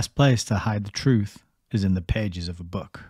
best place to hide the truth is in the pages of a book.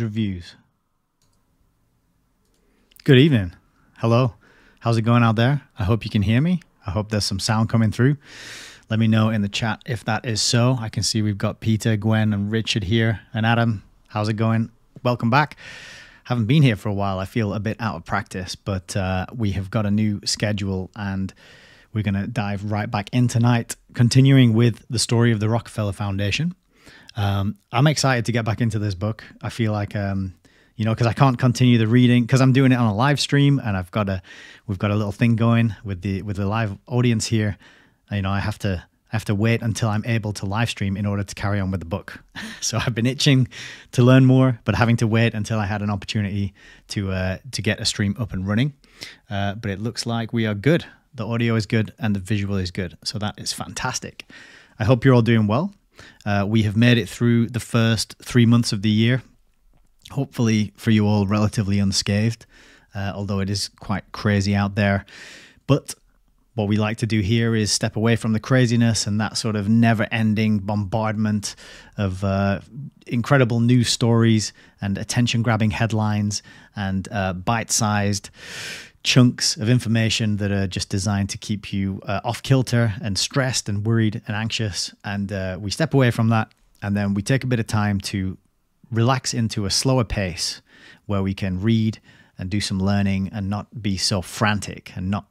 Reviews. Good evening. Hello. How's it going out there? I hope you can hear me. I hope there's some sound coming through. Let me know in the chat if that is so. I can see we've got Peter, Gwen, and Richard here. And Adam, how's it going? Welcome back. Haven't been here for a while. I feel a bit out of practice, but uh, we have got a new schedule and we're going to dive right back in tonight, continuing with the story of the Rockefeller Foundation. Um, I'm excited to get back into this book. I feel like, um, you know, because I can't continue the reading because I'm doing it on a live stream, and I've got a, we've got a little thing going with the with the live audience here. You know, I have to I have to wait until I'm able to live stream in order to carry on with the book. So I've been itching to learn more, but having to wait until I had an opportunity to uh, to get a stream up and running. Uh, but it looks like we are good. The audio is good and the visual is good, so that is fantastic. I hope you're all doing well. Uh, we have made it through the first three months of the year. Hopefully, for you all, relatively unscathed, uh, although it is quite crazy out there. But what we like to do here is step away from the craziness and that sort of never ending bombardment of uh, incredible news stories and attention grabbing headlines and uh, bite sized chunks of information that are just designed to keep you uh, off kilter and stressed and worried and anxious. And uh, we step away from that and then we take a bit of time to relax into a slower pace where we can read and do some learning and not be so frantic and not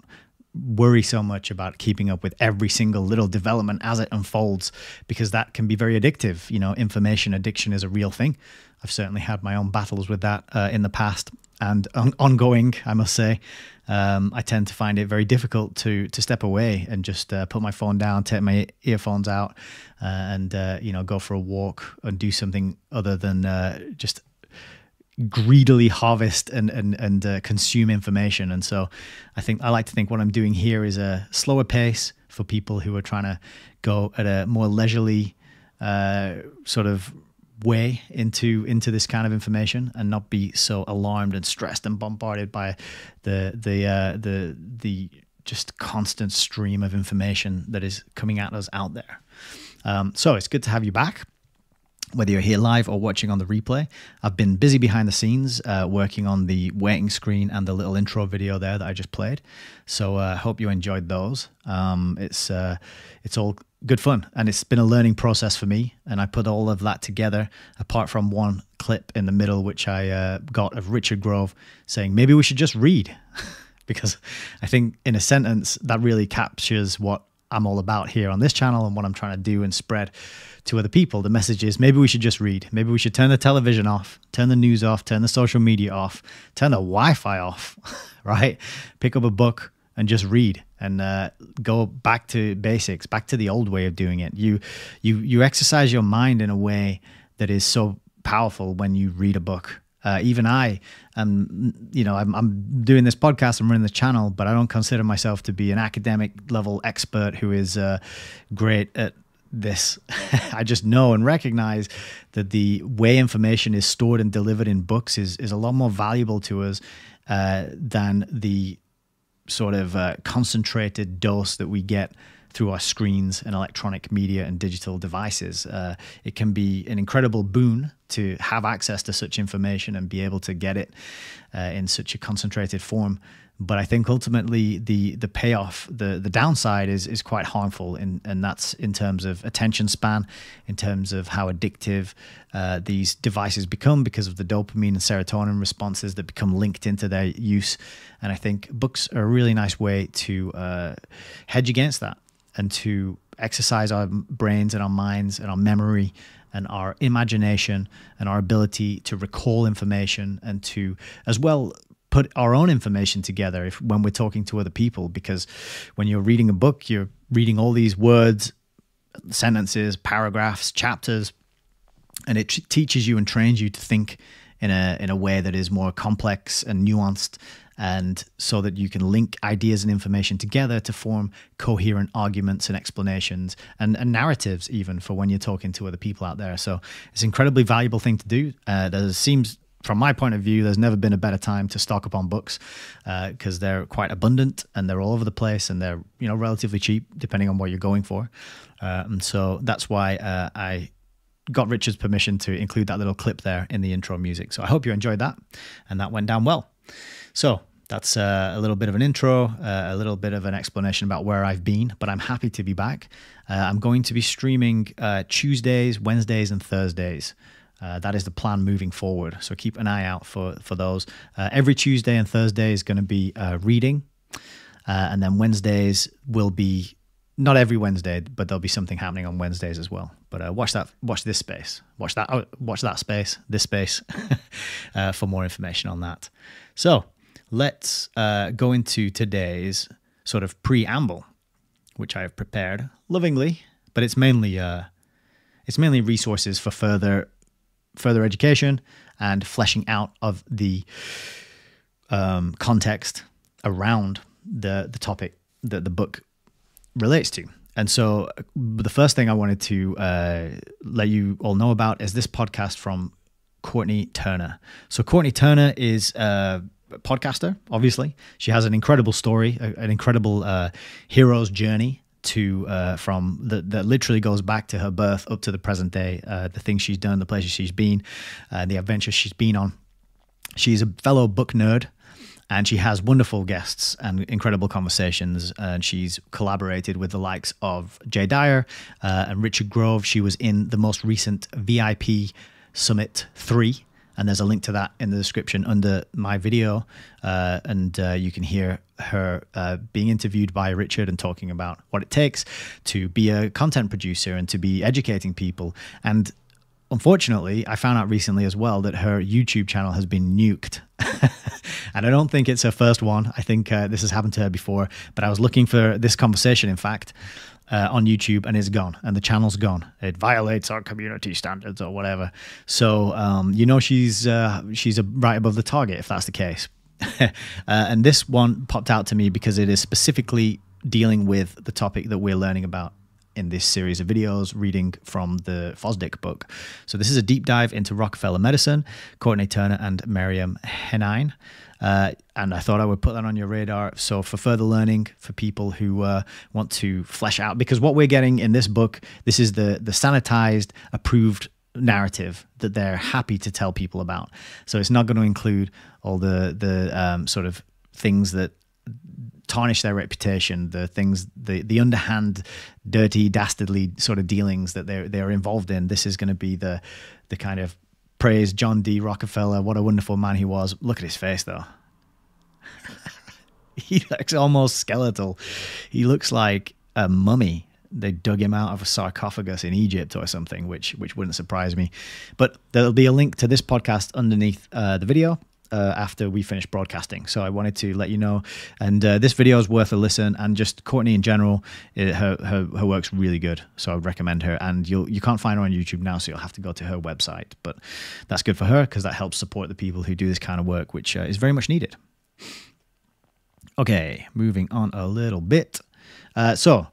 worry so much about keeping up with every single little development as it unfolds because that can be very addictive you know information addiction is a real thing i've certainly had my own battles with that uh, in the past and on- ongoing i must say um, i tend to find it very difficult to to step away and just uh, put my phone down take my earphones out uh, and uh, you know go for a walk and do something other than uh, just greedily harvest and and and uh, consume information. And so, I think I like to think what I'm doing here is a slower pace, for people who are trying to go at a more leisurely uh, sort of way into into this kind of information and not be so alarmed and stressed and bombarded by the the uh, the the just constant stream of information that is coming at us out there. Um, so it's good to have you back whether you're here live or watching on the replay. I've been busy behind the scenes uh, working on the waiting screen and the little intro video there that I just played. So I uh, hope you enjoyed those. Um, it's uh, it's all good fun and it's been a learning process for me. And I put all of that together, apart from one clip in the middle, which I uh, got of Richard Grove saying maybe we should just read. because I think in a sentence that really captures what I'm all about here on this channel and what I'm trying to do and spread to other people. The message is maybe we should just read. Maybe we should turn the television off, turn the news off, turn the social media off, turn the Wi Fi off, right? Pick up a book and just read and uh, go back to basics, back to the old way of doing it. You, you, you exercise your mind in a way that is so powerful when you read a book. Uh, even I, am, you know, I'm, I'm, doing this podcast, I'm running the channel, but I don't consider myself to be an academic level expert who is uh, great at this. I just know and recognize that the way information is stored and delivered in books is is a lot more valuable to us uh, than the sort of uh, concentrated dose that we get through our screens and electronic media and digital devices. Uh, it can be an incredible boon to have access to such information and be able to get it uh, in such a concentrated form but I think ultimately the the payoff, the the downside is is quite harmful, in, and that's in terms of attention span, in terms of how addictive uh, these devices become because of the dopamine and serotonin responses that become linked into their use. And I think books are a really nice way to uh, hedge against that and to exercise our brains and our minds and our memory and our imagination and our ability to recall information and to as well put our own information together if, when we're talking to other people because when you're reading a book you're reading all these words sentences paragraphs chapters and it teaches you and trains you to think in a in a way that is more complex and nuanced and so that you can link ideas and information together to form coherent arguments and explanations and, and narratives even for when you're talking to other people out there. So it's an incredibly valuable thing to do. Uh, there seems from my point of view, there's never been a better time to stock up on books because uh, they're quite abundant and they're all over the place and they're you know relatively cheap depending on what you're going for. Uh, and so that's why uh, I got Richard's permission to include that little clip there in the intro music. So I hope you enjoyed that and that went down well. So that's uh, a little bit of an intro, uh, a little bit of an explanation about where I've been, but I'm happy to be back. Uh, I'm going to be streaming Tuesdays, Wednesdays, and Thursdays. Uh, that is the plan moving forward. So keep an eye out for for those. Uh, every Tuesday and Thursday is going to be uh, reading, uh, and then Wednesdays will be not every Wednesday, but there'll be something happening on Wednesdays as well. But uh, watch that, watch this space, watch that, oh, watch that space, this space, uh, for more information on that. So let's go into today's sort of preamble, which I have prepared lovingly, but it's mainly it's mainly resources for further further education and fleshing out of the um, context around the the topic that the book relates to. And so, the first thing I wanted to uh, let you all know about is this podcast from Courtney Turner. So, Courtney Turner is a podcaster, obviously. She has an incredible story, an incredible uh, hero's journey to uh, from that that literally goes back to her birth up to the present day. Uh, the things she's done, the places she's been, uh, the adventures she's been on. She's a fellow book nerd, and she has wonderful guests and incredible conversations. And she's collaborated with the likes of Jay Dyer uh, and Richard Grove. She was in the most recent VIP Summit three and there's a link to that in the description under my video uh, and uh, you can hear her uh, being interviewed by richard and talking about what it takes to be a content producer and to be educating people. And unfortunately i found out recently as well that her youtube channel has been nuked. And i don't think it's her first one. I think uh, this has happened to her before but i was looking for this conversation in fact uh, on YouTube and it's gone, and the channel's gone. It violates our community standards or whatever. So um, you know she's uh, she's right above the target if that's the case. uh, and this one popped out to me because it is specifically dealing with the topic that we're learning about in this series of videos, reading from the Fosdick book. So, this is a deep dive into Rockefeller medicine, Courtney Turner and Maryam Henein. Uh, and I thought I would put that on your radar. So, for further learning, for people who uh, want to flesh out, because what we're getting in this book, this is the the sanitized, approved narrative that they're happy to tell people about. So, it's not going to include all the the um, sort of things that tarnish their reputation, the things, the the underhand, dirty, dastardly sort of dealings that they're they're involved in. This is going to be the the kind of praise John D. Rockefeller. What a wonderful man he was. Look at his face, though. he looks almost skeletal. He looks like a mummy. They dug him out of a sarcophagus in Egypt or something, which which wouldn't surprise me. But there'll be a link to this podcast underneath uh, the video uh, after we finish broadcasting. So I wanted to let you know. And uh, this video is worth a listen. And just Courtney in general, it, her, her her work's really good. So I would recommend her. And you'll you can't find her on YouTube now, so you'll have to go to her website. But that's good for her because that helps support the people who do this kind of work, which uh, is very much needed. Okay, moving on a little bit. Uh, so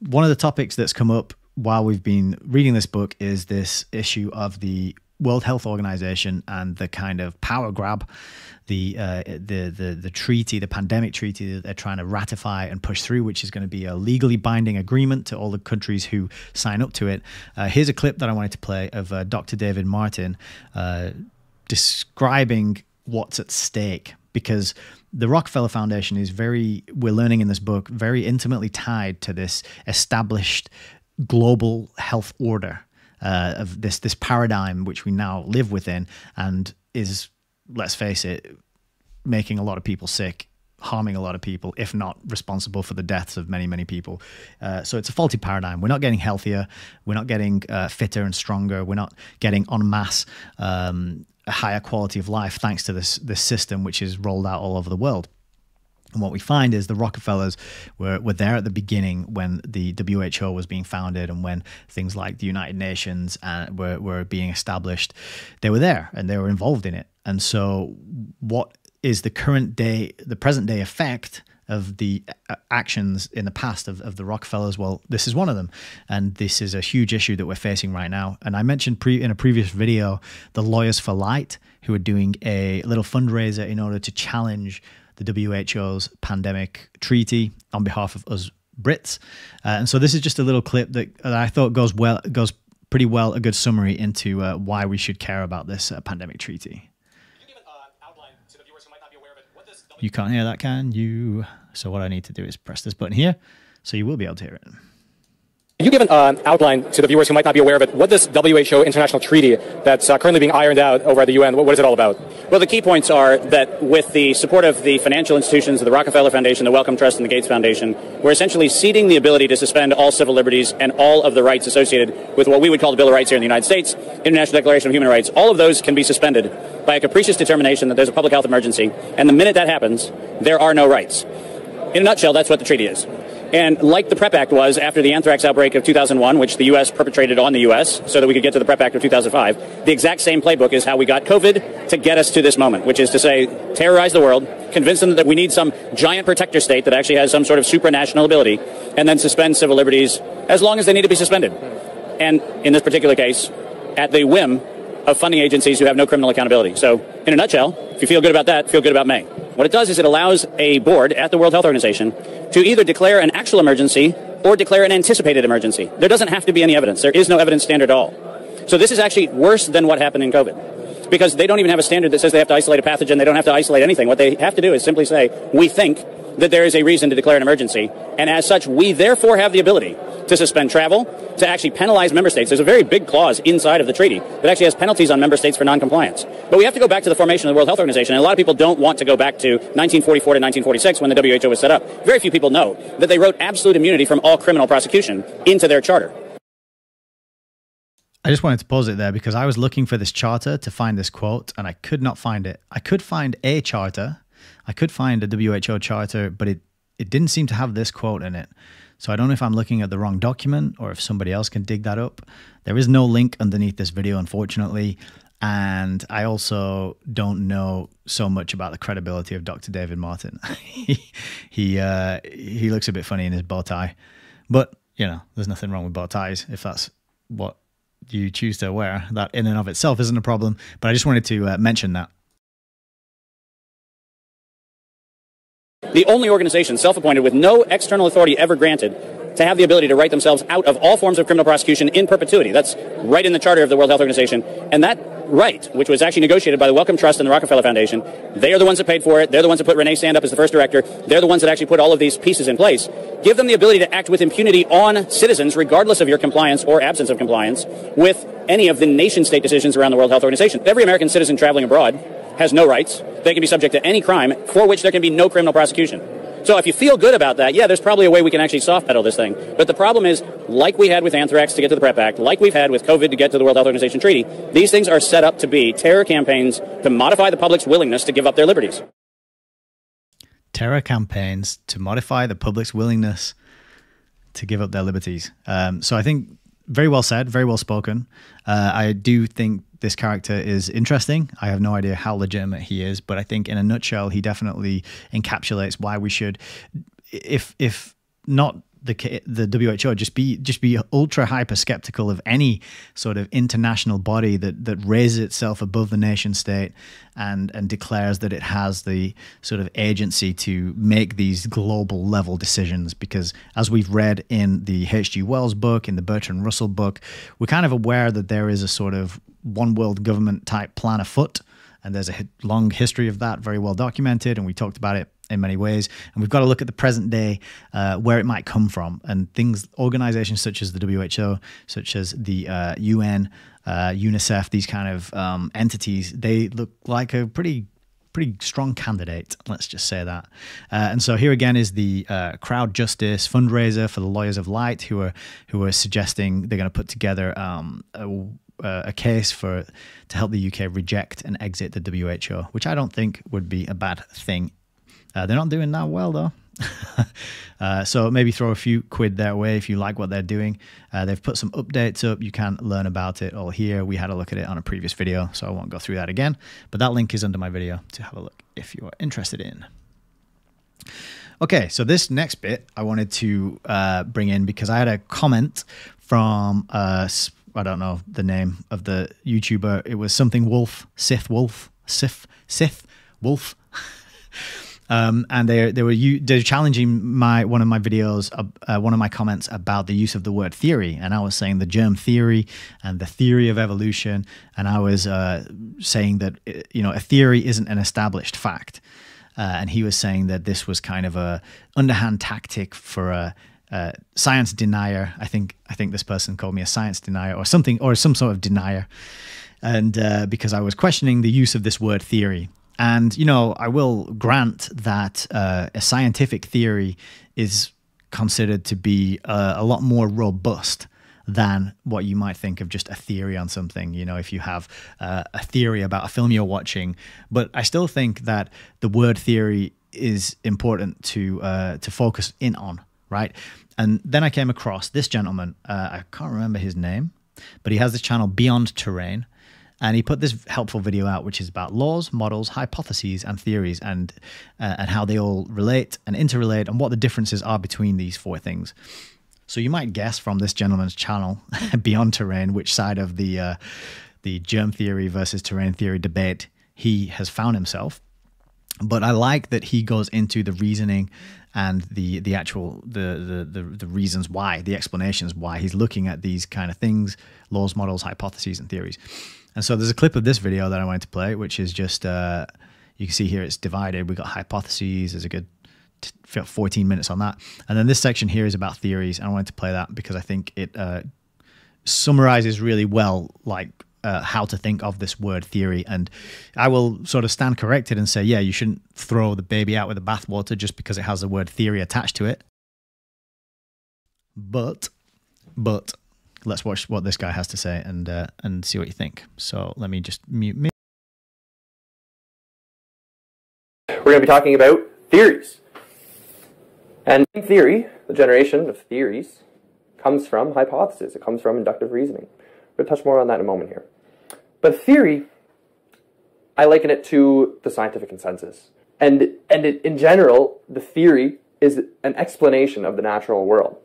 one of the topics that's come up while we've been reading this book is this issue of the World Health Organization and the kind of power grab, the uh, the the the treaty, the pandemic treaty that they're trying to ratify and push through, which is going to be a legally binding agreement to all the countries who sign up to it. Uh, here's a clip that I wanted to play of uh, Dr. David Martin uh, describing what's at stake because the Rockefeller Foundation is very, we're learning in this book, very intimately tied to this established global health order uh, of this this paradigm which we now live within, and is let's face it, making a lot of people sick harming a lot of people, if not responsible for the deaths of many, many people. Uh, so it's a faulty paradigm. We're not getting healthier. We're not getting uh, fitter and stronger. We're not getting en masse um, a higher quality of life thanks to this this system, which is rolled out all over the world. And what we find is the Rockefellers were, were there at the beginning when the WHO was being founded and when things like the United Nations uh, were, were being established. They were there and they were involved in it. And so, what is the current day, the present day effect of the uh, actions in the past of, of the Rockefellers? Well, this is one of them. And this is a huge issue that we're facing right now. And I mentioned pre- in a previous video the Lawyers for Light, who are doing a little fundraiser in order to challenge the WHO's pandemic treaty on behalf of us Brits. Uh, and so this is just a little clip that, I thought goes well goes pretty well a good summary into uh, why we should care about this uh, pandemic treaty. You can't hear that, can you? So what I need to do is press this button here, so you will be able to hear it. You give an uh, outline to the viewers who might not be aware of it? What this WHO international treaty that's uh, currently being ironed out over at the UN, what, what is it all about? Well, the key points are that with the support of the financial institutions the Rockefeller Foundation, the Wellcome Trust, and the Gates Foundation, we're essentially ceding the ability to suspend all civil liberties and all of the rights associated with what we would call the Bill of Rights here in the United States, International Declaration of Human Rights. All of those can be suspended by a capricious determination that there's a public health emergency, and the minute that happens, there are no rights. In a nutshell, that's what the treaty is. And like the PREP Act was after the anthrax outbreak of 2001, which the U.S. perpetrated on the U.S. so that we could get to the PREP Act of 2005, the exact same playbook is how we got COVID to get us to this moment, which is to say, terrorize the world, convince them that we need some giant protector state that actually has some sort of supranational ability, and then suspend civil liberties as long as they need to be suspended. And in this particular case, at the whim of funding agencies who have no criminal accountability. So, in a nutshell, if you feel good about that, feel good about May. What it does is it allows a board at the World Health Organization to either declare an actual emergency or declare an anticipated emergency. There doesn't have to be any evidence. There is no evidence standard at all. So this is actually worse than what happened in COVID. Because they don't even have a standard that says they have to isolate a pathogen. They don't have to isolate anything. What they have to do is simply say, we think that there is a reason to declare an emergency. And as such, we therefore have the ability to suspend travel, to actually penalize member states. There's a very big clause inside of the treaty that actually has penalties on member states for noncompliance. But we have to go back to the formation of the World Health Organization, and a lot of people don't want to go back to 1944 to 1946 when the WHO was set up. Very few people know that they wrote absolute immunity from all criminal prosecution into their charter. I just wanted to pause it there because I was looking for this charter to find this quote and I could not find it. I could find a charter, I could find a WHO charter, but it, it didn't seem to have this quote in it. So I don't know if I'm looking at the wrong document or if somebody else can dig that up. There is no link underneath this video, unfortunately. And I also don't know so much about the credibility of Dr. David Martin. he he, uh, he looks a bit funny in his bow tie, but you know, there's nothing wrong with bow ties if that's what you choose to wear. That in and of itself isn't a problem. But I just wanted to uh, mention that. The only organization self appointed with no external authority ever granted to have the ability to write themselves out of all forms of criminal prosecution in perpetuity. That's right in the charter of the World Health Organization. And that right, which was actually negotiated by the Wellcome Trust and the Rockefeller Foundation, they are the ones that paid for it. They're the ones that put René Sand up as the first director. They're the ones that actually put all of these pieces in place. Give them the ability to act with impunity on citizens, regardless of your compliance or absence of compliance, with any of the nation state decisions around the World Health Organization. Every American citizen traveling abroad has no rights. They can be subject to any crime for which there can be no criminal prosecution. So if you feel good about that, yeah, there's probably a way we can actually soft pedal this thing. But the problem is, like we had with anthrax to get to the PREP Act, like we've had with COVID to get to the World Health Organization treaty, these things are set up to be terror campaigns to modify the public's willingness to give up their liberties. Terror campaigns to modify the public's willingness to give up their liberties. Um, so I think very well said, very well spoken. Uh, I do think this character is interesting. I have no idea how legitimate he is, but I think in a nutshell, he definitely encapsulates why we should, if if not the the WHO just be just be ultra hyper skeptical of any sort of international body that that raises itself above the nation state and and declares that it has the sort of agency to make these global level decisions because as we've read in the H.G. Wells book in the Bertrand Russell book we're kind of aware that there is a sort of one world government type plan afoot and there's a long history of that very well documented and we talked about it in many ways. And we've got to look at the present day, uh, where it might come from, and things, organizations such as the WHO, such as the uh, UN, uh, UNICEF, these kind of um, entities, they look like a pretty pretty strong candidate. Let's just say that. Uh, and so here again is the uh, crowd justice fundraiser for the Lawyers of Light, who are who are suggesting they're going to put together um, a, a, case for to help the UK reject and exit the WHO, which I don't think would be a bad thing uh, they're not doing that well though. uh, so maybe throw a few quid their way if you like what they're doing. Uh, they've put some updates up. You can learn about it all here. We had a look at it on a previous video, so I won't go through that again. But that link is under my video to have a look if you are interested in. Okay, so this next bit I wanted to uh, bring in because I had a comment from uh, I don't know the name of the YouTuber. It was something Wolf, Sith Wolf, Sith, Sith Wolf. Um, and they they were they're challenging my one of my videos, uh, one of my comments about the use of the word theory, and I was saying the germ theory and the theory of evolution, and I was uh, saying that you know a theory isn't an established fact, uh, and he was saying that this was kind of a underhand tactic for a uh, science denier. I think I think this person called me a science denier or something or some sort of denier, and uh, because I was questioning the use of this word theory. And, you know, I will grant that uh, a scientific theory is considered to be uh, a lot more robust than what you might think of just a theory on something. You know, if you have uh, a theory about a film you're watching, but I still think that the word theory is important to uh, to focus in on, right? And then I came across this gentleman. Uh, I can't remember his name, but he has this channel Beyond Terrain, and he put this helpful video out, which is about laws, models, hypotheses, and theories, and uh, and how they all relate and interrelate, and what the differences are between these four things. So you might guess from this gentleman's channel, Beyond Terrain, which side of the uh, the germ theory versus terrain theory debate he has found himself. But I like that he goes into the reasoning and the the actual the, the the the reasons why, the explanations why he's looking at these kind of things, laws, models, hypotheses, and theories. And so there's a clip of this video that I wanted to play, which is just uh, you can see here it's divided. We've got hypotheses. There's a good 14 minutes on that, and then this section here is about theories. And I wanted to play that because I think it uh, summarizes really well, like uh, how to think of this word theory. And I will sort of stand corrected and say, yeah, you shouldn't throw the baby out with the bathwater just because it has the word theory attached to it. But, but let's watch what this guy has to say and uh, and see what you think. So let me just mute me. We're going to be talking about theories. And in theory, the generation of theories comes from hypothesis. It comes from inductive reasoning. We'll touch more on that in a moment here. But theory I liken it to the scientific consensus. And, and it, in general, the theory is an explanation of the natural world.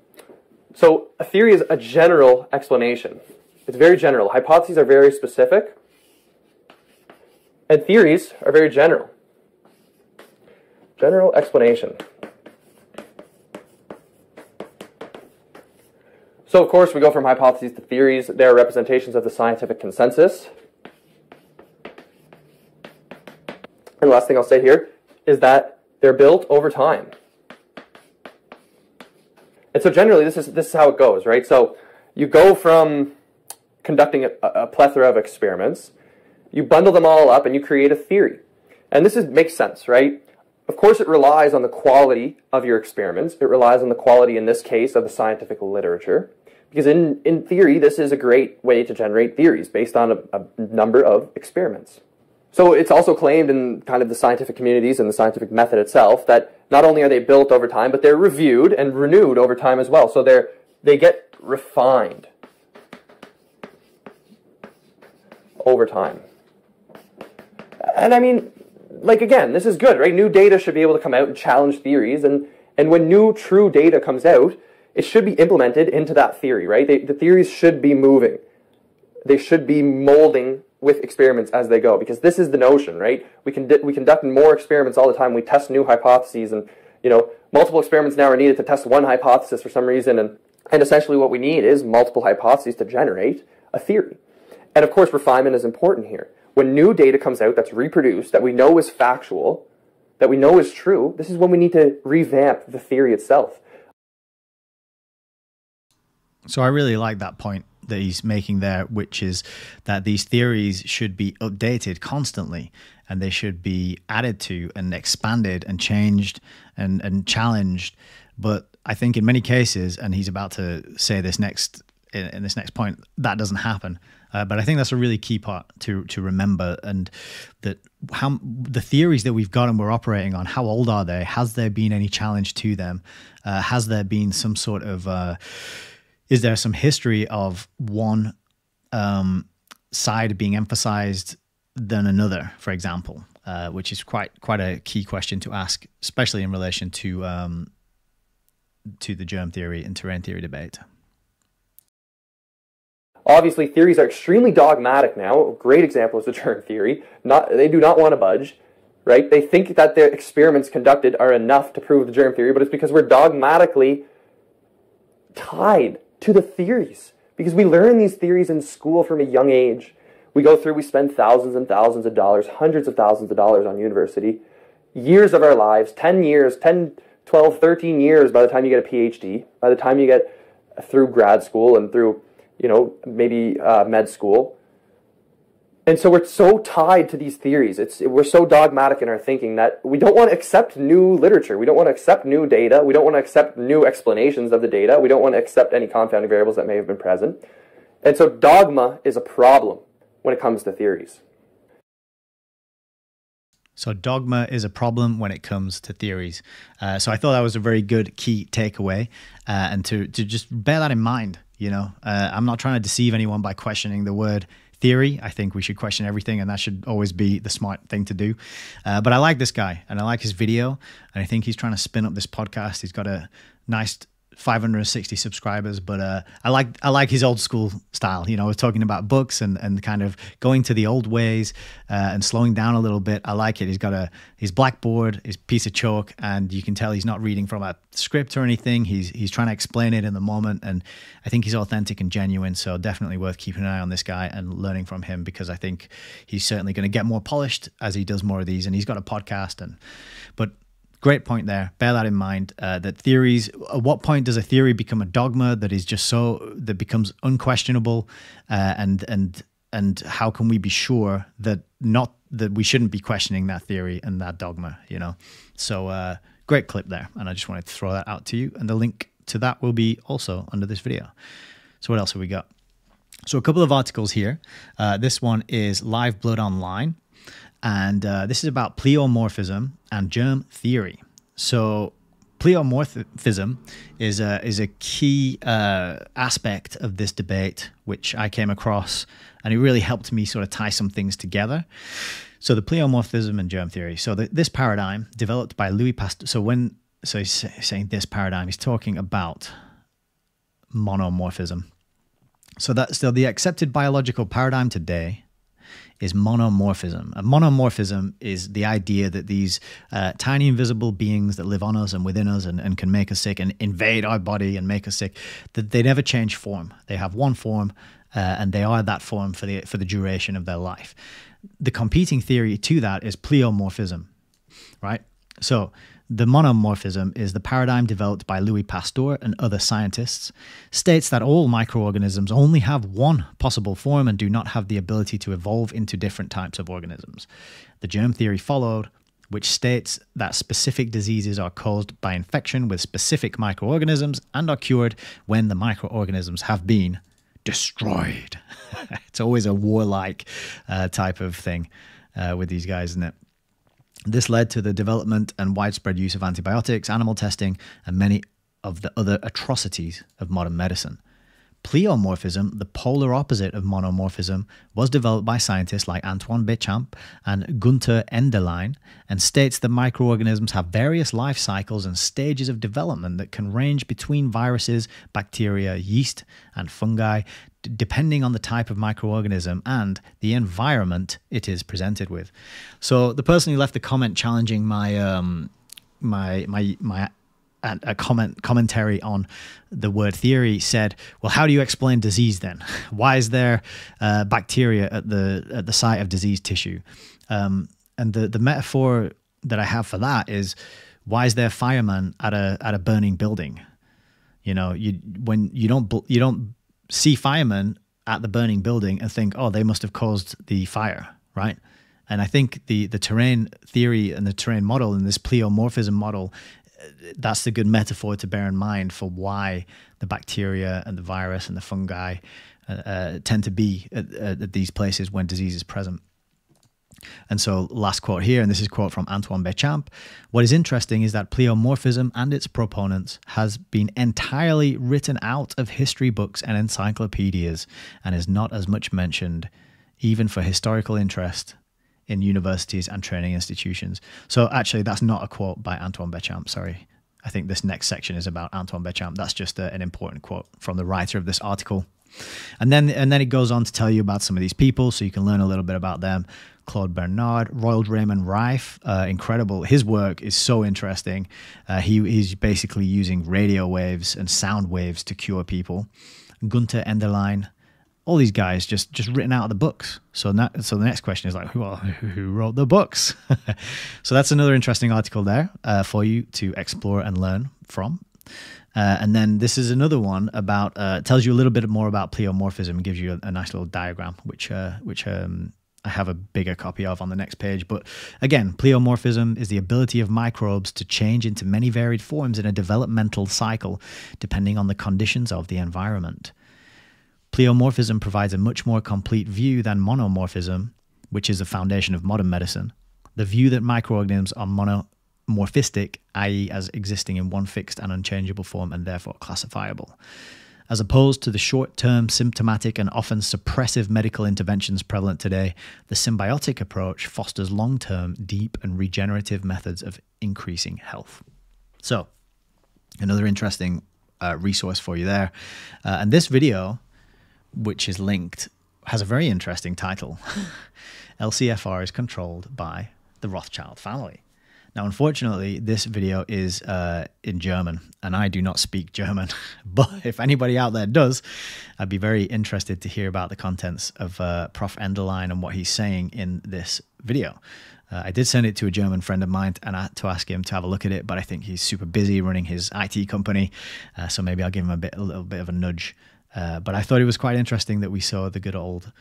So a theory is a general explanation. It's very general. Hypotheses are very specific, and theories are very general. General explanation. So, of course, we go from hypotheses to theories. They are representations of the scientific consensus. And the last thing I'll say here is that they're built over time. And so generally this is this is how it goes, right? So you go from conducting a, a plethora of experiments, you bundle them all up and you create a theory. And this is, makes sense, right? Of course it relies on the quality of your experiments. It relies on the quality in this case of the scientific literature. Because in, in theory, this is a great way to generate theories based on a, a number of experiments. So it's also claimed in kind of the scientific communities and the scientific method itself that not only are they built over time, but they're reviewed and renewed over time as well. So they're they get refined over time. And I mean, like again, this is good, right? New data should be able to come out and challenge theories, and and when new true data comes out, it should be implemented into that theory, right? They, the theories should be moving. They should be molding with experiments as they go because this is the notion right? We can we conduct more experiments all the time. We test new hypotheses and you know multiple experiments now are needed to test one hypothesis for some reason and and essentially what we need is multiple hypotheses to generate a theory. And of course refinement is important here. When new data comes out that's reproduced that we know is factual that we know is true this is when we need to revamp the theory itself. So i really like that point that he's making there, which is that these theories should be updated constantly and they should be added to and expanded and changed and, and challenged. But I think in many cases, and he's about to say this next in, in this next point, that doesn't happen. Uh, but I think that's a really key part to to remember, and that how the theories that we've got and we're operating on, how old are they? Has there been any challenge to them? Uh, has there been some sort of uh, is there some history of one um, side being emphasized than another, for example, uh, which is quite quite a key question to ask, especially in relation to um, to the germ theory and terrain theory debate. Obviously, theories are extremely dogmatic now. A great example is the germ theory. Not they do not want to budge, right? They think that their experiments conducted are enough to prove the germ theory, but it's because we're dogmatically tied to the theories because we learn these theories in school from a young age. We go through, we spend thousands and thousands of dollars, hundreds of thousands of dollars on university, years of our lives, 10 years, 10, 12, 13 years by the time you get a PhD, by the time you get through grad school and through, you know, maybe uh, med school. And so we're so tied to these theories. It's, we're so dogmatic in our thinking that we don't want to accept new literature. We don't want to accept new data. We don't want to accept new explanations of the data. We don't want to accept any confounding variables that may have been present. And so dogma is a problem when it comes to theories. So dogma is a problem when it comes to theories. Uh, so I thought that was a very good key takeaway, uh, and to to just bear that in mind. You know, uh, I'm not trying to deceive anyone by questioning the word theory. I think we should question everything, and that should always be the smart thing to do. Uh, but I like this guy, and I like his video, and I think he's trying to spin up this podcast. He's got a nice 560 subscribers, but uh, I like I like his old school style. You know, talking about books and, and kind of going to the old ways uh, and slowing down a little bit. I like it. He's got a his blackboard, his piece of chalk, and you can tell he's not reading from a script or anything. He's he's trying to explain it in the moment, and I think he's authentic and genuine. So definitely worth keeping an eye on this guy and learning from him because I think he's certainly going to get more polished as he does more of these. And he's got a podcast, and but great point there. Bear that in mind. Uh, that theories. At what point does a theory become a dogma that is just so that becomes unquestionable? Uh, and and and how can we be sure that not that we shouldn't be questioning that theory and that dogma? You know. So uh, great clip there, and I just wanted to throw that out to you. And the link to that will be also under this video. So what else have we got? So a couple of articles here. Uh, this one is Live Blood Online and uh, this is about pleomorphism and germ theory. So, pleomorphism is a, is a key uh, aspect of this debate, which I came across, and it really helped me sort of tie some things together. So the pleomorphism and germ theory. So the, this paradigm developed by Louis Pasteur. So when so he's saying this paradigm, he's talking about monomorphism. So that's still the accepted biological paradigm today is monomorphism. A monomorphism is the idea that these uh, tiny invisible beings that live on us and within us and, and can make us sick and invade our body and make us sick, that they never change form. They have one form uh, and they are that form for the for the duration of their life. The competing theory to that is pleomorphism, right? So the monomorphism is the paradigm developed by Louis Pasteur and other scientists, states that all microorganisms only have one possible form and do not have the ability to evolve into different types of organisms. The germ theory followed, which states that specific diseases are caused by infection with specific microorganisms and are cured when the microorganisms have been destroyed. it's always a warlike uh, type of thing uh, with these guys, isn't it? This led to the development and widespread use of antibiotics, animal testing, and many of the other atrocities of modern medicine. Pleomorphism, the polar opposite of monomorphism, was developed by scientists like Antoine Béchamp and Gunther Enderlein and states that microorganisms have various life cycles and stages of development that can range between viruses, bacteria, yeast, and fungi, depending on the type of microorganism and the environment it is presented with. So the person who left the comment challenging my um, my my my a comment commentary on the word theory said, "Well, how do you explain disease then? Why is there uh, bacteria at the at the site of diseased tissue?" Um, and the the metaphor that I have for that is, why is there firemen at a at a burning building? You know, you when you don't you don't see firemen at the burning building and think, "Oh, they must have caused the fire," right? And I think the the terrain theory and the terrain model and this pleomorphism model that's a good metaphor to bear in mind for why the bacteria and the virus and the fungi uh, uh, tend to be at, at, these places when disease is present. And so, last quote here, and this is quote from Antoine Béchamp. What is interesting is that pleomorphism and its proponents has been entirely written out of history books and encyclopedias and is not as much mentioned, even for historical interest, in universities and training institutions. So actually, that's not a quote by Antoine Béchamp. Sorry. I think this next section is about Antoine Béchamp. That's just a, an important quote from the writer of this article. And then and then it goes on to tell you about some of these people, so you can learn a little bit about them. Claude Bernard, Royal Raymond Rife, uh, incredible. His work is so interesting. Uh, he, he's basically using radio waves and sound waves to cure people. Gunther Enderlein, all these guys just just written out of the books. So that, so the next question is like, who who wrote the books? so that's another interesting article there uh, for you to explore and learn from. Uh, and then this is another one about uh, tells you a little bit more about pleomorphism gives you a, a nice little diagram, which uh, which um, I have a bigger copy of on the next page. But again, pleomorphism is the ability of microbes to change into many varied forms in a developmental cycle, depending on the conditions of the environment. Pleomorphism provides a much more complete view than monomorphism, which is the foundation of modern medicine. The view that microorganisms are monomorphistic, i.e., as existing in one fixed and unchangeable form and therefore classifiable. As opposed to the short term, symptomatic, and often suppressive medical interventions prevalent today, the symbiotic approach fosters long term, deep, and regenerative methods of increasing health. So, another interesting uh, resource for you there. Uh, and this video which is linked, has a very interesting title. LCFR is controlled by the Rothschild family. Now, unfortunately, this video is uh, in German, and I do not speak German. but if anybody out there does, I'd be very interested to hear about the contents of uh, Prof. Enderlein and what he's saying in this video. Uh, I did send it to a German friend of mine and I to ask him to have a look at it, but I think he's super busy running his IT company, uh, so maybe I'll give him a bit, a little bit of a nudge uh, but I thought it was quite interesting that we saw the good old,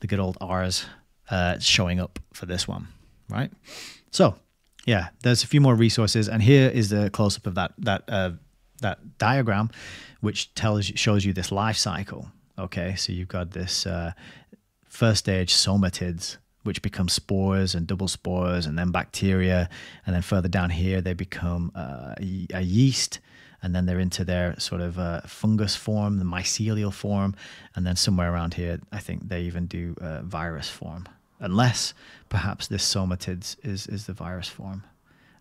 the good old R's uh, showing up for this one, right? So, yeah, there's a few more resources, and here is the close up of that that uh, that diagram, which tells shows you this life cycle. Okay, so you've got this uh, first stage somatids, which become spores and double spores, and then bacteria, and then further down here they become uh, a yeast and then they're into their sort of uh, fungus form, the mycelial form, and then somewhere around here, I think they even do uh, virus form unless perhaps this somatids is is the virus form.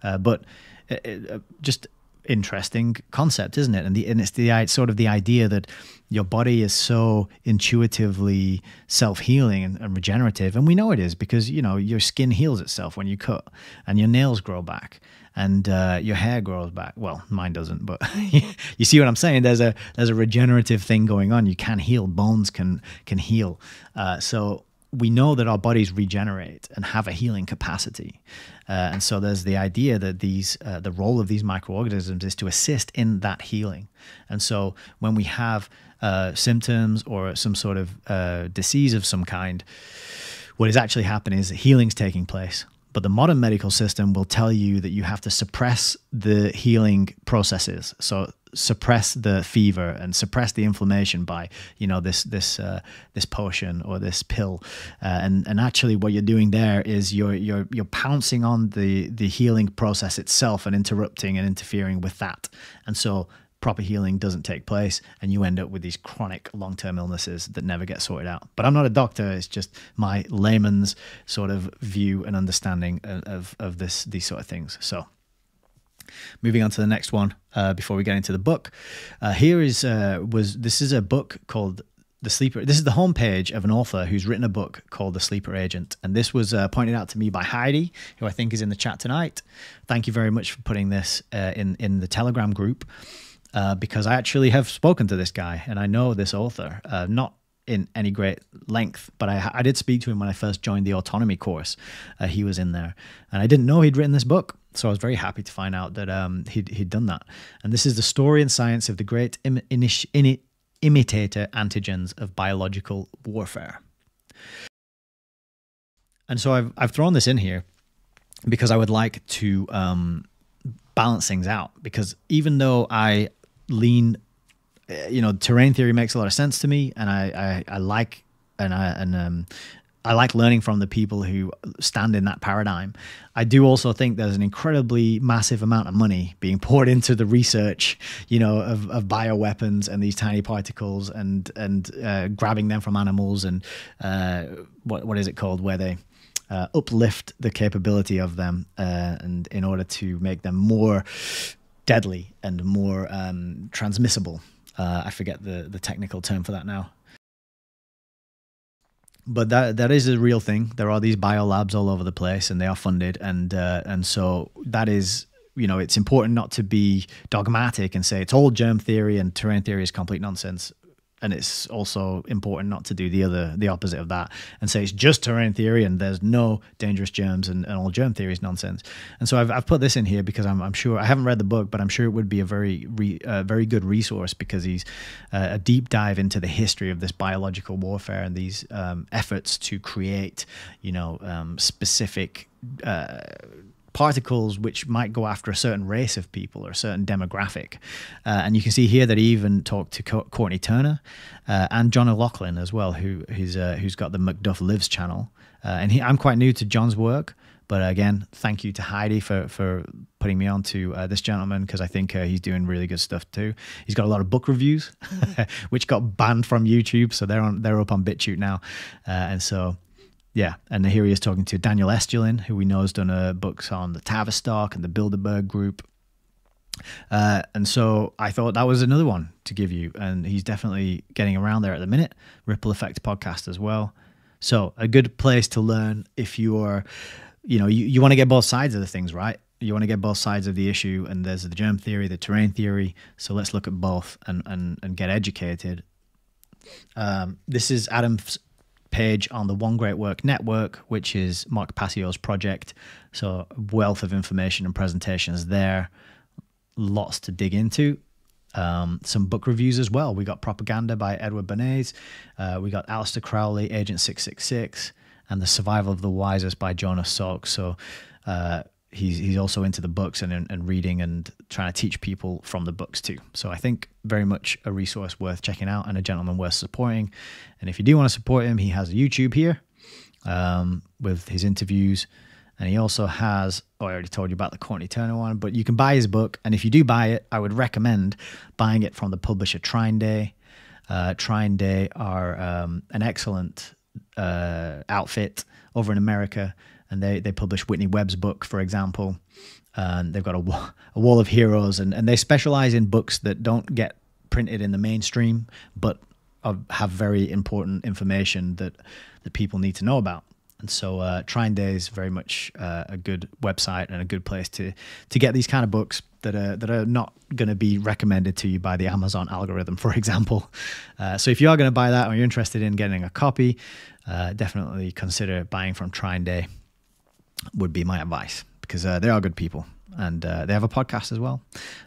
Uh, but it, it, uh, just interesting concept, isn't it? And the and it's the it's sort of the idea that your body is so intuitively self healing and, and, regenerative, and we know it is because you know your skin heals itself when you cut, and your nails grow back, and uh, your hair grows back. Well, mine doesn't, but you see what I'm saying. There's a there's a regenerative thing going on. You can heal. Bones can can heal. Uh, so we know that our bodies regenerate and have a healing capacity. Uh, and so there's the idea that these, uh, the role of these microorganisms is to assist in that healing. And so when we have uh, symptoms or some sort of uh, disease of some kind, what is actually happening is healing's taking place. But the modern medical system will tell you that you have to suppress the healing processes. So suppress the fever and suppress the inflammation by you know this this uh, this potion or this pill. Uh, and and actually what you're doing there is you're you're you're pouncing on the the healing process itself and interrupting and interfering with that. And so proper healing doesn't take place and you end up with these chronic long-term illnesses that never get sorted out. But i'm not a doctor. It's just my layman's sort of view and understanding of of, of this these sort of things. So Moving on to the next one uh, before we get into the book. Uh, here is uh, was this is a book called the sleeper this is the homepage of an author who's written a book called the sleeper agent and this was uh, pointed out to me by heidi who i think is in the chat tonight thank you very much for putting this uh, in in the telegram group uh, because i actually have spoken to this guy and i know this author uh, not in any great length, but I, I did speak to him when I first joined the autonomy course. Uh, he was in there, and I didn't know he'd written this book. So I was very happy to find out that um, he'd, he'd done that. And this is the story and science of the great Im- in- imitator antigens of biological warfare. And so I've, I've thrown this in here because I would like to um, balance things out. Because even though I lean uh, you know, terrain theory makes a lot of sense to me, and I I, I like and I and um, I like learning from the people who stand in that paradigm. I do also think there's an incredibly massive amount of money being poured into the research, you know, of, of bioweapons and these tiny particles and and uh, grabbing them from animals and uh, what what is it called where they uh, uplift the capability of them uh, and in order to make them more deadly and more um, transmissible uh, I forget the the technical term for that now. But that that is a real thing. There are these biolabs all over the place, and they are funded, and uh, and so that is you know it's important not to be dogmatic and say it's all germ theory and terrain theory is complete nonsense and it's also important not to do the other the opposite of that and say it's just terrain theory and there's no dangerous germs and, and all germ theory is nonsense. And so I've, I've put this in here because I'm, I'm sure I haven't read the book but I'm sure it would be a very re, uh, very good resource because he's uh, a deep dive into the history of this biological warfare and these um, efforts to create you know um, specific uh, particles which might go after a certain race of people or a certain demographic. Uh, and you can see here that he even talked to Courtney Turner uh, and John O'Loughlin as well, who who's uh, who's got the Macduff Lives channel. Uh, and he, I'm quite new to John's work, but again, thank you to Heidi for for putting me on to uh, this gentleman because I think uh, he's doing really good stuff too. He's got a lot of book reviews, which got banned from YouTube, so they're on they're up on BitChute now, and so yeah, and here he is talking to Daniel Estulin, who we know has done uh, books on the Tavistock and the Bilderberg Group. Uh, and so I thought that was another one to give you, and he's definitely getting around there at the minute. Ripple Effect podcast as well. So a good place to learn if you're, you know, you, you want to get both sides of the things, right? You want to get both sides of the issue, and there's the germ theory, the terrain theory. So let's look at both and and, and get educated. Um, this is Adam's page on the One Great Work Network, which is Mark Passio's project. So, wealth of information and presentations there. Lots to dig into. Um, some book reviews as well. We got Propaganda by Edward Bernays. Uh, we got Aleister Crowley, Agent 666, and The Survival of the Wisest by Jonas Salk. So, uh, he's he's also into the books and and reading and trying to teach people from the books too. So I think very much a resource worth checking out and a gentleman worth supporting. And if you do want to support him, he has a YouTube here um, with his interviews. And he also has, oh, I already told you about the Courtney Turner one, but you can buy his book. And if you do buy it, I would recommend buying it from the publisher Trine Day. Uh, Trine Day are um, an excellent uh, outfit over in America, and they they publish Whitney Webb's book, for example. And they've got a, a wall of heroes, and, and they specialize in books that don't get printed in the mainstream, but have very important information that that people need to know about. And so, uh, Trine Day is very much uh, a good website and a good place to to get these kind of books that are that are not going to be recommended to you by the Amazon algorithm, for example. Uh, so, if you are going to buy that or you're interested in getting a copy, uh, definitely consider buying from Trine Day. Would be my advice because uh, they are good people and uh, they have a podcast as well.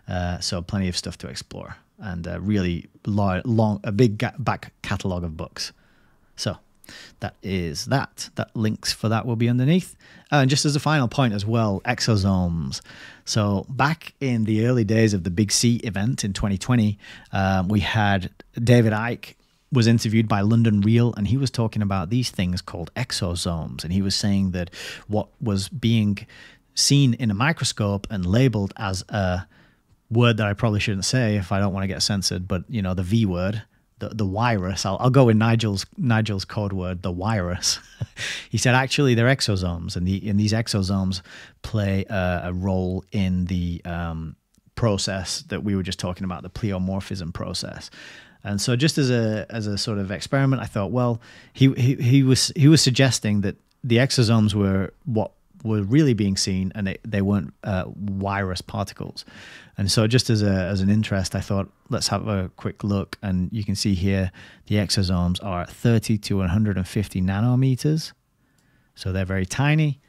Uh, so plenty of stuff to explore and uh, really lo- long, a big back catalog of books. So that is that. That links for that will be underneath. Uh, and just as a final point as well, exosomes. So back in the early days of the Big C event in 2020, um, we had David Icke was interviewed by London Real and he was talking about these things called exosomes. And he was saying that what was being seen in a microscope and labeled as a word that I probably shouldn't say if I don't want to get censored, but you know, the V word, the, the virus. I'll, I'll go with Nigel's Nigel's code word, the virus. he said actually they're exosomes, and the and these exosomes play a, a role in the um, process that we were just talking about, the pleomorphism process. And so, just as a as a sort of experiment, I thought, well, he he, he was he was suggesting that the exosomes were what were really being seen, and they, they weren't uh, virus particles. And so, just as a as an interest, I thought let's have a quick look, and you can see here the exosomes are 30 to 150 nanometers, so they're very tiny,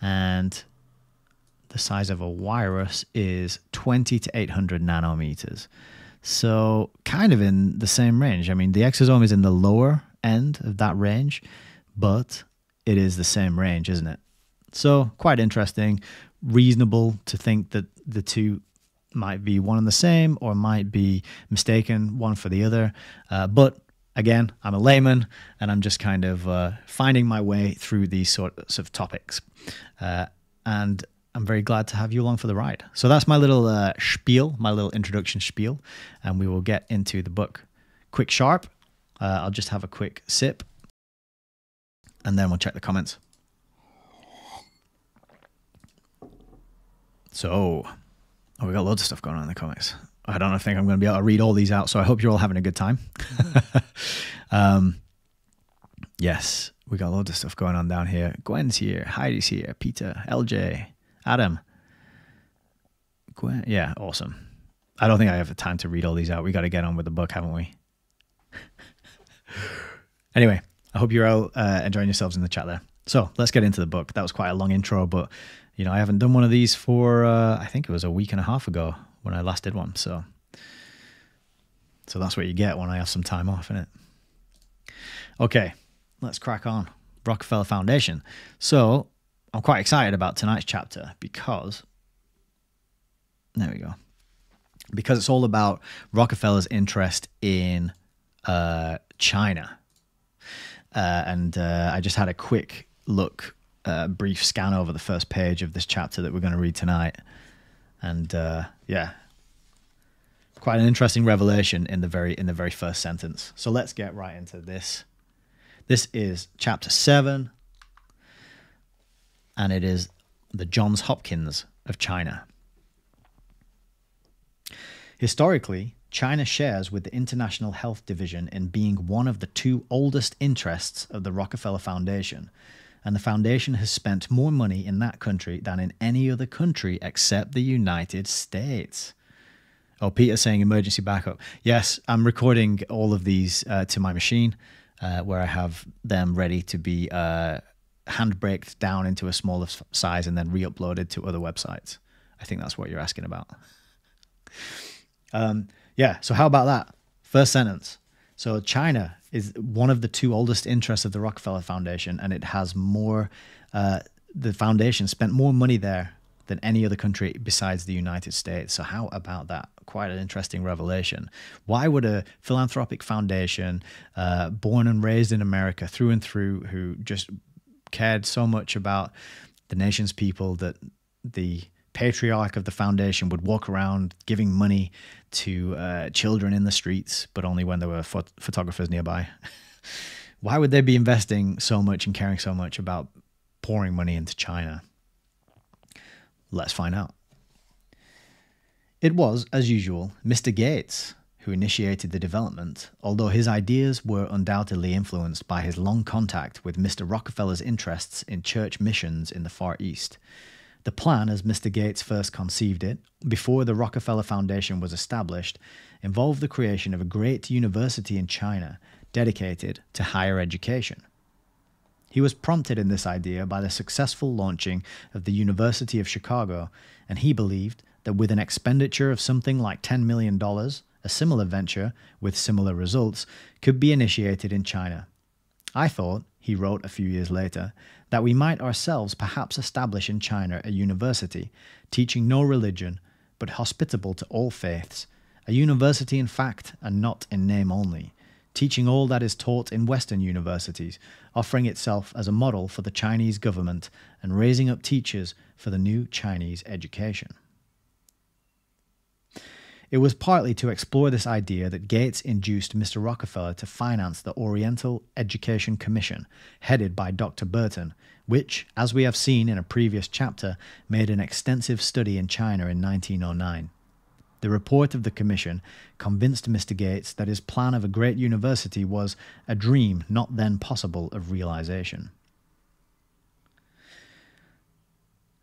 and the size of a virus is 20 to 800 nanometers. So, kind of in the same range. I mean, the exosome is in the lower end of that range, but it is the same range, isn't it? So, quite interesting. Reasonable to think that the two might be one and the same or might be mistaken one for the other. Uh, but again, I'm a layman and I'm just kind of uh, finding my way through these sorts of topics. Uh, and I'm very glad to have you along for the ride. So that's my little uh, spiel, my little introduction spiel, and we will get into the book. Quick sharp. Uh, I'll just have a quick sip, and then we'll check the comments. So, oh, we got loads of stuff going on in the comments. I don't think I'm going to be able to read all these out, so I hope you're all having a good time. um, yes, we got loads of stuff going on down here. Gwen's here, Heidi's here, Peter, LJ, Adam. Gwen, yeah, awesome. I don't think I have the time to read all these out. We got to get on with the book, haven't we? anyway, I hope you're all uh, enjoying yourselves in the chat there. So let's get into the book. That was quite a long intro, but you know I haven't done one of these for uh, I think it was a week and a half ago when I last did one. So, so that's what you get when I have some time off, isn't it? Okay, let's crack on. Rockefeller Foundation. So I'm quite excited about tonight's chapter because there we go. Because it's all about Rockefeller's interest in uh, China. Uh, and uh, I just had a quick look, uh, brief scan over the first page of this chapter that we're going to read tonight. And uh, yeah, quite an interesting revelation in the very in the very first sentence. So let's get right into this. This is chapter seven, and it is the Johns Hopkins of China. Historically, China shares with the International Health Division in being one of the two oldest interests of the Rockefeller Foundation, and the foundation has spent more money in that country than in any other country except the United States. Oh, Peter's saying emergency backup. Yes, I'm recording all of these uh, to my machine uh, where I have them ready to be uh, handbraked down into a smaller size and then re uploaded to other websites. I think that's what you're asking about. Um, yeah, so how about that? First sentence. So China is one of the two oldest interests of the Rockefeller Foundation, and it has more. Uh, the foundation spent more money there than any other country besides the United States. So how about that? Quite an interesting revelation. Why would a philanthropic foundation, uh, born and raised in America through and through, who just cared so much about the nation's people that the patriarch of the foundation would walk around giving money to uh, children in the streets, but only when there were phot- photographers nearby. Why would they be investing so much and caring so much about pouring money into China? Let's find out. It was, as usual, Mr. Gates who initiated the development, although his ideas were undoubtedly influenced by his long contact with Mr. Rockefeller's interests in church missions in the Far East. The plan, as Mr. Gates first conceived it, before the Rockefeller Foundation was established, involved the creation of a great university in China dedicated to higher education. He was prompted in this idea by the successful launching of the University of Chicago, and he believed that with an expenditure of something like $10 million, a similar venture, with similar results, could be initiated in China. I thought, he wrote a few years later, that we might ourselves perhaps establish in China a university, teaching no religion, but hospitable to all faiths, a university in fact and not in name only, teaching all that is taught in Western universities, offering itself as a model for the Chinese government and raising up teachers for the new Chinese education. It was partly to explore this idea that Gates induced Mr. Rockefeller to finance the Oriental Education Commission, headed by Dr. Burton, which, as we have seen in a previous chapter, made an extensive study in China in 1909. The report of the commission convinced Mr. Gates that his plan of a great university was a dream not then possible of realization.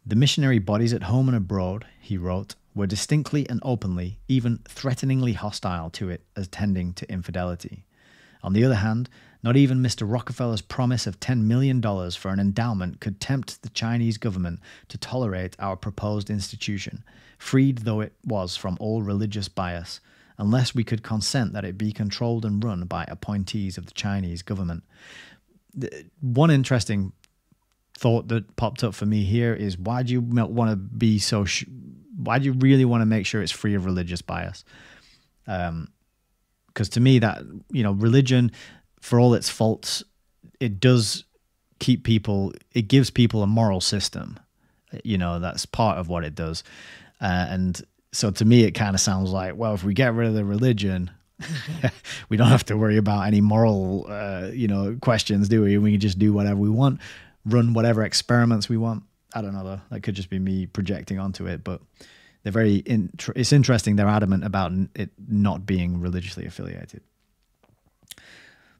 The missionary bodies at home and abroad, he wrote, were distinctly and openly, even threateningly hostile to it as tending to infidelity. On the other hand, not even Mr. Rockefeller's promise of $10 million for an endowment could tempt the Chinese government to tolerate our proposed institution, freed though it was from all religious bias, unless we could consent that it be controlled and run by appointees of the Chinese government. One interesting thought that popped up for me here is why do you want to be so why do you really want to make sure it's free of religious bias? Um, because to me that you know religion, for all its faults, it does keep people. It gives people a moral system. You know that's part of what it does, uh, and so to me it kind of sounds like well if we get rid of the religion. we don't have to worry about any moral, uh, you know, questions, do we? We can just do whatever we want, run whatever experiments we want. I don't know though. That could just be me projecting onto it, but they're very. In, it's interesting. They're adamant about it not being religiously affiliated.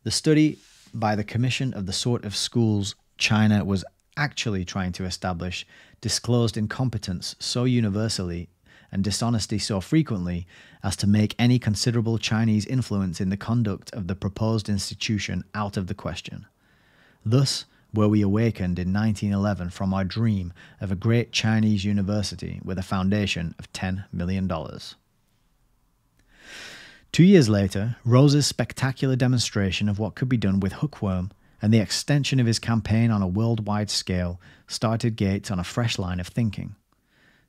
The study by the Commission of the sort of schools China was actually trying to establish disclosed incompetence so universally and dishonesty so frequently as to make any considerable Chinese influence in the conduct of the proposed institution out of the question. Thus, were we awakened in 1911 from our dream of a great Chinese university with a foundation of $10 million. Two years later, Rose's spectacular demonstration of what could be done with hookworm and the extension of his campaign on a worldwide scale started Gates on a fresh line of thinking.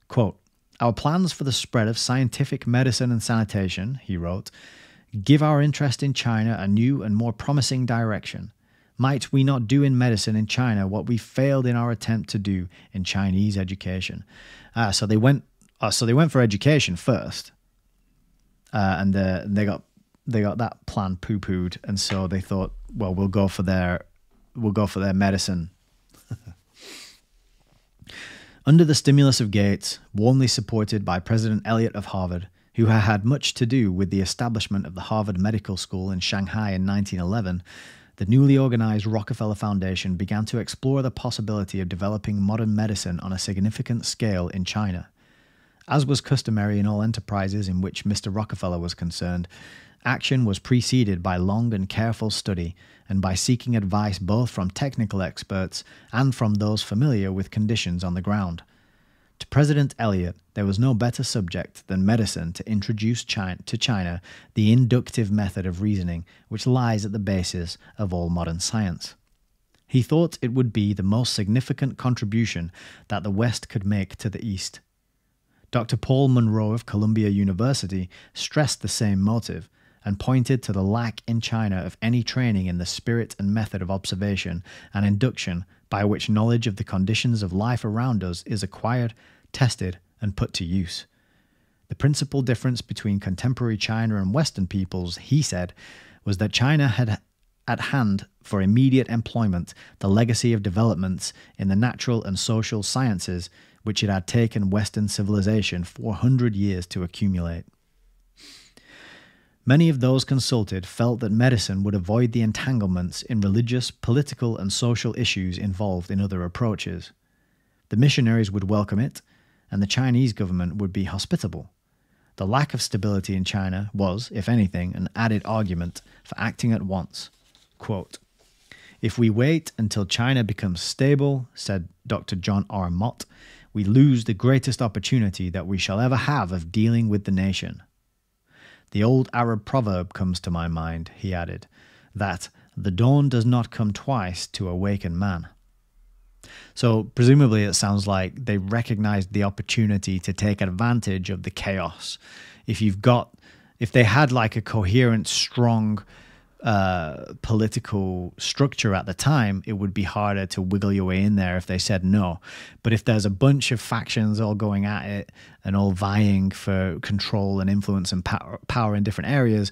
Quote, Our plans for the spread of scientific medicine and sanitation, he wrote, give our interest in China a new and more promising direction might we not do in medicine in China what we failed in our attempt to do in Chinese education? Uh, so they went. Uh, so they went for education first, uh, and uh, they got they got that plan poo pooed, and so they thought, well, we'll go for their we'll go for their medicine. Under the stimulus of Gates, warmly supported by President Eliot of Harvard, who had had much to do with the establishment of the Harvard Medical School in Shanghai in 1911, the newly organized Rockefeller Foundation began to explore the possibility of developing modern medicine on a significant scale in China. As was customary in all enterprises in which Mr. Rockefeller was concerned, action was preceded by long and careful study and by seeking advice both from technical experts and from those familiar with conditions on the ground. To President Eliot, there was no better subject than medicine to introduce China, to China the inductive method of reasoning which lies at the basis of all modern science. He thought it would be the most significant contribution that the West could make to the East. Dr. Paul Monroe of Columbia University stressed the same motive and pointed to the lack in China of any training in the spirit and method of observation and induction by which knowledge of the conditions of life around us is acquired, tested, and put to use. The principal difference between contemporary China and Western peoples, he said, was that China had at hand for immediate employment the legacy of developments in the natural and social sciences which it had taken Western civilization 400 years to accumulate. Many of those consulted felt that medicine would avoid the entanglements in religious, political, and social issues involved in other approaches. The missionaries would welcome it, and the Chinese government would be hospitable. The lack of stability in China was, if anything, an added argument for acting at once. Quote, if we wait until China becomes stable, said Dr. John R. Mott, we lose the greatest opportunity that we shall ever have of dealing with the nation. The old Arab proverb comes to my mind, he added, that the dawn does not come twice to awaken man. So, presumably, it sounds like they recognized the opportunity to take advantage of the chaos. If you've got, if they had like a coherent, strong uh, political structure at the time, it would be harder to wiggle your way in there if they said no. But if there's a bunch of factions all going at it and all vying for control and influence and power, power in different areas,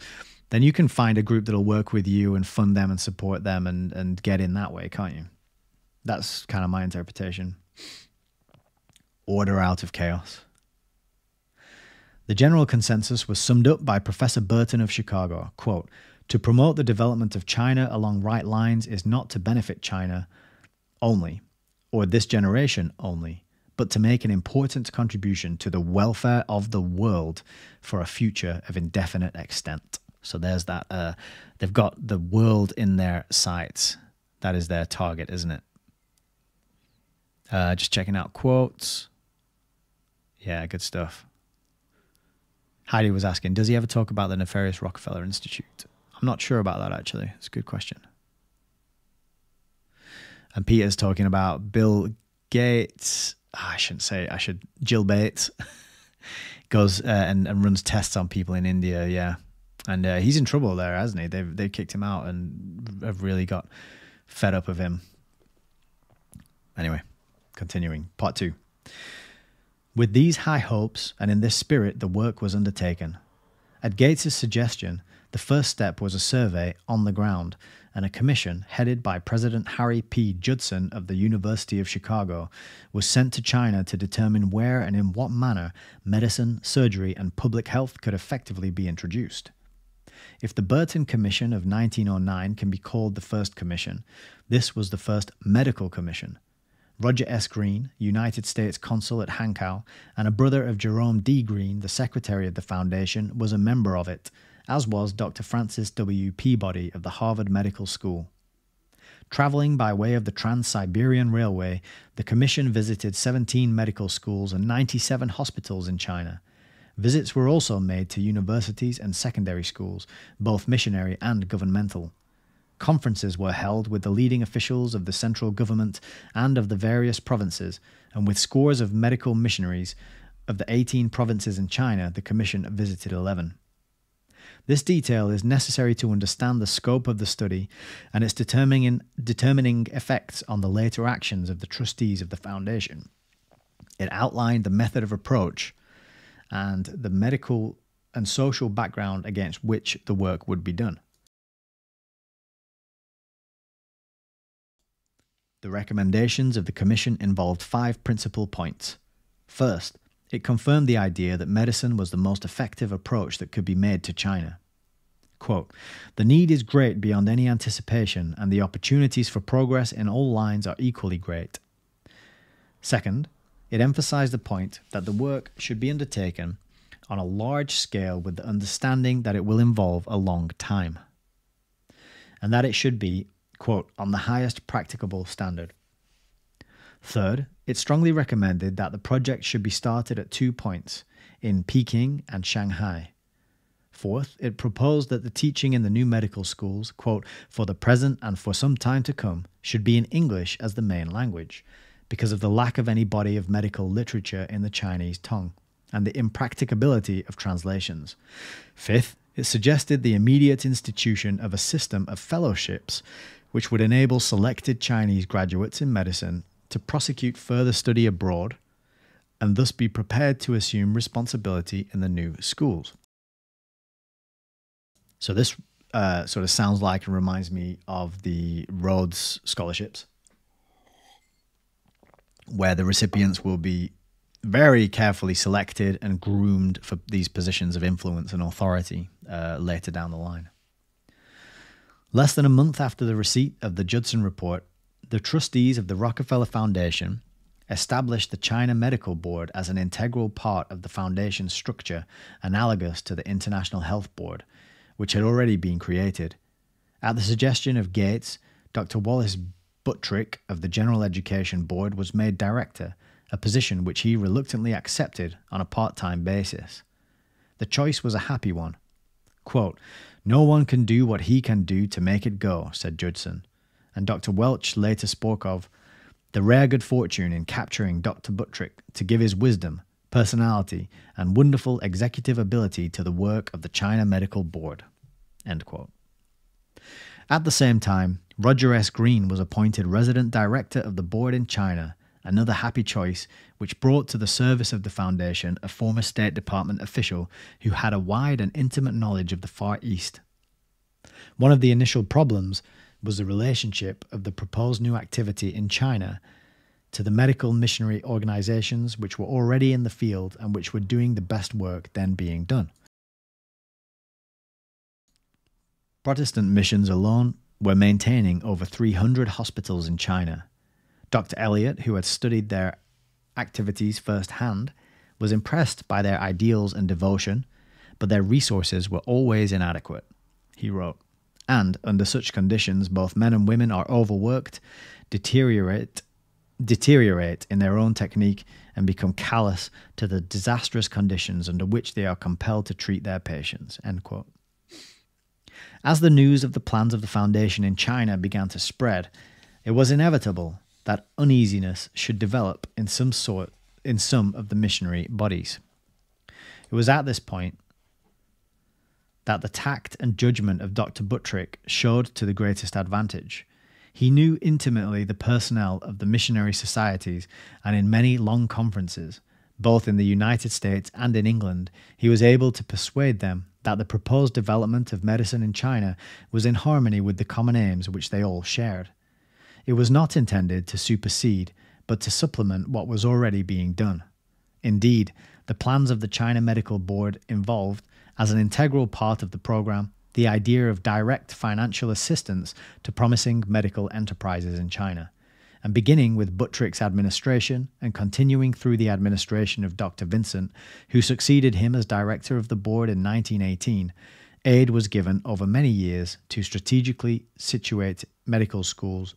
then you can find a group that'll work with you and fund them and support them and, and get in that way, can't you? That's kind of my interpretation. Order out of chaos. The general consensus was summed up by Professor Burton of Chicago. Quote, to promote the development of China along right lines is not to benefit China only, or this generation only, but to make an important contribution to the welfare of the world for a future of indefinite extent. So there's that. Uh, they've got the world in their sights. That is their target, isn't it? Uh, just checking out quotes. Yeah, good stuff. Heidi was asking, does he ever talk about the nefarious Rockefeller Institute? I'm not sure about that actually. It's a good question. And Peter's talking about Bill Gates. Oh, I shouldn't say. I should. Jill Bates goes uh, and, and runs tests on people in India. Yeah, and uh, he's in trouble there, hasn't he? They've they kicked him out and have really got fed up of him. Anyway, continuing part two. With these high hopes and in this spirit, the work was undertaken. At Gates's suggestion, the first step was a survey on the ground, and a commission headed by President Harry P. Judson of the University of Chicago was sent to China to determine where and in what manner medicine, surgery, and public health could effectively be introduced. If the Burton Commission of 1909 can be called the first commission, this was the first medical commission. Roger S. Greene, United States consul at Hankow, and a brother of Jerome D. Greene, the secretary of the foundation, was a member of it, as was Dr. Francis W. Peabody of the Harvard Medical School. Traveling by way of the Trans Siberian Railway, the Commission visited 17 medical schools and 97 hospitals in China. Visits were also made to universities and secondary schools, both missionary and governmental. Conferences were held with the leading officials of the central government and of the various provinces, and with scores of medical missionaries. Of the 18 provinces in China, the Commission visited 11. This detail is necessary to understand the scope of the study and its determining, determining effects on the later actions of the trustees of the foundation. It outlined the method of approach and the medical and social background against which the work would be done. The recommendations of the Commission involved five principal points. First, it confirmed the idea that medicine was the most effective approach that could be made to China. Quote, the need is great beyond any anticipation, and the opportunities for progress in all lines are equally great. Second, it emphasized the point that the work should be undertaken on a large scale with the understanding that it will involve a long time, and that it should be, quote, on the highest practicable standard. Third, it strongly recommended that the project should be started at two points in Peking and Shanghai. Fourth, it proposed that the teaching in the new medical schools, quote, for the present and for some time to come, should be in English as the main language, because of the lack of any body of medical literature in the Chinese tongue, and the impracticability of translations. Fifth, it suggested the immediate institution of a system of fellowships which would enable selected Chinese graduates in medicine to prosecute further study abroad and thus be prepared to assume responsibility in the new schools. So, this uh, sort of sounds like and reminds me of the Rhodes scholarships, where the recipients will be very carefully selected and groomed for these positions of influence and authority uh, later down the line. Less than a month after the receipt of the Judson report, the trustees of the Rockefeller Foundation established the China Medical Board as an integral part of the foundation's structure, analogous to the International Health Board, which had already been created. At the suggestion of Gates, Dr. Wallace Buttrick of the General Education Board was made director, a position which he reluctantly accepted on a part time basis. The choice was a happy one. Quote, no one can do what he can do to make it go, said Judson. And Dr. Welch later spoke of the rare good fortune in capturing Dr. Buttrick to give his wisdom, personality, and wonderful executive ability to the work of the China Medical Board. At the same time, Roger S. Greene was appointed resident director of the board in China, another happy choice which brought to the service of the foundation a former State Department official who had a wide and intimate knowledge of the Far East. One of the initial problems was the relationship of the proposed new activity in China to the medical missionary organizations which were already in the field and which were doing the best work then being done. Protestant missions alone were maintaining over 300 hospitals in China. Dr. Eliot, who had studied their activities firsthand, was impressed by their ideals and devotion, but their resources were always inadequate. He wrote, and under such conditions, both men and women are overworked, deteriorate, deteriorate in their own technique, and become callous to the disastrous conditions under which they are compelled to treat their patients. As the news of the plans of the foundation in China began to spread, it was inevitable that uneasiness should develop in some sort in some of the missionary bodies. It was at this point that the tact and judgment of Dr. Buttrick showed to the greatest advantage. He knew intimately the personnel of the missionary societies, and in many long conferences, both in the United States and in England, he was able to persuade them that the proposed development of medicine in China was in harmony with the common aims which they all shared. It was not intended to supersede, but to supplement what was already being done. Indeed, the plans of the China Medical Board involved as an integral part of the program the idea of direct financial assistance to promising medical enterprises in China. And beginning with Buttrick's administration and continuing through the administration of Dr. Vincent, who succeeded him as director of the board in 1918, aid was given over many years to strategically situate medical schools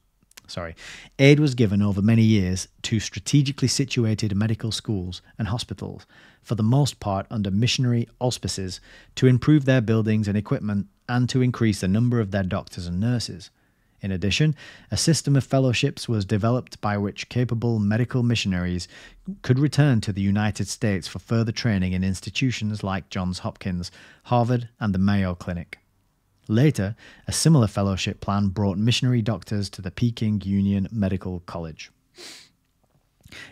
sorry, aid was given over many years to strategically situated medical schools and hospitals, for the most part under missionary auspices, to improve their buildings and equipment and to increase the number of their doctors and nurses. In addition, a system of fellowships was developed by which capable medical missionaries could return to the United States for further training in institutions like Johns Hopkins, Harvard, and the Mayo Clinic. Later, a similar fellowship plan brought missionary doctors to the Peking Union Medical College.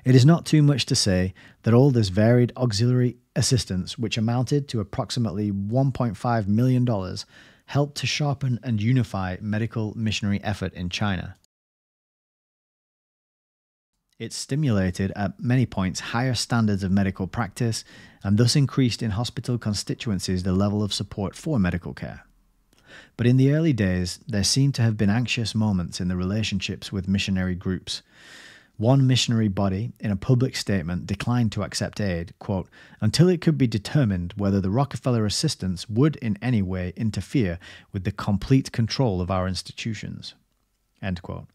It is not too much to say that all this varied auxiliary assistance, which amounted to approximately $1.5 million, helped to sharpen and unify medical missionary effort in China. It stimulated at many points higher standards of medical practice and thus increased in hospital constituencies the level of support for medical care. But in the early days, there seemed to have been anxious moments in the relationships with missionary groups. One missionary body, in a public statement, declined to accept aid, quote, until it could be determined whether the Rockefeller assistance would in any way interfere with the complete control of our institutions. End quote.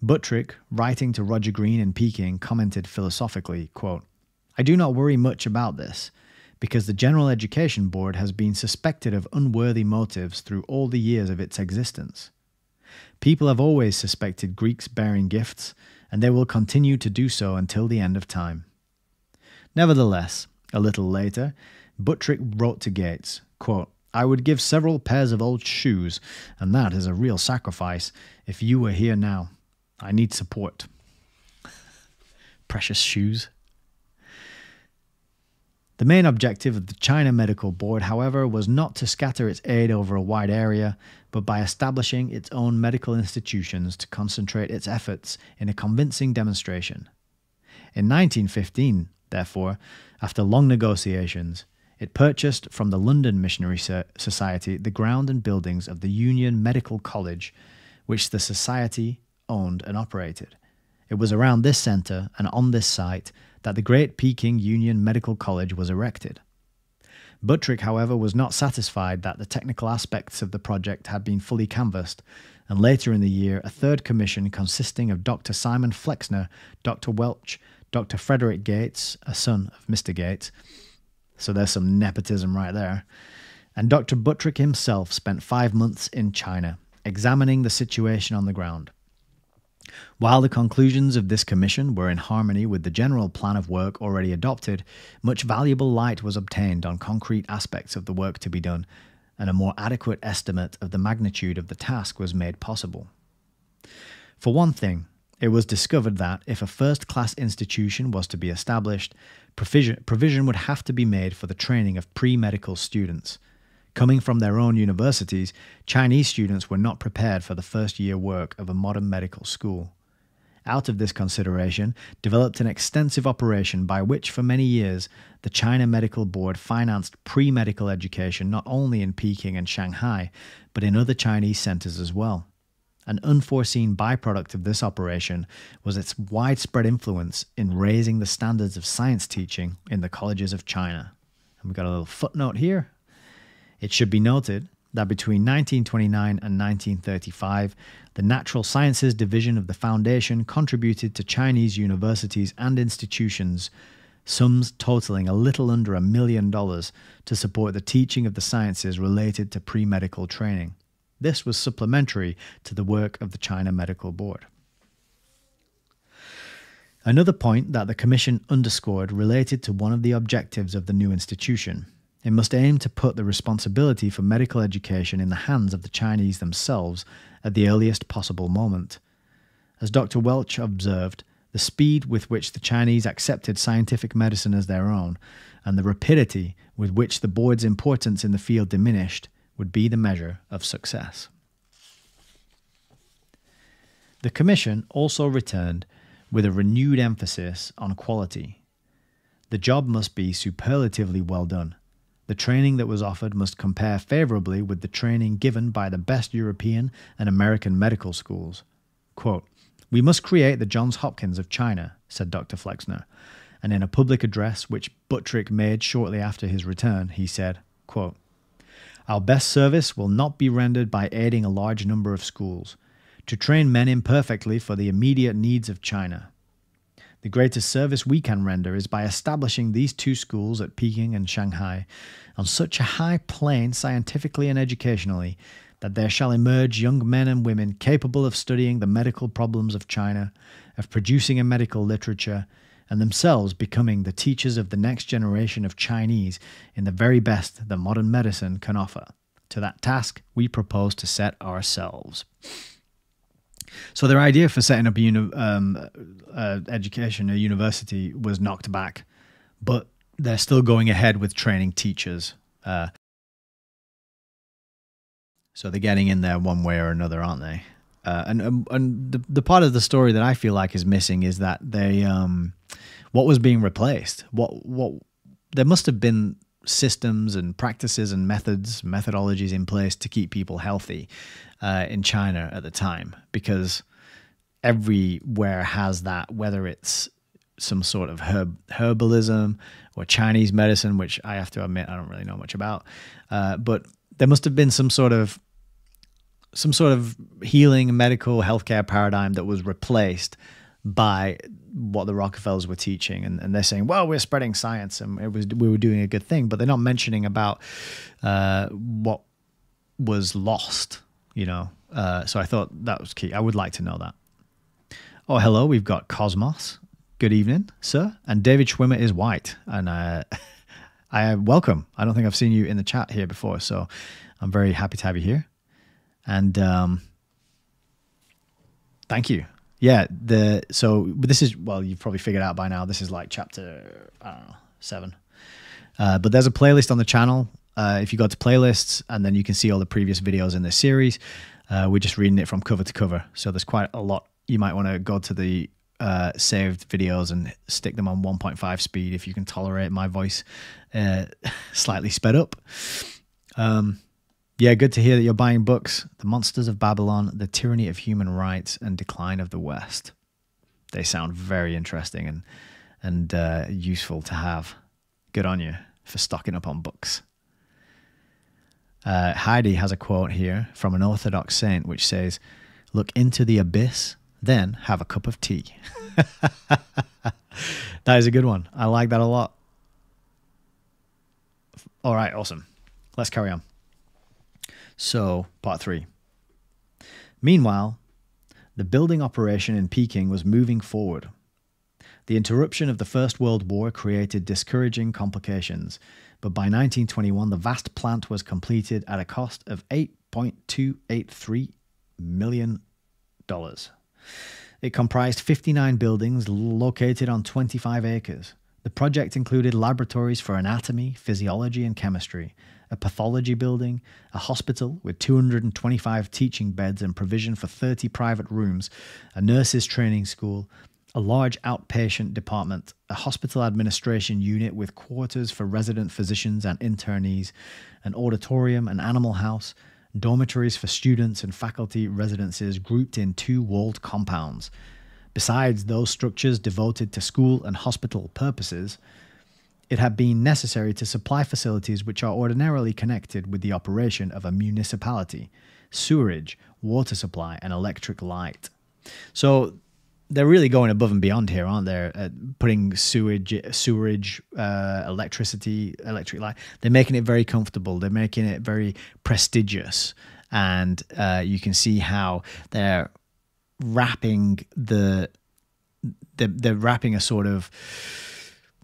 Buttrick, writing to Roger Greene in Peking, commented philosophically, quote, I do not worry much about this because the General Education Board has been suspected of unworthy motives through all the years of its existence. People have always suspected Greeks bearing gifts, and they will continue to do so until the end of time. Nevertheless, a little later, Buttrick wrote to Gates, quote, I would give several pairs of old shoes, and that is a real sacrifice, if you were here now. I need support. Precious shoes. The main objective of the China Medical Board, however, was not to scatter its aid over a wide area, but by establishing its own medical institutions to concentrate its efforts in a convincing demonstration. In 1915, therefore, after long negotiations, it purchased from the London Missionary Society the ground and buildings of the Union Medical College, which the Society owned and operated. It was around this centre and on this site that the great Peking Union Medical College was erected. Buttrick, however, was not satisfied that the technical aspects of the project had been fully canvassed, and later in the year, a third commission consisting of Dr. Simon Flexner, Dr. Welch, Dr. Frederick Gates, a son of Mr. Gates, so there's some nepotism right there, and Dr. Buttrick himself spent five months in China, examining the situation on the ground. While the conclusions of this commission were in harmony with the general plan of work already adopted, much valuable light was obtained on concrete aspects of the work to be done, and a more adequate estimate of the magnitude of the task was made possible. For one thing, it was discovered that if a first class institution was to be established, provision, provision would have to be made for the training of pre medical students. Coming from their own universities, Chinese students were not prepared for the first year work of a modern medical school. Out of this consideration, developed an extensive operation by which, for many years, the China Medical Board financed pre medical education not only in Peking and Shanghai, but in other Chinese centers as well. An unforeseen byproduct of this operation was its widespread influence in raising the standards of science teaching in the colleges of China. And we've got a little footnote here it should be noted that between 1929 and 1935, the Natural Sciences Division of the Foundation contributed to Chinese universities and institutions sums totaling a little under a million dollars to support the teaching of the sciences related to pre medical training. This was supplementary to the work of the China Medical Board. Another point that the Commission underscored related to one of the objectives of the new institution it must aim to put the responsibility for medical education in the hands of the Chinese themselves at the earliest possible moment. As Dr. Welch observed, the speed with which the Chinese accepted scientific medicine as their own, and the rapidity with which the board's importance in the field diminished, would be the measure of success. The Commission also returned with a renewed emphasis on quality. The job must be superlatively well done, the training that was offered must compare favorably with the training given by the best European and American medical schools. Quote, we must create the Johns Hopkins of China, said Dr. Flexner, and in a public address which Buttrick made shortly after his return, he said, quote, Our best service will not be rendered by aiding a large number of schools, to train men imperfectly for the immediate needs of China. The greatest service we can render is by establishing these two schools at Peking and Shanghai on such a high plane scientifically and educationally that there shall emerge young men and women capable of studying the medical problems of China, of producing a medical literature, and themselves becoming the teachers of the next generation of Chinese in the very best that modern medicine can offer. To that task we propose to set ourselves. So their idea for setting up a uni- um, uh, education, a university, was knocked back, but they're still going ahead with training teachers. Uh, so they're getting in there one way or another, aren't they? Uh, and um, and the the part of the story that I feel like is missing is that they um, what was being replaced? What what there must have been systems and practices and methods, methodologies in place to keep people healthy uh, in China at the time because everywhere has that, whether it's some sort of herb, herbalism or Chinese medicine, which I have to admit I don't really know much about. Uh, but there must have been some sort of some sort of healing medical healthcare paradigm that was replaced by what the Rockefellers were teaching, and, and they're saying, "Well, we're spreading science, and it was we were doing a good thing," but they're not mentioning about uh, what was lost, you know. Uh, so I thought that was key. I would like to know that. Oh, hello, we've got Cosmos. Good evening, sir. And David Schwimmer is white, and uh, I welcome. I don't think I've seen you in the chat here before, so I'm very happy to have you here. And um, thank you yeah, the so this is well, you've probably figured out by now. This is like chapter I don't know seven. Uh, but there's a playlist on the channel. Uh, if you go to playlists, and then you can see all the previous videos in this series. Uh, we're just reading it from cover to cover, so there's quite a lot. You might want to go to the uh, saved videos and stick them on 1.5 speed if you can tolerate my voice uh, slightly sped up. Um, yeah, good to hear that you're buying books. The Monsters of Babylon, The Tyranny of Human Rights, and Decline of the West. They sound very interesting and and uh, useful to have. Good on you for stocking up on books. Uh, Heidi has a quote here from an Orthodox saint which says, Look into the abyss, then have a cup of tea. that is a good one. I like that a lot. All right, awesome. Let's carry on. So, part three. Meanwhile, the building operation in Peking was moving forward. The interruption of the First World War created discouraging complications, but by 1921 the vast plant was completed at a cost of 8.283 million dollars. It comprised 59 buildings located on 25 acres. The project included laboratories for anatomy, physiology, and chemistry, a pathology building, a hospital with 225 teaching beds and provision for 30 private rooms, a nurses' training school, a large outpatient department, a hospital administration unit with quarters for resident physicians and internees, an auditorium, an animal house, dormitories for students and faculty residences grouped in two walled compounds. Besides those structures devoted to school and hospital purposes, it had been necessary to supply facilities which are ordinarily connected with the operation of a municipality sewerage, water supply, and electric light. So they're really going above and beyond here, aren't they? Uh, putting sewage, sewerage, uh, electricity, electric light. They're making it very comfortable. They're making it very prestigious, and uh, you can see how they're wrapping the they're, they're wrapping a sort of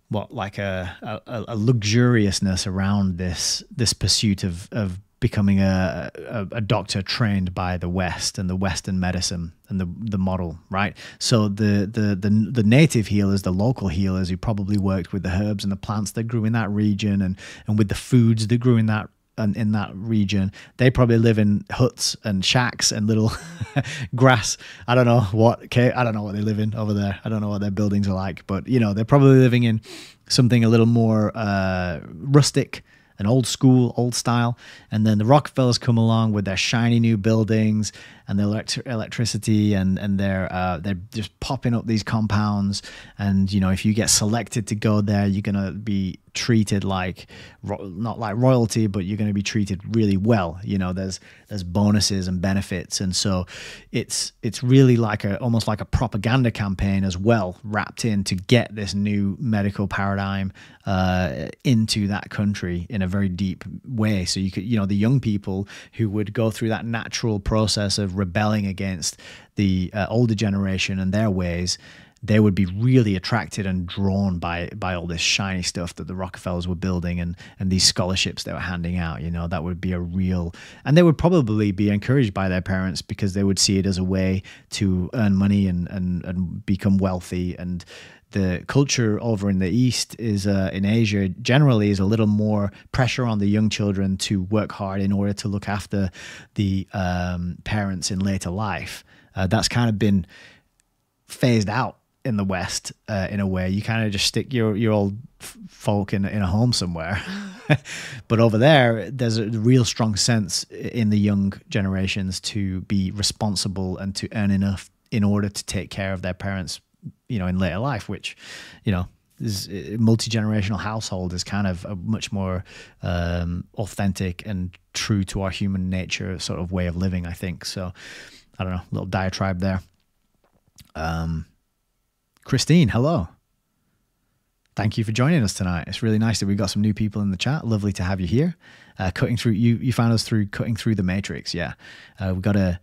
what like a, a, a luxuriousness around this this pursuit of of becoming a, a, a, doctor trained by the West and the Western medicine and the the model, right? So the, the the the native healers, the local healers who probably worked with the herbs and the plants that grew in that region and and with the foods that grew in that and in that region, they probably live in huts and shacks and little grass. I don't know what I don't know what they live in over there. I don't know what their buildings are like, but you know they're probably living in something a little more uh, rustic an old school, old style. And then the Rockefellers come along with their shiny new buildings and the elect- electricity, and and they're uh, they're just popping up these compounds. And you know, if you get selected to go there, you're gonna be treated like not like royalty, but you're going to be treated really well. You know, there's there's bonuses and benefits, and so it's it's really like a almost like a propaganda campaign as well, wrapped in to get this new medical paradigm uh, into that country in a very deep way. So you could, you know, the young people who would go through that natural process of rebelling against the uh, older generation and their ways they would be really attracted and drawn by by all this shiny stuff that the Rockefellers were building and and these scholarships they were handing out. You know, that would be a real, and they would probably be encouraged by their parents because they would see it as a way to earn money and and and become wealthy and. The culture over in the East is uh, in Asia generally is a little more pressure on the young children to work hard in order to look after the um, parents in later life. Uh, that's kind of been phased out in the West uh, in a way. You kind of just stick your your old folk in in a home somewhere. but over there, there's a real strong sense in the young generations to be responsible and to earn enough in order to take care of their parents, you know, in later life. Which, you know, is multi generational household is kind of a much more um, authentic and true to our human nature sort of way of living. I think so. I don't know, little diatribe there. Um, Christine, hello. Thank you for joining us tonight. It's really nice that we've got some new people in the chat. Lovely to have you here. Uh, cutting through, you you found us through cutting through the matrix. Yeah, uh, we got a.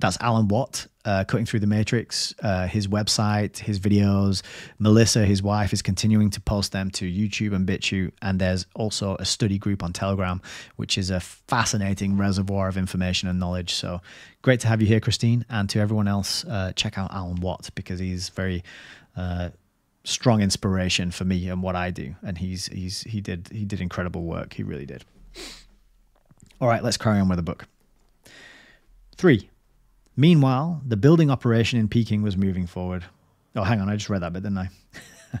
That's Alan Watt, uh, cutting through the matrix. Uh, his website, his videos. Melissa, his wife, is continuing to post them to YouTube and BitChute. And there's also a study group on Telegram, which is a fascinating reservoir of information and knowledge. So great to have you here, Christine. And to everyone else, uh, check out Alan Watt because he's very uh, strong inspiration for me and what I do. And he's he's he did he did incredible work. He really did. All right, let's carry on with the book. Three. Meanwhile, the building operation in Peking was moving forward. Oh, hang on, I just read that bit, didn't I?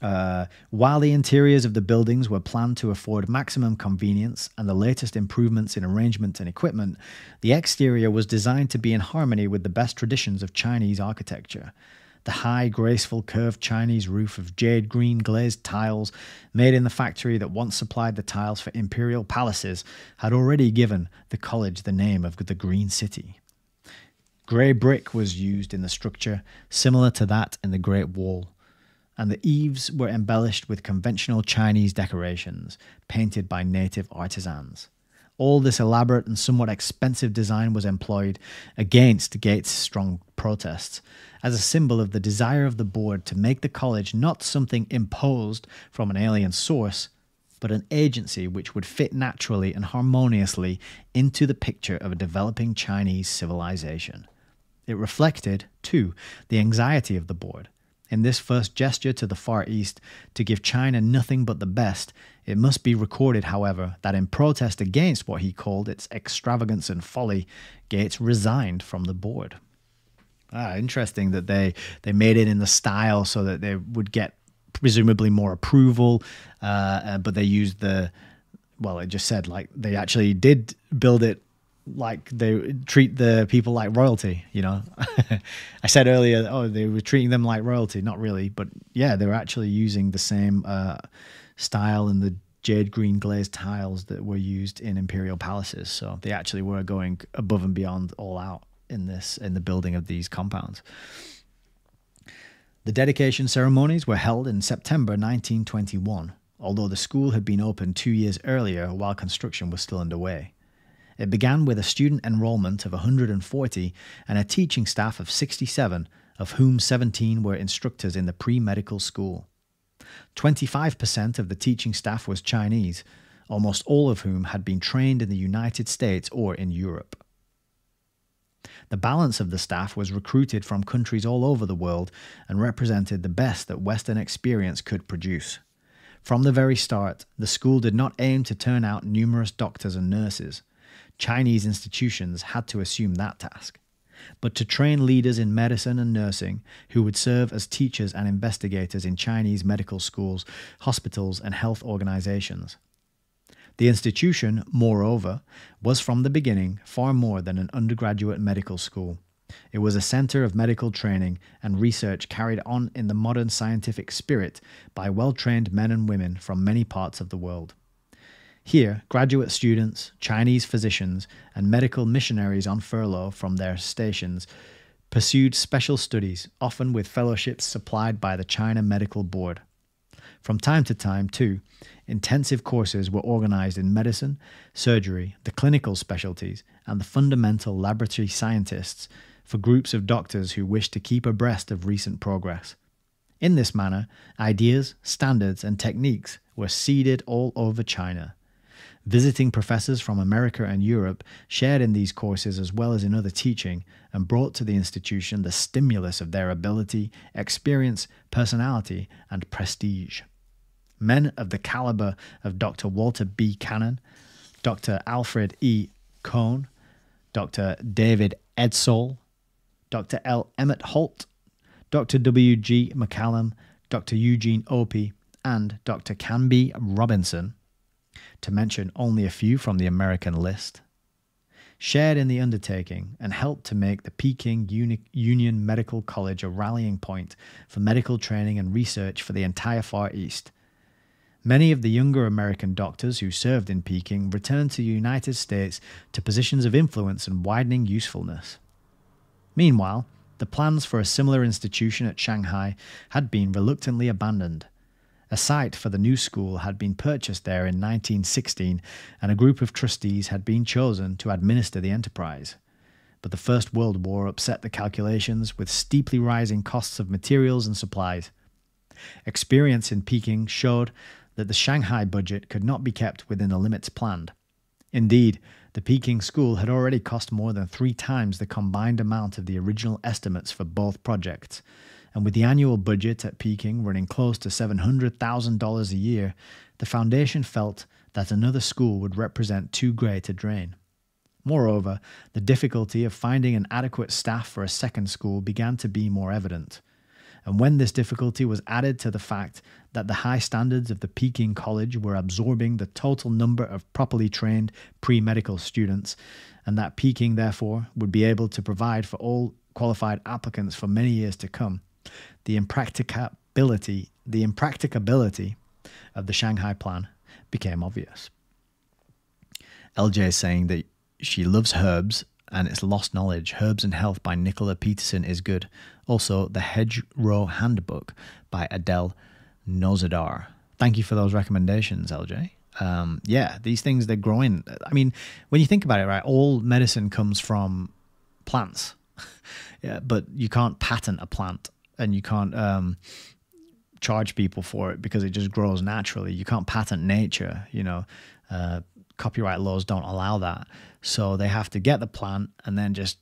Uh, while the interiors of the buildings were planned to afford maximum convenience and the latest improvements in arrangement and equipment, the exterior was designed to be in harmony with the best traditions of Chinese architecture. The high, graceful, curved Chinese roof of jade green glazed tiles, made in the factory that once supplied the tiles for imperial palaces, had already given the college the name of the Green City. Grey brick was used in the structure, similar to that in the Great Wall and the eaves were embellished with conventional Chinese decorations painted by native artisans. All this elaborate and somewhat expensive design was employed against Gates' strong protests as a symbol of the desire of the board to make the college not something imposed from an alien source, but an agency which would fit naturally and harmoniously into the picture of a developing Chinese civilization. It reflected, too, the anxiety of the board in this first gesture to the Far East to give China nothing but the best, it must be recorded, however, that in protest against what he called its extravagance and folly, Gates resigned from the board. Ah, interesting that they they made it in the style so that they would get presumably more approval, uh, uh, but they used the well, it just said like they actually did build it like they treat the people like royalty you know i said earlier oh they were treating them like royalty not really but yeah they were actually using the same uh, style and the jade green glazed tiles that were used in imperial palaces. So they actually were going above and beyond all out in this in the building of these compounds. The dedication ceremonies were held in september 1921 although the school had been opened two years earlier while construction was still underway. It began with a student enrollment of 140 and a teaching staff of 67, of whom 17 were instructors in the pre medical school. 25% of the teaching staff was Chinese, almost all of whom had been trained in the United States or in Europe. The balance of the staff was recruited from countries all over the world and represented the best that Western experience could produce. From the very start, the school did not aim to turn out numerous doctors and nurses. Chinese institutions had to assume that task, but to train leaders in medicine and nursing who would serve as teachers and investigators in Chinese medical schools, hospitals, and health organizations. The institution, moreover, was from the beginning far more than an undergraduate medical school. It was a center of medical training and research carried on in the modern scientific spirit by well trained men and women from many parts of the world. Here, graduate students, Chinese physicians, and medical missionaries on furlough from their stations pursued special studies, often with fellowships supplied by the China Medical Board. From time to time, too, intensive courses were organized in medicine, surgery, the clinical specialties, and the fundamental laboratory scientists for groups of doctors who wished to keep abreast of recent progress. In this manner, ideas, standards, and techniques were seeded all over China. Visiting professors from America and Europe shared in these courses as well as in other teaching and brought to the institution the stimulus of their ability, experience, personality, and prestige. Men of the caliber of Dr. Walter B. Cannon, Dr. Alfred E. Cohn, Dr. David Edsall, Dr. L. Emmett Holt, Dr. W. G. MacCallum, Dr. Eugene Opie, and Dr. Canby Robinson to mention only a few from the American list, shared in the undertaking and helped to make the Peking Uni- Union Medical College a rallying point for medical training and research for the entire Far East. Many of the younger American doctors who served in Peking returned to the United States to positions of influence and widening usefulness. Meanwhile, the plans for a similar institution at Shanghai had been reluctantly abandoned a site for the new school had been purchased there in 1916, and a group of trustees had been chosen to administer the enterprise. But the First World War upset the calculations with steeply rising costs of materials and supplies. Experience in Peking showed that the Shanghai budget could not be kept within the limits planned. Indeed, the Peking school had already cost more than three times the combined amount of the original estimates for both projects, and with the annual budget at Peking running close to $700,000 a year, the foundation felt that another school would represent too great a drain. Moreover, the difficulty of finding an adequate staff for a second school began to be more evident. And when this difficulty was added to the fact that the high standards of the Peking College were absorbing the total number of properly trained pre medical students, and that Peking, therefore, would be able to provide for all qualified applicants for many years to come, the impracticability, the impracticability of the Shanghai Plan became obvious. LJ is saying that she loves herbs and it's lost knowledge. Herbs and Health by Nicola Peterson is good. Also, The Hedgerow Handbook by Adele Nozedar. Thank you for those recommendations, LJ. Um, yeah, these things they're growing. I mean, when you think about it, right, all medicine comes from plants, yeah, but you can't patent a plant and you can't um, charge people for it because it just grows naturally. You can't patent nature, you know. Uh, copyright laws don't allow that. So they have to get the plant and then just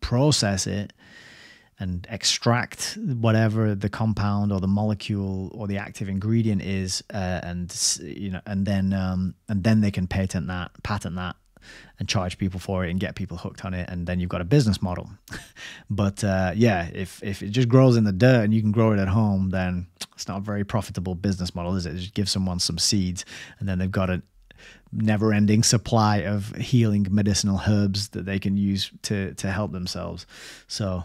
process it and extract whatever the compound or the molecule or the active ingredient is, uh, and you know, and then um, and then they can patent that, patent that, and charge people for it and get people hooked on it, and then you've got a business model. but uh, yeah, if if it just grows in the dirt and you can grow it at home, then it's not a very profitable business model, is it? Just give someone some seeds, and then they've got a never ending supply of healing medicinal herbs that they can use to to help themselves. So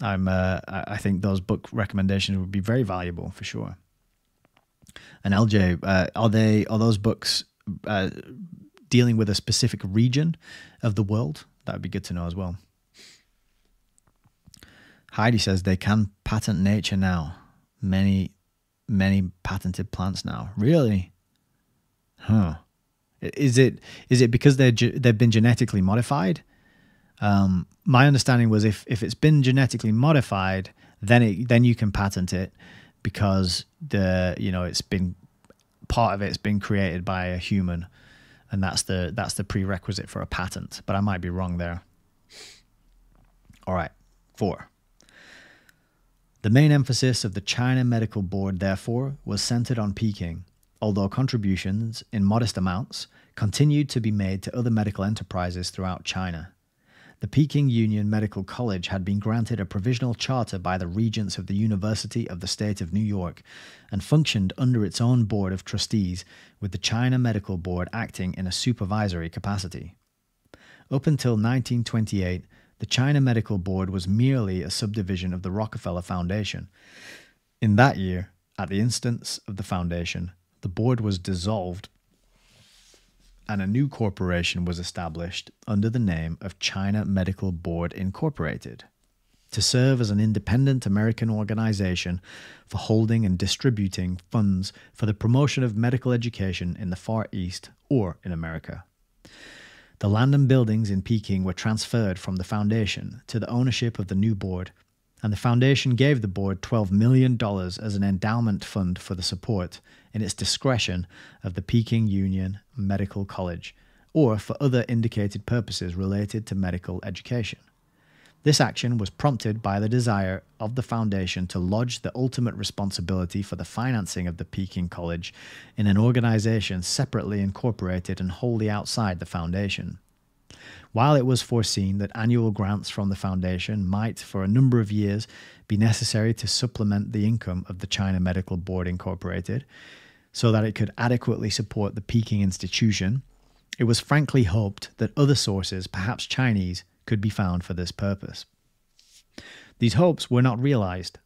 I'm uh, I think those book recommendations would be very valuable for sure. And LJ, uh, are they are those books uh, dealing with a specific region of the world? That would be good to know as well. Heidi says they can patent nature now. Many, many patented plants now. Really? Huh. Is it is it because they're they've been genetically modified? Um, my understanding was if if it's been genetically modified, then it then you can patent it because the you know it's been part of it's been created by a human, and that's the that's the prerequisite for a patent. But I might be wrong there. All right, four. The main emphasis of the China Medical Board, therefore, was centered on Peking although contributions, in modest amounts, continued to be made to other medical enterprises throughout China. The Peking Union Medical College had been granted a provisional charter by the regents of the University of the State of New York and functioned under its own board of trustees, with the China Medical Board acting in a supervisory capacity. Up until 1928, the China Medical Board was merely a subdivision of the Rockefeller Foundation. In that year, at the instance of the foundation, the board was dissolved and a new corporation was established under the name of China Medical Board Incorporated to serve as an independent American organization for holding and distributing funds for the promotion of medical education in the Far East or in America. The land and buildings in Peking were transferred from the foundation to the ownership of the new board, and the foundation gave the board $12 million as an endowment fund for the support in its discretion of the Peking Union Medical College or for other indicated purposes related to medical education. This action was prompted by the desire of the Foundation to lodge the ultimate responsibility for the financing of the Peking College in an organization separately incorporated and wholly outside the Foundation. While it was foreseen that annual grants from the Foundation might, for a number of years, be necessary to supplement the income of the China Medical Board Incorporated, so that it could adequately support the Peking institution, it was frankly hoped that other sources, perhaps Chinese, could be found for this purpose. These hopes were not realized.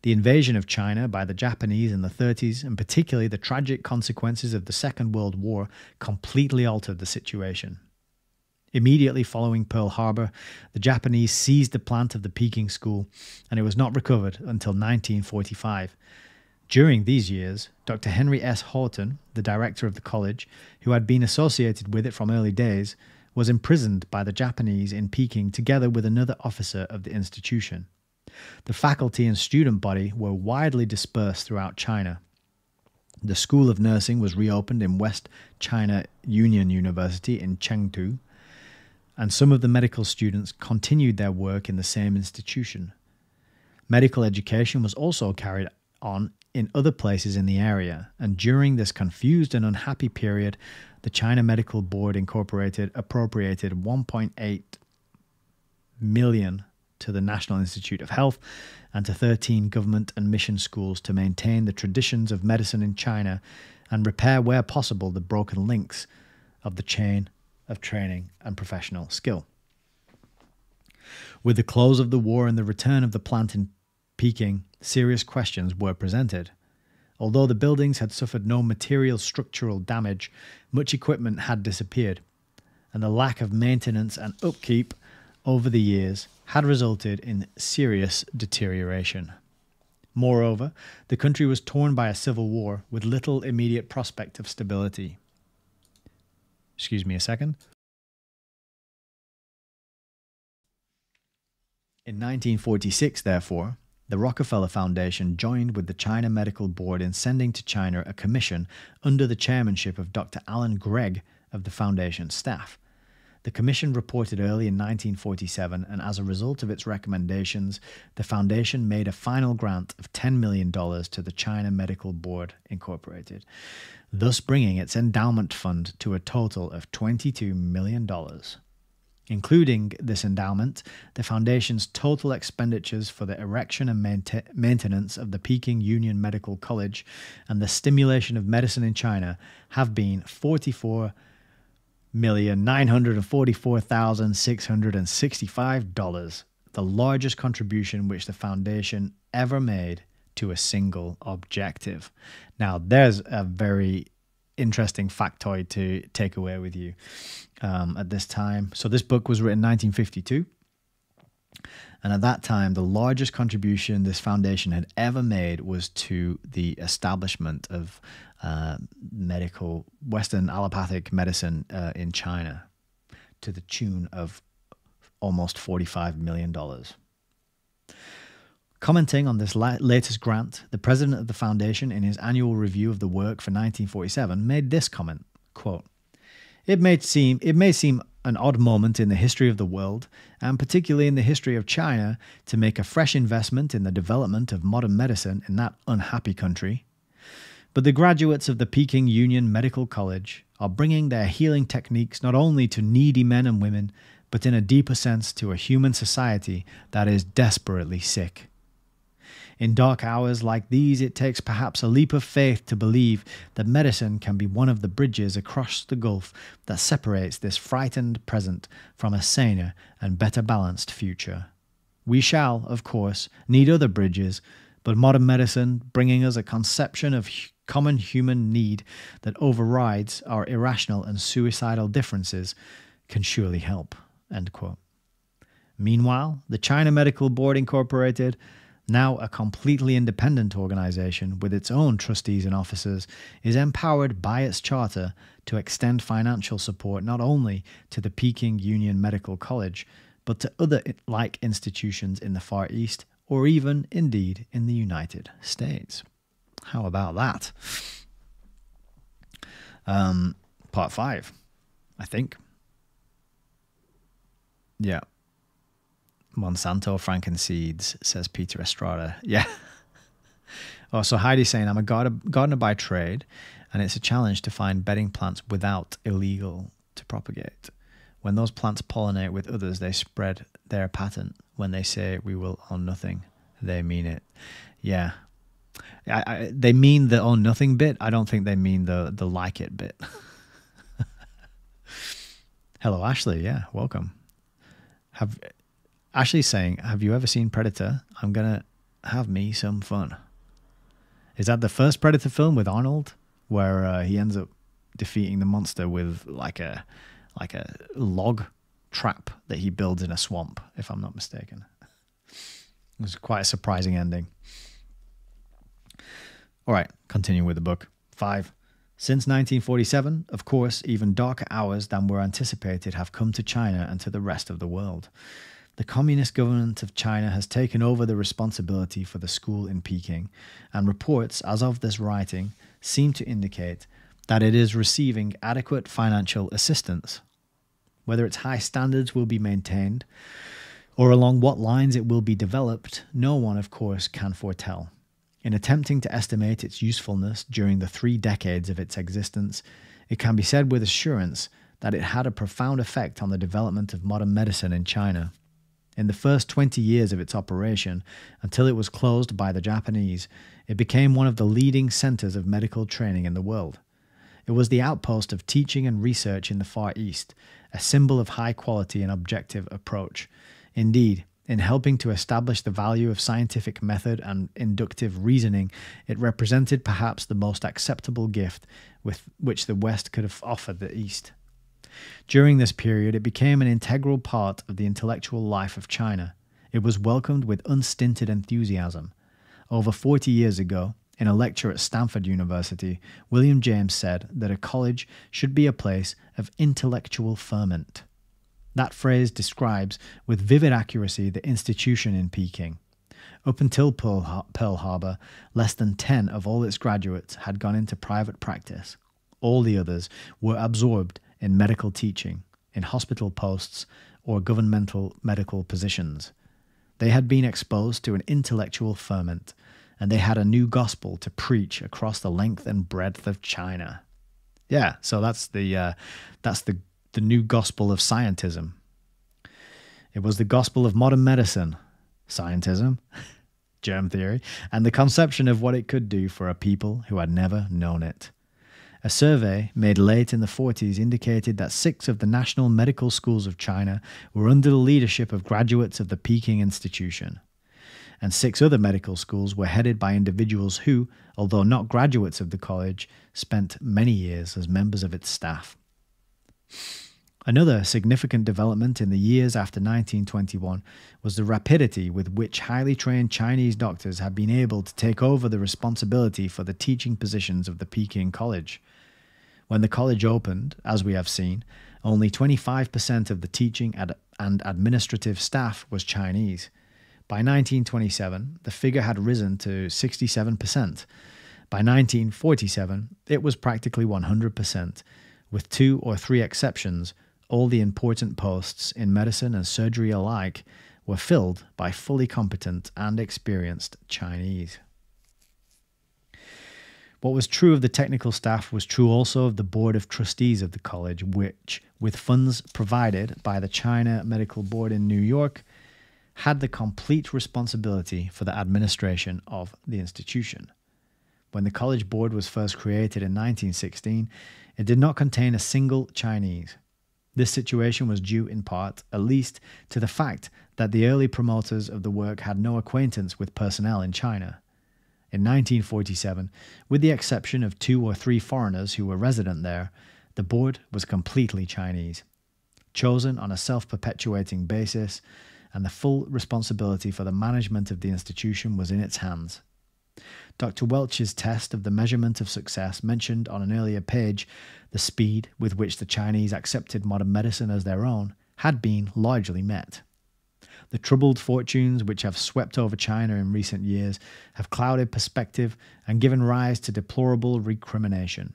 The invasion of China by the Japanese in the 30s, and particularly the tragic consequences of the Second World War, completely altered the situation. Immediately following Pearl Harbor, the Japanese seized the plant of the Peking School, and it was not recovered until 1945, during these years, Dr. Henry S. Houghton, the director of the college, who had been associated with it from early days, was imprisoned by the Japanese in Peking together with another officer of the institution. The faculty and student body were widely dispersed throughout China. The School of Nursing was reopened in West China Union University in Chengdu, and some of the medical students continued their work in the same institution. Medical education was also carried on in other places in the area, and during this confused and unhappy period, the China Medical Board Incorporated appropriated 1.8 million to the National Institute of Health and to 13 government and mission schools to maintain the traditions of medicine in China and repair where possible the broken links of the chain of training and professional skill. With the close of the war and the return of the plant in Peking, serious questions were presented. Although the buildings had suffered no material structural damage, much equipment had disappeared, and the lack of maintenance and upkeep over the years had resulted in serious deterioration. Moreover, the country was torn by a civil war with little immediate prospect of stability. Excuse me a second. In 1946, therefore, the Rockefeller Foundation joined with the China Medical Board in sending to China a commission under the chairmanship of Dr. Alan Gregg of the Foundation staff. The Commission reported early in 1947, and as a result of its recommendations, the Foundation made a final grant of $10 million to the China Medical Board, Incorporated, thus bringing its endowment fund to a total of $22 million. Including this endowment, the Foundation's total expenditures for the erection and maintenance of the Peking Union Medical College and the stimulation of medicine in China have been 44 million nine hundred and forty-four thousand six hundred and sixty-five dollars, the largest contribution which the foundation ever made to a single objective. Now, there's a very interesting factoid to take away with you um, at this time. So, this book was written 1952. And at that time, the largest contribution this foundation had ever made was to the establishment of uh, medical, Western allopathic medicine uh, in China to the tune of almost $45 million. Commenting on this la- latest grant, the president of the foundation, in his annual review of the work for 1947, made this comment quote, it may seem it may seem an odd moment in the history of the world, and particularly in the history of China, to make a fresh investment in the development of modern medicine in that unhappy country. But the graduates of the Peking Union Medical College are bringing their healing techniques not only to needy men and women, but in a deeper sense to a human society that is desperately sick. In dark hours like these, it takes perhaps a leap of faith to believe that medicine can be one of the bridges across the gulf that separates this frightened present from a saner and better balanced future. We shall, of course, need other bridges, but modern medicine, bringing us a conception of common human need that overrides our irrational and suicidal differences, can surely help. Meanwhile, the China Medical Board Incorporated, now a completely independent organization with its own trustees and officers, is empowered by its charter to extend financial support not only to the Peking Union Medical College, but to other like institutions in the Far East or even, indeed, in the United States. How about that? Um, part five, I think. Yeah. Monsanto Frankenseeds, says Peter Estrada. Yeah. oh, so Heidi's saying, I'm a gardener by trade, and it's a challenge to find bedding plants without illegal to propagate. When those plants pollinate with others, they spread their pattern. When they say we will own nothing, they mean it. Yeah, I, I, they mean the own nothing bit. I don't think they mean the the like it bit. Hello, Ashley. Yeah, welcome. Have Ashley saying, "Have you ever seen Predator? I'm gonna have me some fun." Is that the first Predator film with Arnold, where uh, he ends up defeating the monster with like a like a log trap that he builds in a swamp? If I'm not mistaken, it was quite a surprising ending. All right, continue with the book. Five. Since 1947, of course, even darker hours than were anticipated have come to China and to the rest of the world. The Communist government of China has taken over the responsibility for the school in Peking, and reports, as of this writing, seem to indicate that it is receiving adequate financial assistance. Whether its high standards will be maintained Or along what lines it will be developed, no one, of course, can foretell. In attempting to estimate its usefulness during the three decades of its existence, it can be said with assurance that it had a profound effect on the development of modern medicine in China. In the first 20 years of its operation, until it was closed by the Japanese, it became one of the leading centers of medical training in the world. It was the outpost of teaching and research in the Far East, a symbol of high quality and objective approach. Indeed, in helping to establish the value of scientific method and inductive reasoning, it represented perhaps the most acceptable gift with which the West could have offered the East. During this period, it became an integral part of the intellectual life of China. It was welcomed with unstinted enthusiasm. Over 40 years ago, in a lecture at Stanford University, William James said that a college should be a place of intellectual ferment. That phrase describes with vivid accuracy the institution in Peking. Up until Pearl, Pearl Harbor, less than 10 of all its graduates had gone into private practice. All the others were absorbed in medical teaching, in hospital posts, or governmental medical positions. They had been exposed to an intellectual ferment, and they had a new gospel to preach across the length and breadth of China. Yeah, so that's the uh, that's the the new gospel of scientism. It was the gospel of modern medicine, scientism, germ theory, and the conception of what it could do for a people who had never known it. A survey made late in the 40s indicated that six of the national medical schools of China were under the leadership of graduates of the Peking Institution. And six other medical schools were headed by individuals who, although not graduates of the college, spent many years as members of its staff. Another significant development in the years after 1921 was the rapidity with which highly trained Chinese doctors had been able to take over the responsibility for the teaching positions of the Peking College. When the college opened, as we have seen, only 25% of the teaching and administrative staff was Chinese. By 1927, the figure had risen to 67%. By 1947, it was practically 100%, with two or three exceptions all the important posts in medicine and surgery alike were filled by fully competent and experienced Chinese. What was true of the technical staff was true also of the board of trustees of the college, which, with funds provided by the China Medical Board in New York, had the complete responsibility for the administration of the institution. When the college board was first created in 1916, it did not contain a single Chinese. This situation was due in part, at least, to the fact that the early promoters of the work had no acquaintance with personnel in China. In 1947, with the exception of two or three foreigners who were resident there, the board was completely Chinese, chosen on a self perpetuating basis, and the full responsibility for the management of the institution was in its hands. Dr. Welch's test of the measurement of success mentioned on an earlier page, the speed with which the Chinese accepted modern medicine as their own, had been largely met. The troubled fortunes which have swept over China in recent years have clouded perspective and given rise to deplorable recrimination.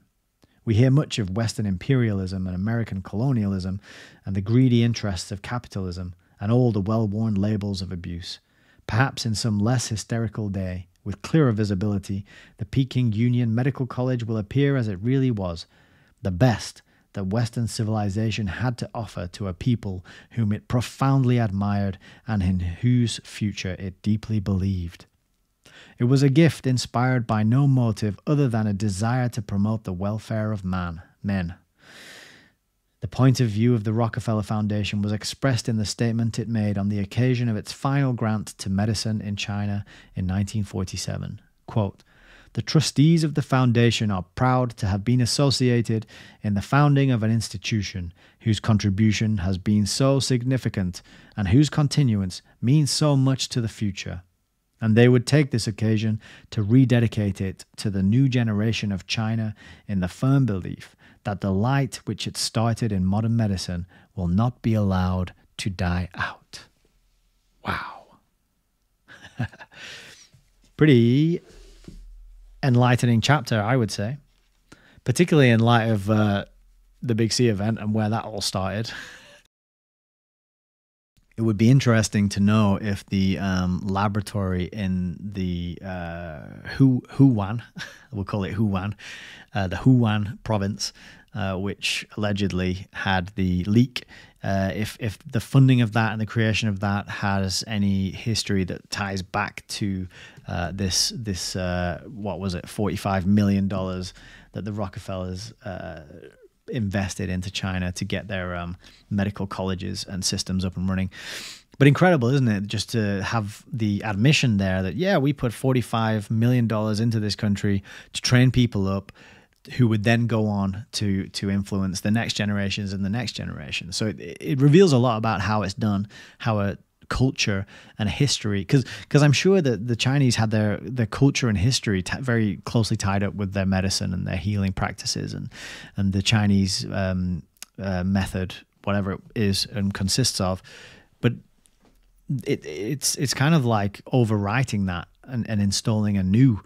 We hear much of Western imperialism and American colonialism and the greedy interests of capitalism and all the well worn labels of abuse. Perhaps in some less hysterical day, with clearer visibility, the Peking Union Medical College will appear as it really was the best that Western civilization had to offer to a people whom it profoundly admired and in whose future it deeply believed. It was a gift inspired by no motive other than a desire to promote the welfare of man, men. The point of view of the Rockefeller Foundation was expressed in the statement it made on the occasion of its final grant to medicine in China in 1947. Quote, the trustees of the foundation are proud to have been associated in the founding of an institution whose contribution has been so significant and whose continuance means so much to the future. And they would take this occasion to rededicate it to the new generation of China in the firm belief that the light which it started in modern medicine will not be allowed to die out. Wow. Pretty enlightening chapter, I would say, particularly in light of uh, the Big C event and where that all started. it would be interesting to know if the um, laboratory in the uh, Hu Wuhan, we'll call it Wuhan, uh, the Wuhan province, uh, which allegedly had the leak. Uh, if if the funding of that and the creation of that has any history that ties back to uh, this this uh, what was it forty five million dollars that the Rockefellers invested into China to get their um, medical colleges and systems up and running. But incredible, isn't it? Just to have the admission there that, yeah, we put $45 million into this country to train people up who would then go on to to influence the next generations and the next generation. So it, it reveals a lot about how it's done, how a culture and a history because because I'm sure that the Chinese had their their culture and history very closely tied up with their medicine and their healing practices and and the Chinese um, uh, method whatever it is and consists of but it it's it's kind of like overwriting that and, and installing a new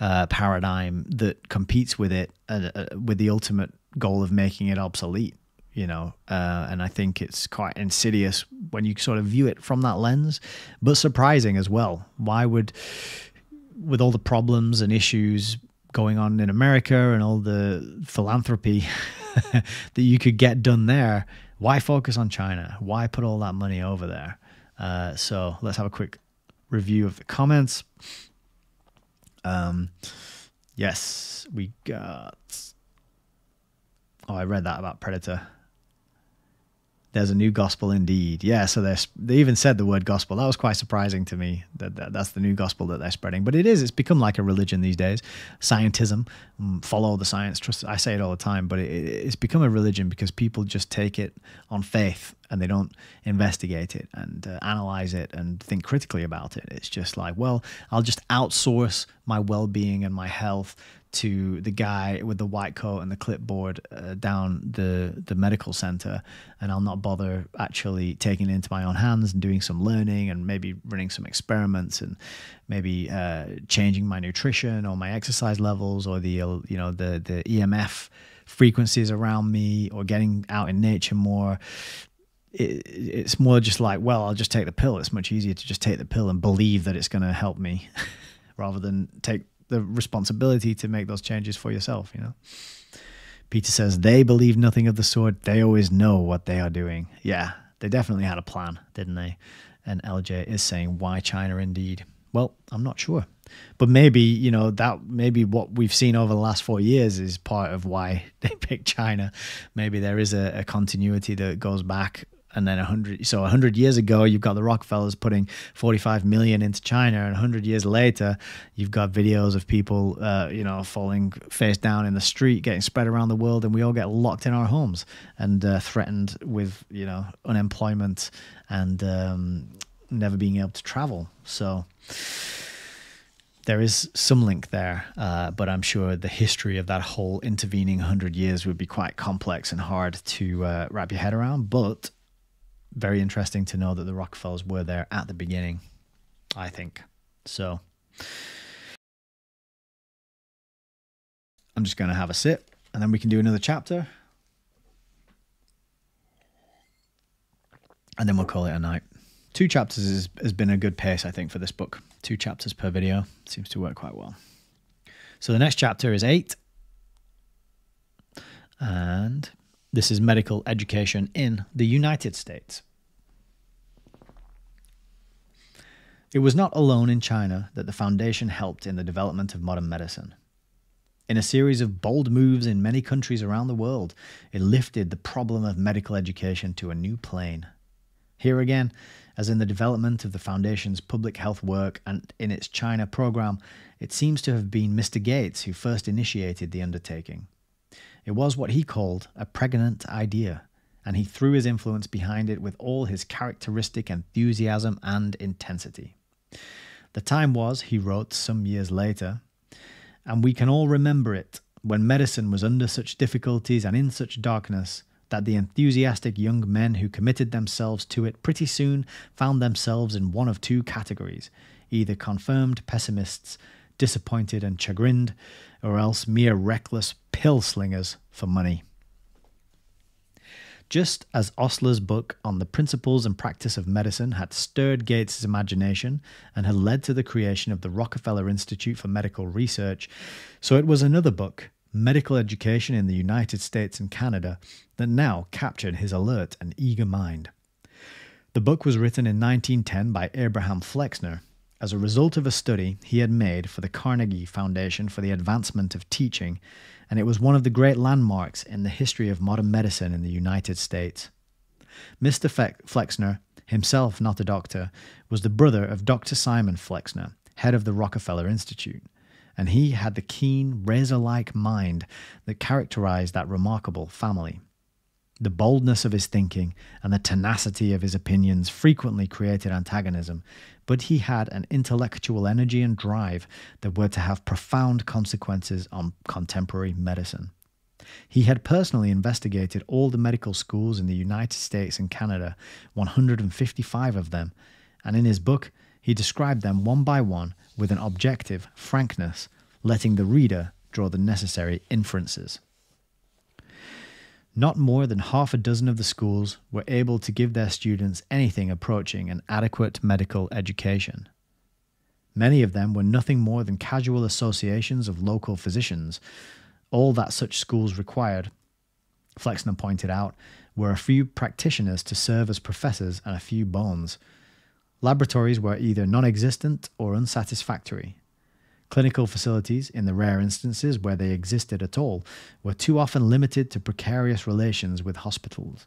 uh, paradigm that competes with it uh, uh with the ultimate goal of making it obsolete you know, uh, and I think it's quite insidious when you sort of view it from that lens, but surprising as well. Why would, with all the problems and issues going on in America and all the philanthropy that you could get done there, why focus on China? Why put all that money over there? Uh, so let's have a quick review of the comments. Um, yes, we got. Oh, I read that about Predator there's a new gospel indeed. Yeah, so they they even said the word gospel. That was quite surprising to me that, that, that's the new gospel that they're spreading. But it is. It's become like a religion these days. Scientism, mm, follow the science. Trust. I say it all the time, but it, it's become a religion because people just take it on faith and they don't investigate it and uh, analyze it and think critically about it. It's just like, well, I'll just outsource my well-being and my health to the guy with the white coat and the clipboard uh, down the the medical center and I'll not bother actually taking it into my own hands and doing some learning and maybe running some experiments and maybe uh, changing my nutrition or my exercise levels or the you know the the EMF frequencies around me or getting out in nature more. It, it's more just like well I'll just take the pill. It's much easier to just take the pill and believe that it's going to help me rather than take the responsibility to make those changes for yourself, you know. Peter says they believe nothing of the sort. They always know what they are doing. Yeah, they definitely had a plan, didn't they? And LJ is saying, why China indeed? Well, I'm not sure. But maybe, you know, that maybe what we've seen over the last four years is part of why they picked China. Maybe there is a, a continuity that goes back and then 100 so 100 years ago you've got the rockefellers putting 45 million into china and 100 years later you've got videos of people uh, you know falling face down in the street getting spread around the world and we all get locked in our homes and uh, threatened with you know unemployment and um, never being able to travel so there is some link there, uh, but I'm sure the history of that whole intervening 100 years would be quite complex and hard to uh, wrap your head around. But very interesting to know that the Rockefellers were there at the beginning, I think. So I'm just going to have a sip and then we can do another chapter. And then we'll call it a night. Two chapters is, has been a good pace, I think, for this book. Two chapters per video seems to work quite well. So the next chapter is eight. And this is medical education in the United States. It was not alone in China that the Foundation helped in the development of modern medicine. In a series of bold moves in many countries around the world, it lifted the problem of medical education to a new plane. Here again, as in the development of the Foundation's public health work and in its China program, it seems to have been Mr. Gates who first initiated the undertaking. It was what he called a pregnant idea, and he threw his influence behind it with all his characteristic enthusiasm and intensity. The time was, he wrote some years later, and we can all remember it, when medicine was under such difficulties and in such darkness that the enthusiastic young men who committed themselves to it pretty soon found themselves in one of two categories either confirmed pessimists, disappointed and chagrined, or else mere reckless pill slingers for money. Just as Osler's book on the principles and practice of medicine had stirred Gates' imagination and had led to the creation of the Rockefeller Institute for Medical Research, so it was another book, Medical Education in the United States and Canada, that now captured his alert and eager mind. The book was written in 1910 by Abraham Flexner as a result of a study he had made for the Carnegie Foundation for the Advancement of Teaching, and it was one of the great landmarks in the history of modern medicine in the United States. Mr. Flexner, himself not a doctor, was the brother of Dr. Simon Flexner, head of the Rockefeller Institute, and he had the keen, razor like mind that characterized that remarkable family. The boldness of his thinking and the tenacity of his opinions frequently created antagonism, but he had an intellectual energy and drive that were to have profound consequences on contemporary medicine. He had personally investigated all the medical schools in the United States and Canada, 155 of them, and in his book, he described them one by one with an objective frankness, letting the reader draw the necessary inferences. Not more than half a dozen of the schools were able to give their students anything approaching an adequate medical education. Many of them were nothing more than casual associations of local physicians. All that such schools required, Flexner pointed out, were a few practitioners to serve as professors and a few bones. Laboratories were either non existent or unsatisfactory, Clinical facilities, in the rare instances where they existed at all, were too often limited to precarious relations with hospitals,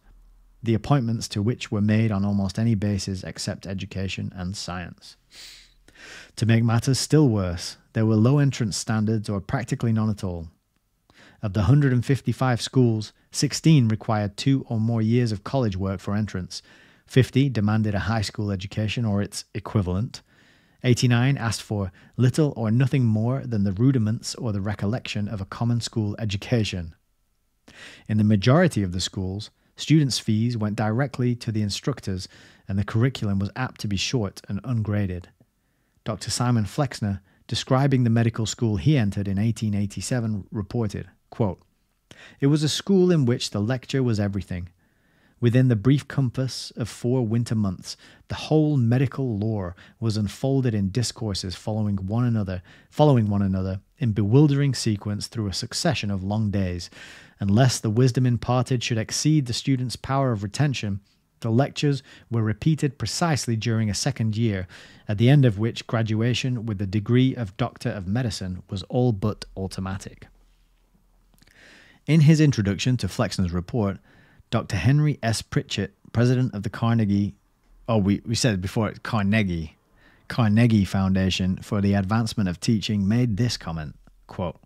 the appointments to which were made on almost any basis except education and science. To make matters still worse, there were low entrance standards or practically none at all. Of the 155 schools, 16 required two or more years of college work for entrance, 50 demanded a high school education or its equivalent, 89 asked for little or nothing more than the rudiments or the recollection of a common school education. In the majority of the schools, students' fees went directly to the instructors, and the curriculum was apt to be short and ungraded. Dr. Simon Flexner, describing the medical school he entered in 1887, reported quote, It was a school in which the lecture was everything Within the brief compass of four winter months, the whole medical lore was unfolded in discourses following one another, following one another in bewildering sequence through a succession of long days. Unless the wisdom imparted should exceed the student's power of retention, the lectures were repeated precisely during a second year, at the end of which graduation with the degree of Doctor of Medicine was all but automatic. In his introduction to Flexner's report, Dr. Henry S. Pritchett, president of the Carnegie, oh, we, we said it before, Carnegie, Carnegie Foundation for the Advancement of Teaching, made this comment, quote,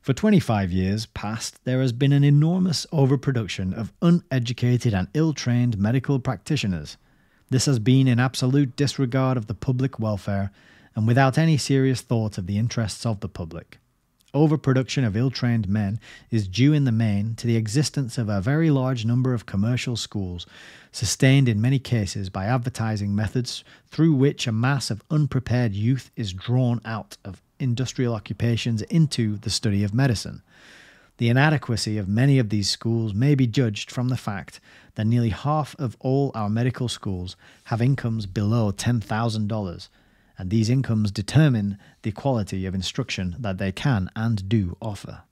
for 25 years past, there has been an enormous overproduction of uneducated and ill trained medical practitioners. This has been in absolute disregard of the public welfare and without any serious thought of the interests of the public overproduction of ill trained men is due in the main to the existence of a very large number of commercial schools, sustained in many cases by advertising methods through which a mass of unprepared youth is drawn out of industrial occupations into the study of medicine. The inadequacy of many of these schools may be judged from the fact that nearly half of all our medical schools have incomes below $10,000 and these incomes determine the quality of instruction that they can and do offer.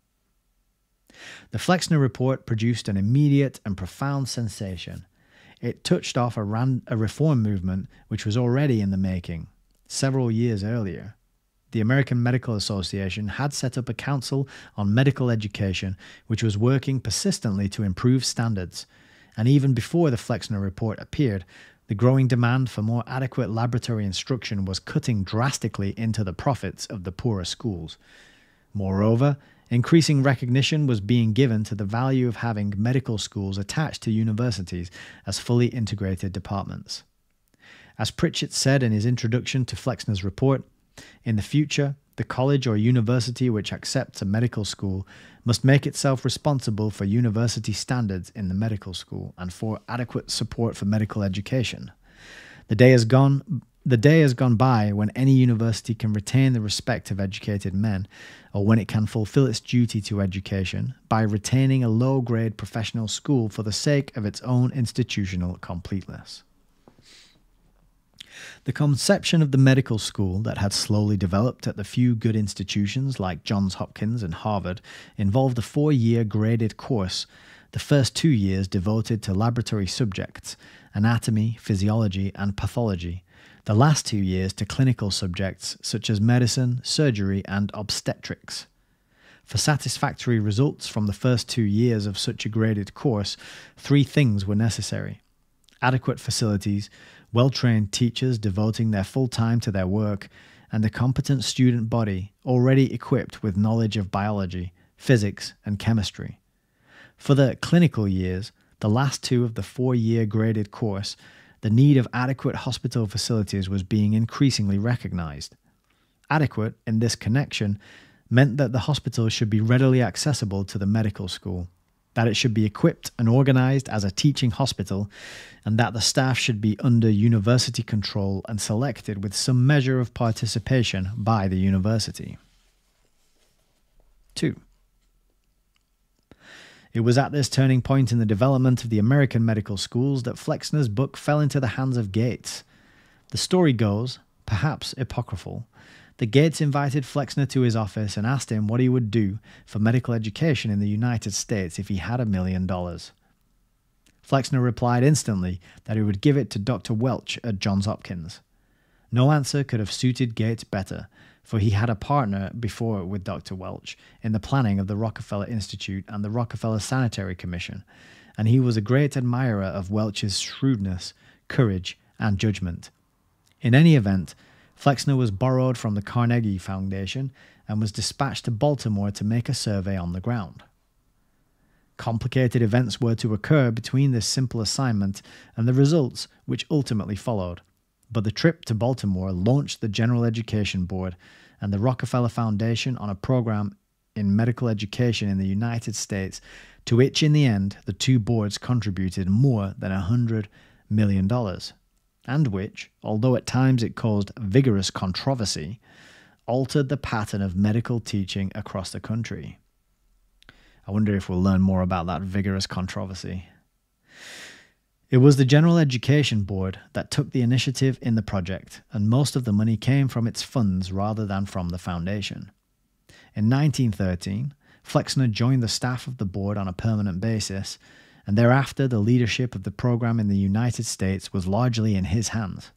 The Flexner report produced an immediate and profound sensation. It touched off a, ran- a reform movement which was already in the making several years earlier. The American Medical Association had set up a council on medical education which was working persistently to improve standards. And even before the Flexner report appeared, the growing demand for more adequate laboratory instruction was cutting drastically into the profits of the poorer schools. Moreover, increasing recognition was being given to the value of having medical schools attached to universities as fully integrated departments. As Pritchett said in his introduction to Flexner's report, in the future, the college or university which accepts a medical school must make itself responsible for university standards in the medical school and for adequate support for medical education. The day has gone The day has gone by when any university can retain the respect of educated men, or when it can fulfill its duty to education by retaining a low grade professional school for the sake of its own institutional completeness. The conception of the medical school that had slowly developed at the few good institutions like Johns Hopkins and Harvard involved a four year graded course, the first two years devoted to laboratory subjects anatomy, physiology, and pathology, the last two years to clinical subjects such as medicine, surgery, and obstetrics. For satisfactory results from the first two years of such a graded course, three things were necessary adequate facilities, well trained teachers devoting their full time to their work, and a competent student body already equipped with knowledge of biology, physics, and chemistry. For the clinical years, the last two of the four year graded course, the need of adequate hospital facilities was being increasingly recognized. Adequate, in this connection, meant that the hospital should be readily accessible to the medical school that it should be equipped and organized as a teaching hospital, and that the staff should be under university control and selected with some measure of participation by the university. 2. It was at this turning point in the development of the American medical schools that Flexner's book fell into the hands of Gates. The story goes, perhaps apocryphal, the Gates invited Flexner to his office and asked him what he would do for medical education in the United States if he had a million dollars. Flexner replied instantly that he would give it to Dr. Welch at Johns Hopkins. No answer could have suited Gates better, for he had a partner before with Dr. Welch in the planning of the Rockefeller Institute and the Rockefeller Sanitary Commission, and he was a great admirer of Welch's shrewdness, courage, and judgment. In any event, Flexner was borrowed from the Carnegie Foundation and was dispatched to Baltimore to make a survey on the ground. Complicated events were to occur between this simple assignment and the results which ultimately followed, but the trip to Baltimore launched the General Education Board and the Rockefeller Foundation on a program in medical education in the United States, to which in the end the two boards contributed more than $100 million and which, although at times it caused vigorous controversy, altered the pattern of medical teaching across the country. I wonder if we'll learn more about that vigorous controversy. It was the General Education Board that took the initiative in the project, and most of the money came from its funds rather than from the foundation. In 1913, Flexner joined the staff of the board on a permanent basis and thereafter the leadership of the program in the United States was largely in his hands.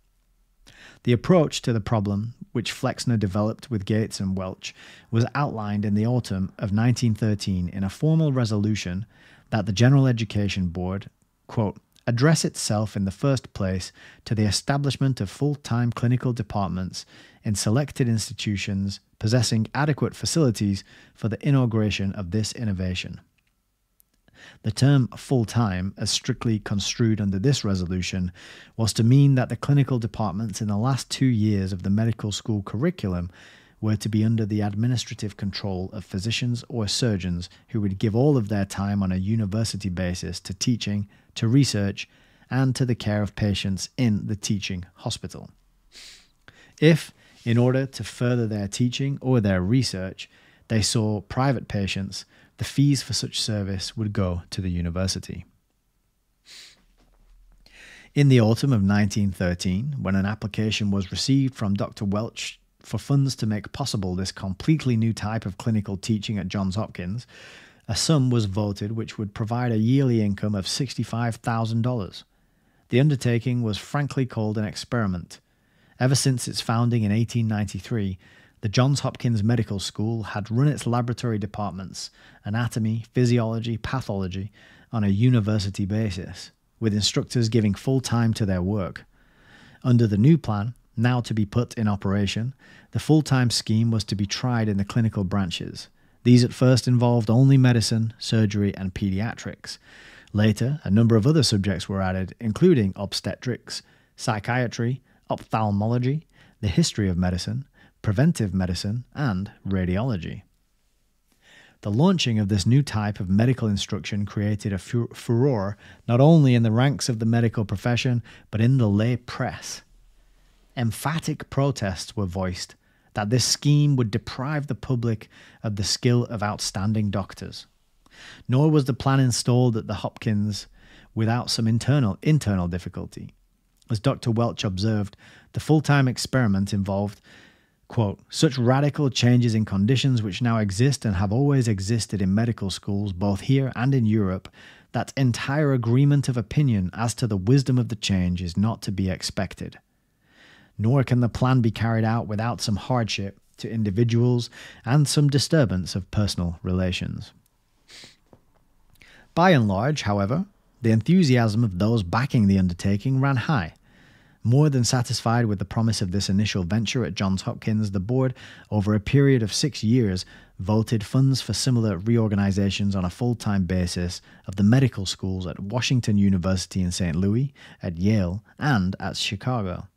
The approach to the problem, which Flexner developed with Gates and Welch, was outlined in the autumn of 1913 in a formal resolution that the General Education Board, quote, address itself in the first place to the establishment of full time clinical departments in selected institutions possessing adequate facilities for the inauguration of this innovation. The term full time, as strictly construed under this resolution, was to mean that the clinical departments in the last two years of the medical school curriculum were to be under the administrative control of physicians or surgeons who would give all of their time on a university basis to teaching, to research, and to the care of patients in the teaching hospital. If, in order to further their teaching or their research, they saw private patients, the fees for such service would go to the university. In the autumn of 1913, when an application was received from Dr. Welch for funds to make possible this completely new type of clinical teaching at Johns Hopkins, a sum was voted which would provide a yearly income of $65,000. The undertaking was frankly called an experiment. Ever since its founding in 1893, the Johns Hopkins Medical School had run its laboratory departments, anatomy, physiology, pathology, on a university basis, with instructors giving full time to their work. Under the new plan, now to be put in operation, the full time scheme was to be tried in the clinical branches. These at first involved only medicine, surgery, and pediatrics. Later, a number of other subjects were added, including obstetrics, psychiatry, ophthalmology, the history of medicine, preventive medicine, and radiology. The launching of this new type of medical instruction created a furore not only in the ranks of the medical profession, but in the lay press. emphatic protests were voiced that this scheme would deprive the public of the skill of outstanding doctors. Nor was the plan installed at the Hopkins without some internal internal difficulty. As Dr. Welch observed, the full-time experiment involved quote, such radical changes in conditions which now exist and have always existed in medical schools both here and in Europe that entire agreement of opinion as to the wisdom of the change is not to be expected. Nor can the plan be carried out without some hardship to individuals and some disturbance of personal relations. By and large, however, the enthusiasm of those backing the undertaking ran high. More than satisfied with the promise of this initial venture at Johns Hopkins, the board, over a period of six years, voted funds for similar reorganizations on a full time basis of the medical schools at Washington University in St. Louis, at Yale, and at Chicago.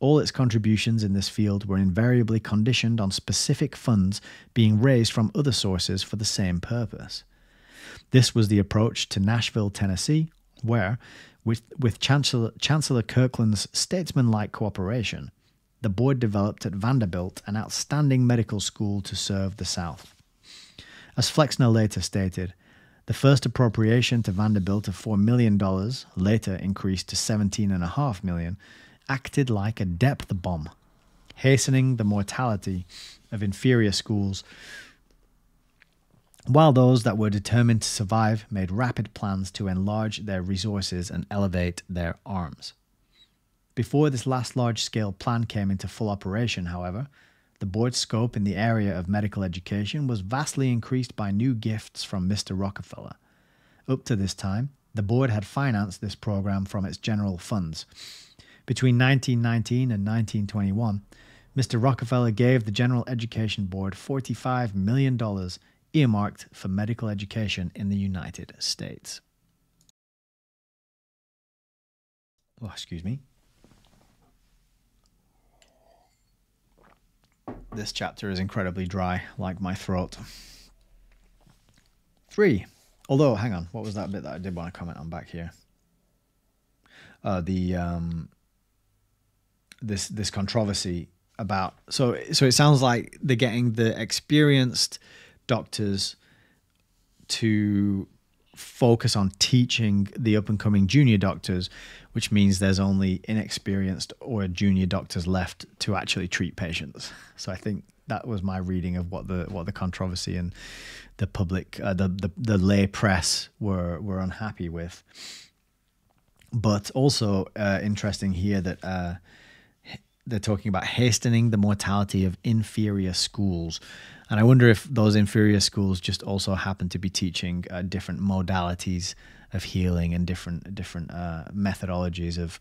All its contributions in this field were invariably conditioned on specific funds being raised from other sources for the same purpose. This was the approach to Nashville, Tennessee, where, with, with Chancellor, Chancellor Kirkland's statesmanlike cooperation, the board developed at Vanderbilt an outstanding medical school to serve the South. As Flexner later stated, the first appropriation to Vanderbilt of $4 million, later increased to 17.5 million, acted like a depth bomb, hastening the mortality of inferior schools while those that were determined to survive made rapid plans to enlarge their resources and elevate their arms. Before this last large scale plan came into full operation, however, the board's scope in the area of medical education was vastly increased by new gifts from Mr. Rockefeller. Up to this time, the board had financed this program from its general funds. Between 1919 and 1921, Mr. Rockefeller gave the General Education Board $45 million earmarked for medical education in the United States. Oh, excuse me. This chapter is incredibly dry, like my throat. Three. Although, hang on, what was that bit that I did want to comment on back here? Uh, the um, this this controversy about so so it sounds like they're getting the experienced doctors to focus on teaching the up and coming junior doctors, which means there's only inexperienced or junior doctors left to actually treat patients. So I think that was my reading of what the what the controversy and the public uh, the, the the lay press were were unhappy with. But also uh, interesting here that uh, they're talking about hastening the mortality of inferior schools. And I wonder if those inferior schools just also happen to be teaching uh, different modalities of healing and different different uh, methodologies of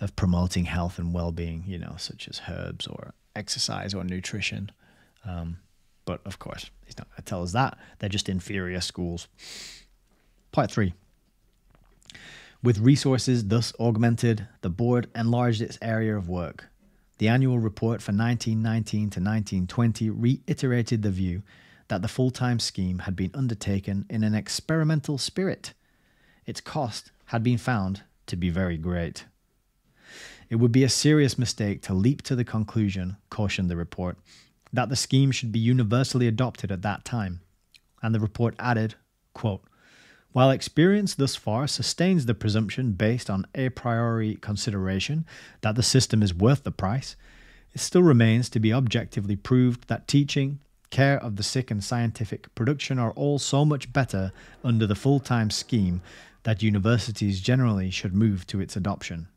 of promoting health and well being. You know, such as herbs or exercise or nutrition. Um, but of course, he's not going to tell us that. They're just inferior schools. Part three. With resources thus augmented, the board enlarged its area of work the annual report for 1919 to 1920 reiterated the view that the full time scheme had been undertaken in an experimental spirit. Its cost had been found to be very great. It would be a serious mistake to leap to the conclusion, cautioned the report, that the scheme should be universally adopted at that time. And the report added, quote, while experience thus far sustains the presumption based on a priori consideration that the system is worth the price, it still remains to be objectively proved that teaching, care of the sick, and scientific production are all so much better under the full time scheme that universities generally should move to its adoption.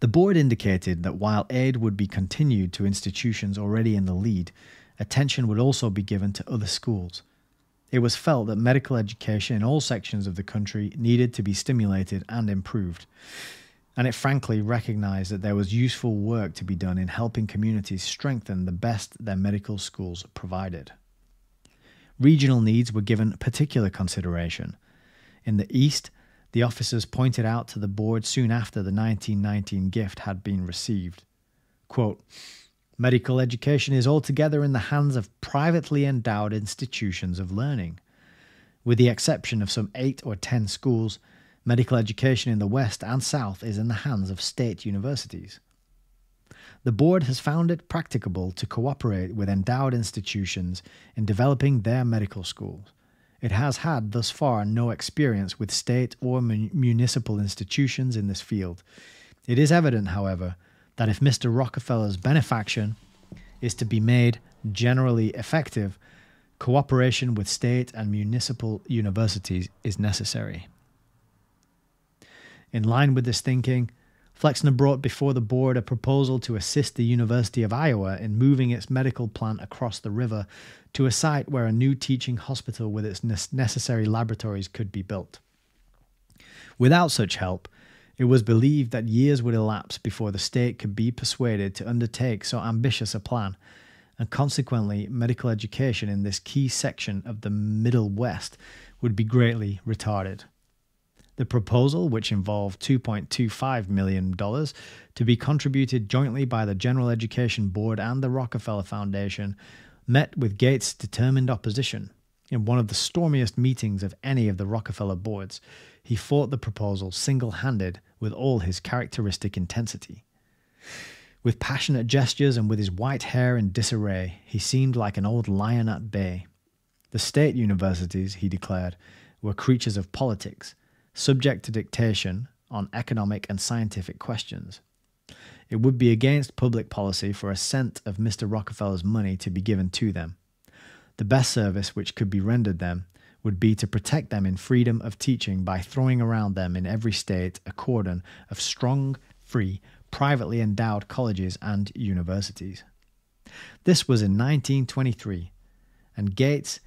The board indicated that while aid would be continued to institutions already in the lead, attention would also be given to other schools. It was felt that medical education in all sections of the country needed to be stimulated and improved. And it frankly recognized that there was useful work to be done in helping communities strengthen the best their medical schools provided. Regional needs were given particular consideration. In the East, the officers pointed out to the board soon after the 1919 gift had been received. Quote, Medical education is altogether in the hands of privately endowed institutions of learning. With the exception of some eight or ten schools, Medical education in the West and South is in the hands of state universities. The board has found it practicable to cooperate with endowed institutions in developing their medical schools. It has had thus far no experience with state or mun- municipal institutions in this field. It is evident, however, that if Mr. Rockefeller's benefaction is to be made generally effective, cooperation with state and municipal universities is necessary. In line with this thinking, Flexner brought before the board a proposal to assist the University of Iowa in moving its medical plant across the river to a site where a new teaching hospital with its necessary laboratories could be built. Without such help, it was believed that years would elapse before the state could be persuaded to undertake so ambitious a plan, and consequently, medical education in this key section of the Middle West would be greatly retarded. The proposal, which involved $2.25 million to be contributed jointly by the General Education Board and the Rockefeller Foundation, met with Gates' determined opposition. In one of the stormiest meetings of any of the Rockefeller boards, he fought the proposal single handed with all his characteristic intensity. With passionate gestures and with his white hair in disarray, he seemed like an old lion at bay. The state universities, he declared, were creatures of politics subject to dictation on economic and scientific questions. It would be against public policy for a cent of Mr. Rockefeller's money to be given to them. The best service which could be rendered them would be to protect them in freedom of teaching by throwing around them in every state a cordon of strong, free, privately endowed colleges and universities. This was in 1923, and Gates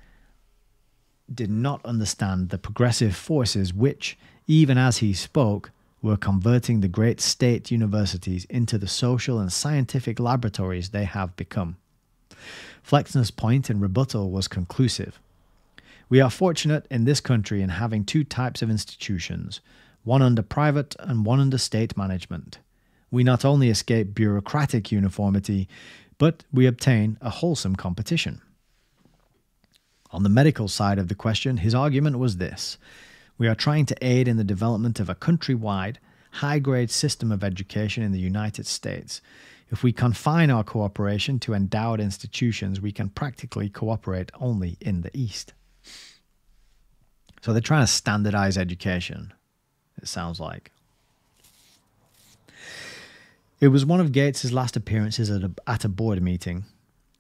did not understand the progressive forces which, even as he spoke, were converting the great state universities into the social and scientific laboratories they have become. Flexner's point in rebuttal was conclusive. We are fortunate in this country in having two types of institutions, one under private and one under state management. We not only escape bureaucratic uniformity, but we obtain a wholesome competition. On the medical side of the question, his argument was this We are trying to aid in the development of a countrywide, high grade system of education in the United States. If we confine our cooperation to endowed institutions, we can practically cooperate only in the East. So they're trying to standardize education, it sounds like. It was one of Gates's last appearances at a, at a board meeting.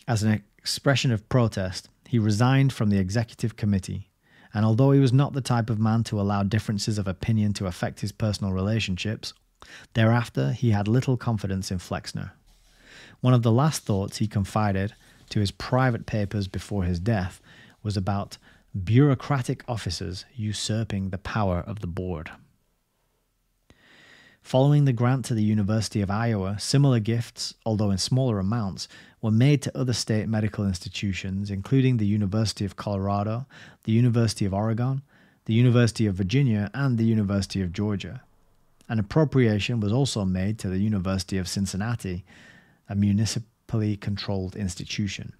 As an expression of protest, he resigned from the executive committee, and although he was not the type of man to allow differences of opinion to affect his personal relationships, thereafter he had little confidence in Flexner. One of the last thoughts he confided to his private papers before his death was about bureaucratic officers usurping the power of the board. Following the grant to the University of Iowa, similar gifts, although in smaller amounts, were made to other state medical institutions, including the University of Colorado, the University of Oregon, the University of Virginia, and the University of Georgia. An appropriation was also made to the University of Cincinnati, a municipally controlled institution.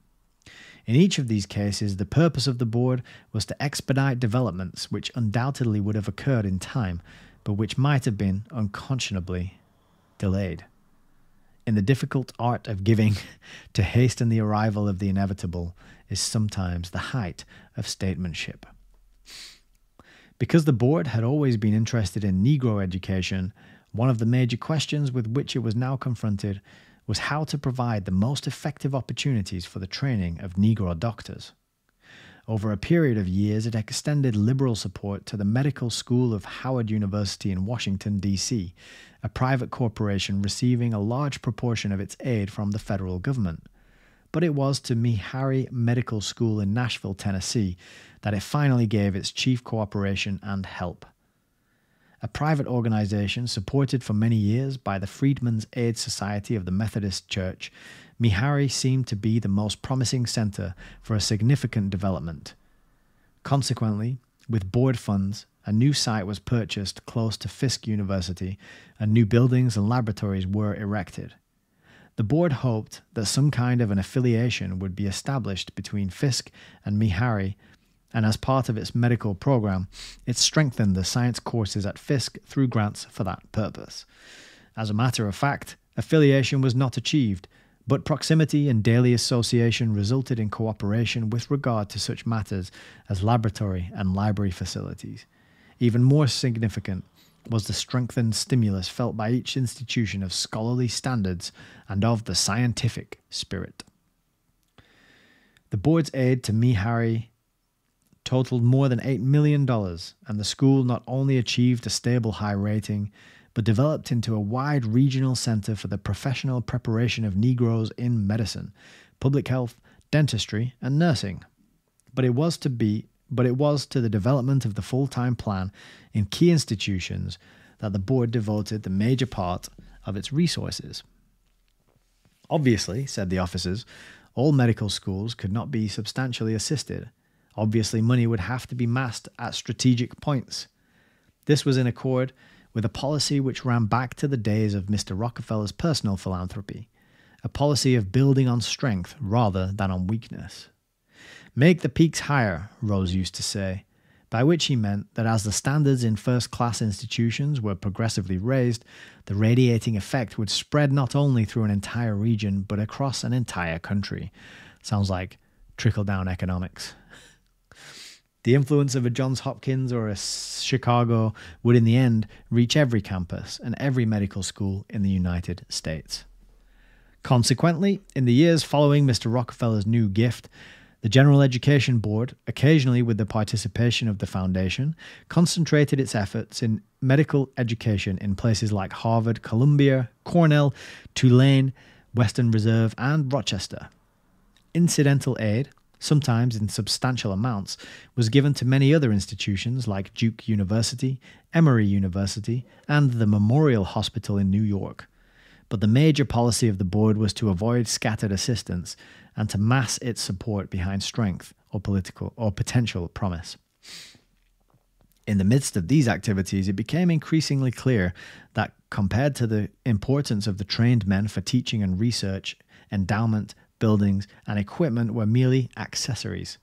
In each of these cases, the purpose of the board was to expedite developments which undoubtedly would have occurred in time but which might have been unconscionably delayed. In the difficult art of giving, to hasten the arrival of the inevitable is sometimes the height of statesmanship. Because the board had always been interested in Negro education, one of the major questions with which it was now confronted was how to provide the most effective opportunities for the training of Negro doctors. Over a period of years, it extended liberal support to the Medical School of Howard University in Washington, D.C., a private corporation receiving a large proportion of its aid from the federal government. But it was to Meharry Medical School in Nashville, Tennessee, that it finally gave its chief cooperation and help. A private organization supported for many years by the Freedmen's Aid Society of the Methodist Church Meharry seemed to be the most promising center for a significant development. Consequently, with board funds, a new site was purchased close to Fisk University, and new buildings and laboratories were erected. The board hoped that some kind of an affiliation would be established between Fisk and Meharry and as part of its medical program, it strengthened the science courses at Fisk through grants for that purpose. As a matter of fact, affiliation was not achieved, but proximity and daily association resulted in cooperation with regard to such matters as laboratory and library facilities. Even more significant was the strengthened stimulus felt by each institution of scholarly standards and of the scientific spirit. The board's aid to Meharry totaled more than $8 million, and the school not only achieved a stable high rating, but developed into a wide regional center for the professional preparation of Negroes in medicine, public health, dentistry, and nursing. But it was to be but it was to the development of the full-time plan in key institutions that the board devoted the major part of its resources. Obviously, said the officers, all medical schools could not be substantially assisted. Obviously, money would have to be massed at strategic points. This was in accord with a policy which ran back to the days of Mr. Rockefeller's personal philanthropy, a policy of building on strength rather than on weakness. Make the peaks higher, Rose used to say, by which he meant that as the standards in first class institutions were progressively raised, the radiating effect would spread not only through an entire region, but across an entire country. Sounds like trickle down economics. The influence of a Johns Hopkins or a Chicago would, in the end, reach every campus and every medical school in the United States. Consequently, in the years following Mr. Rockefeller's new gift, the General Education Board, occasionally with the participation of the Foundation, concentrated its efforts in medical education in places like Harvard, Columbia, Cornell, Tulane, Western Reserve, and Rochester. Incidental aid, sometimes in substantial amounts, was given to many other institutions like Duke University, Emory University, and the Memorial Hospital in New York. But the major policy of the board was to avoid scattered assistance and to mass its support behind strength or political or potential promise. In the midst of these activities, it became increasingly clear that compared to the importance of the trained men for teaching and research, endowment, buildings, and equipment were merely accessories.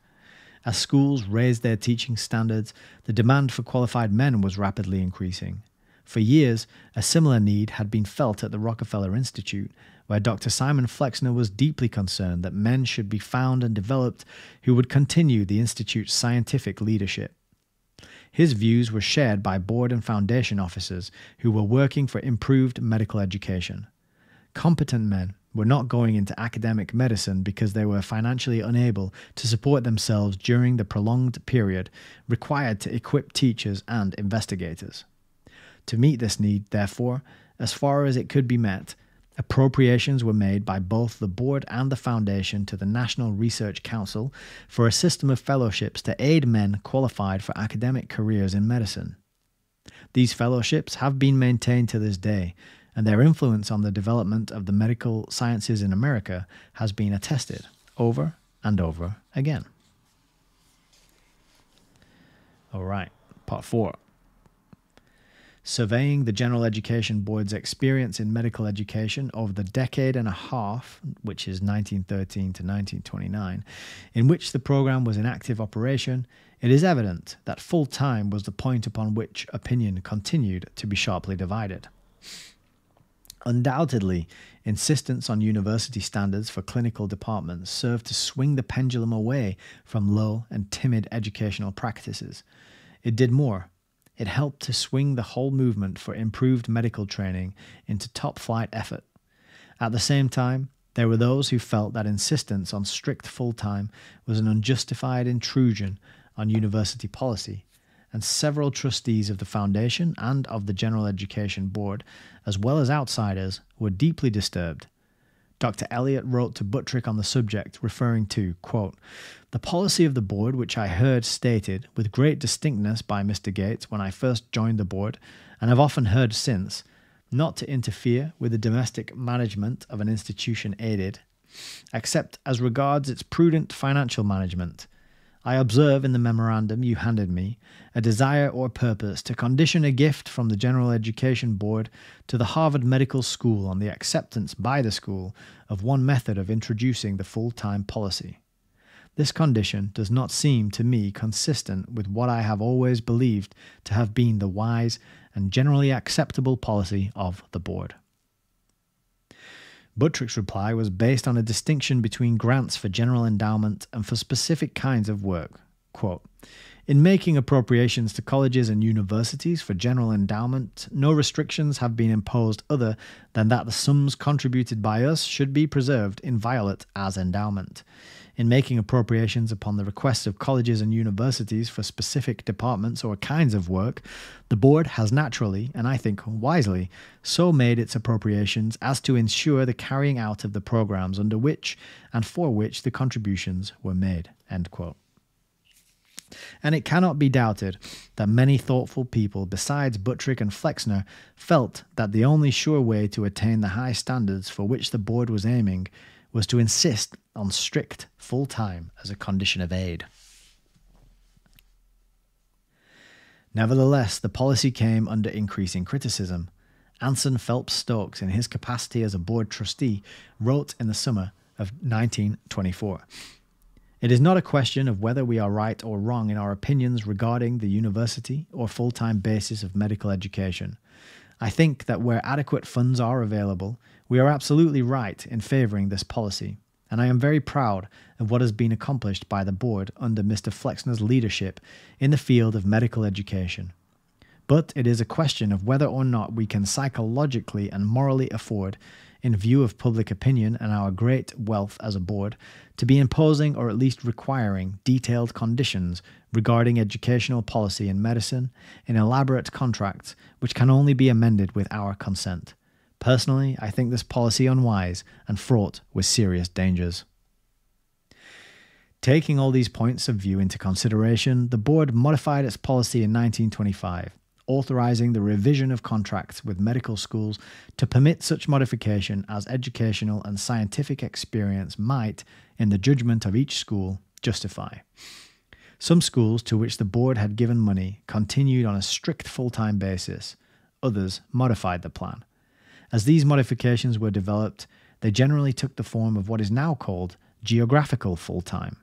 As schools raised their teaching standards, the demand for qualified men was rapidly increasing. For years, a similar need had been felt at the Rockefeller Institute, where Dr. Simon Flexner was deeply concerned that men should be found and developed who would continue the Institute's scientific leadership. His views were shared by board and foundation officers who were working for improved medical education. Competent men were not going into academic medicine because they were financially unable to support themselves during the prolonged period required to equip teachers and investigators. To meet this need, therefore, as far as it could be met, Appropriations were made by both the board and the foundation to the National Research Council for a system of fellowships to aid men qualified for academic careers in medicine. These fellowships have been maintained to this day, and their influence on the development of the medical sciences in America has been attested over and over again. All right, part four surveying the General Education Board's experience in medical education over the decade and a half, which is 1913 to 1929, in which the program was in active operation, it is evident that full time was the point upon which opinion continued to be sharply divided. Undoubtedly, insistence on university standards for clinical departments served to swing the pendulum away from low and timid educational practices. It did more it helped to swing the whole movement for improved medical training into top flight effort. At the same time, there were those who felt that insistence on strict full time was an unjustified intrusion on university policy, and several trustees of the foundation and of the General Education Board, as well as outsiders, were deeply disturbed. Dr. Eliot wrote to Buttrick on the subject, referring to, quote, the policy of the board, which I heard stated with great distinctness by Mr. Gates when I first joined the board, and have often heard since, not to interfere with the domestic management of an institution aided, except as regards its prudent financial management. I observe in the memorandum you handed me a desire or purpose to condition a gift from the General Education Board to the Harvard Medical School on the acceptance by the school of one method of introducing the full time policy. This condition does not seem to me consistent with what I have always believed to have been the wise and generally acceptable policy of the board. Buttrick's reply was based on a distinction between grants for general endowment and for specific kinds of work. Quote, in making appropriations to colleges and universities for general endowment, no restrictions have been imposed other than that the sums contributed by us should be preserved inviolate as endowment. In making appropriations upon the request of colleges and universities for specific departments or kinds of work, the board has naturally, and I think wisely, so made its appropriations as to ensure the carrying out of the programs under which and for which the contributions were made. And it cannot be doubted that many thoughtful people besides Buttrick and Flexner felt that the only sure way to attain the high standards for which the board was aiming was to insist on strict full time as a condition of aid. Nevertheless, the policy came under increasing criticism. Anson Phelps Stokes, in his capacity as a board trustee, wrote in the summer of 1924 it is not a question of whether we are right or wrong in our opinions regarding the university or full time basis of medical education. I think that where adequate funds are available, we are absolutely right in favouring this policy, and I am very proud of what has been accomplished by the board under Mr. Flexner's leadership in the field of medical education. But it is a question of whether or not we can psychologically and morally afford in view of public opinion and our great wealth as a board, to be imposing or at least requiring detailed conditions regarding educational policy in medicine in elaborate contracts which can only be amended with our consent. Personally, I think this policy unwise and fraught with serious dangers. Taking all these points of view into consideration, the board modified its policy in 1925 authorizing the revision of contracts with medical schools to permit such modification as educational and scientific experience might, in the judgment of each school, justify. Some schools to which the board had given money continued on a strict full time basis, others modified the plan. As these modifications were developed, they generally took the form of what is now called geographical full time.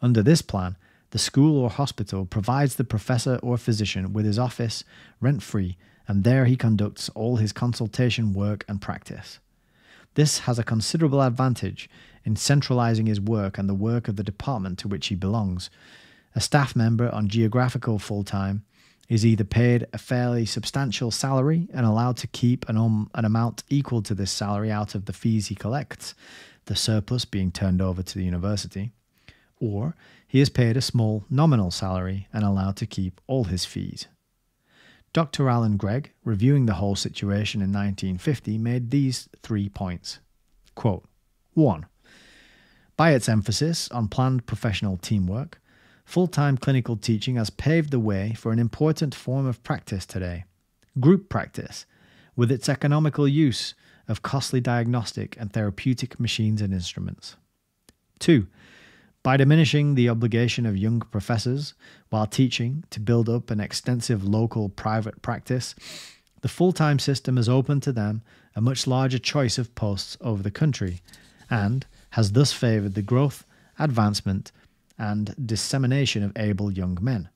Under this plan, the school or hospital provides the professor or physician with his office rent free, and there he conducts all his consultation work and practice. This has a considerable advantage in centralizing his work and the work of the department to which he belongs. A staff member on geographical full time is either paid a fairly substantial salary and allowed to keep an, an amount equal to this salary out of the fees he collects, the surplus being turned over to the university, or he is paid a small nominal salary and allowed to keep all his fees. Dr. Alan Gregg, reviewing the whole situation in 1950, made these three points. Quote, 1. By its emphasis on planned professional teamwork, full time clinical teaching has paved the way for an important form of practice today group practice, with its economical use of costly diagnostic and therapeutic machines and instruments. 2 by diminishing the obligation of young professors while teaching to build up an extensive local private practice, the full time system has opened to them a much larger choice of posts over the country and has thus favoured the growth, advancement, and dissemination of able young men.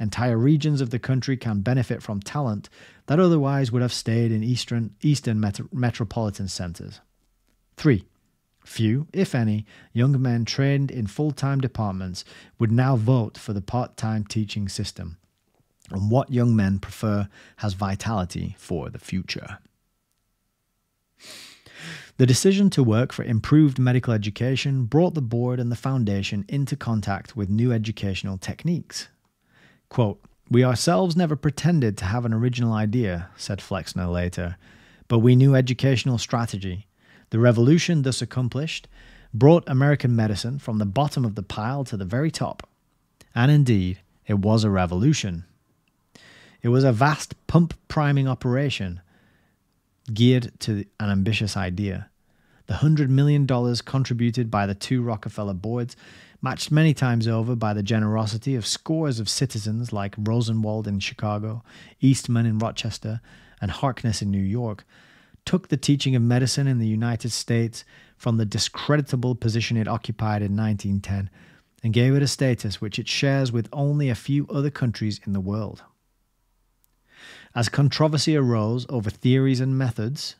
Entire regions of the country can benefit from talent that otherwise would have stayed in eastern, eastern metro- metropolitan centres. 3. Few, if any, young men trained in full time departments would now vote for the part time teaching system. And what young men prefer has vitality for the future. The decision to work for improved medical education brought the board and the foundation into contact with new educational techniques. Quote, we ourselves never pretended to have an original idea, said Flexner later, but we knew educational strategy the revolution thus accomplished brought American medicine from the bottom of the pile to the very top. And indeed, it was a revolution. It was a vast pump priming operation geared to an ambitious idea. The $100 million contributed by the two Rockefeller boards, matched many times over by the generosity of scores of citizens like Rosenwald in Chicago, Eastman in Rochester, and Harkness in New York, took the teaching of medicine in the United States from the discreditable position it occupied in 1910 and gave it a status which it shares with only a few other countries in the world. As controversy arose over theories and methods,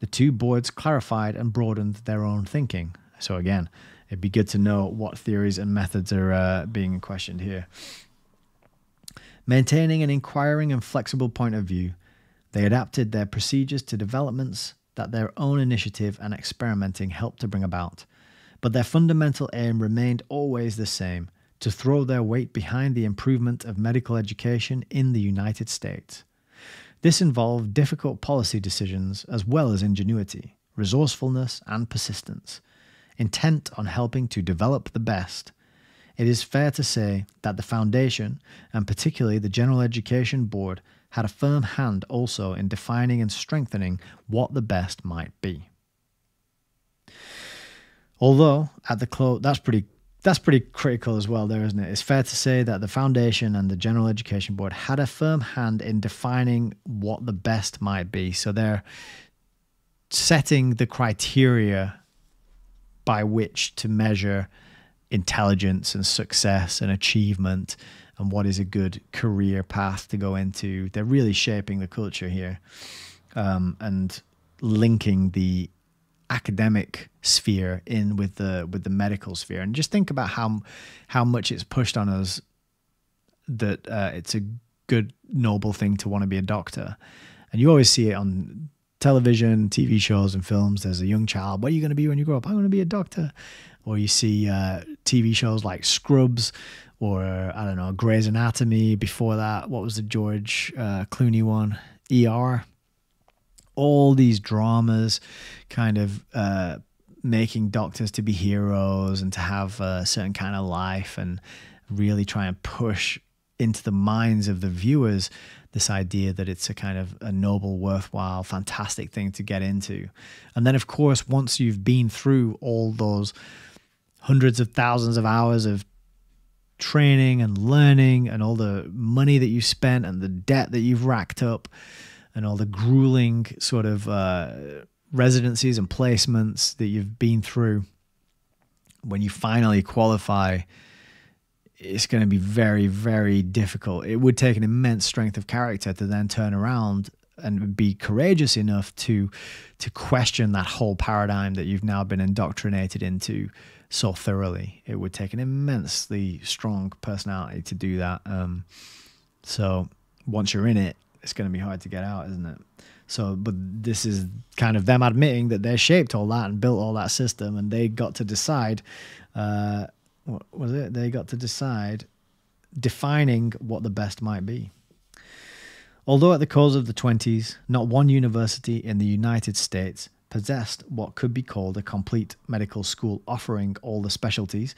the two boards clarified and broadened their own thinking. So, again, it'd be good to know what theories and methods are uh, being questioned here. Maintaining an inquiring and flexible point of view, they adapted their procedures to developments that their own initiative and experimenting helped to bring about. But their fundamental aim remained always the same to throw their weight behind the improvement of medical education in the United States. This involved difficult policy decisions as well as ingenuity, resourcefulness, and persistence, intent on helping to develop the best. It is fair to say that the Foundation, and particularly the General Education Board, had a firm hand also in defining and strengthening what the best might be. Although at the close, that's pretty that's pretty critical as well, there isn't it? It's fair to say that the foundation and the General Education Board had a firm hand in defining what the best might be. So they're setting the criteria by which to measure intelligence and success and achievement and what is a good career path to go into. They're really shaping the culture here um, and linking the academic sphere in with the with the medical sphere. And just think about how how much it's pushed on us that uh, it's a good noble thing to want to be a doctor. And you always see it on television tv shows and films. There's a young child what are you going to be when you grow up? I'm going to be a doctor. Or you see uh, tv shows like scrubs or i don't know grey's anatomy before that what was the george uh, clooney one er all these dramas kind of uh, making doctors to be heroes and to have a certain kind of life and really try and push into the minds of the viewers this idea that it's a kind of a noble, worthwhile, fantastic thing to get into. And then, of course, once you've been through all those hundreds of thousands of hours of training and learning and all the money that you spent and the debt that you've racked up, and all the grueling sort of uh, residencies and placements that you've been through, when you finally qualify, it's going to be very, very difficult. It would take an immense strength of character to then turn around and be courageous enough to to question that whole paradigm that you've now been indoctrinated into so thoroughly. It would take an immensely strong personality to do that. Um, so once you're in it, it's going to be hard to get out, isn't it? So, but this is kind of them admitting that they shaped all that and built all that system, and they got to decide. Uh, what was it? They got to decide defining what the best might be. Although at the close of the 20s, not one university in the United States possessed what could be called a complete medical school offering all the specialties,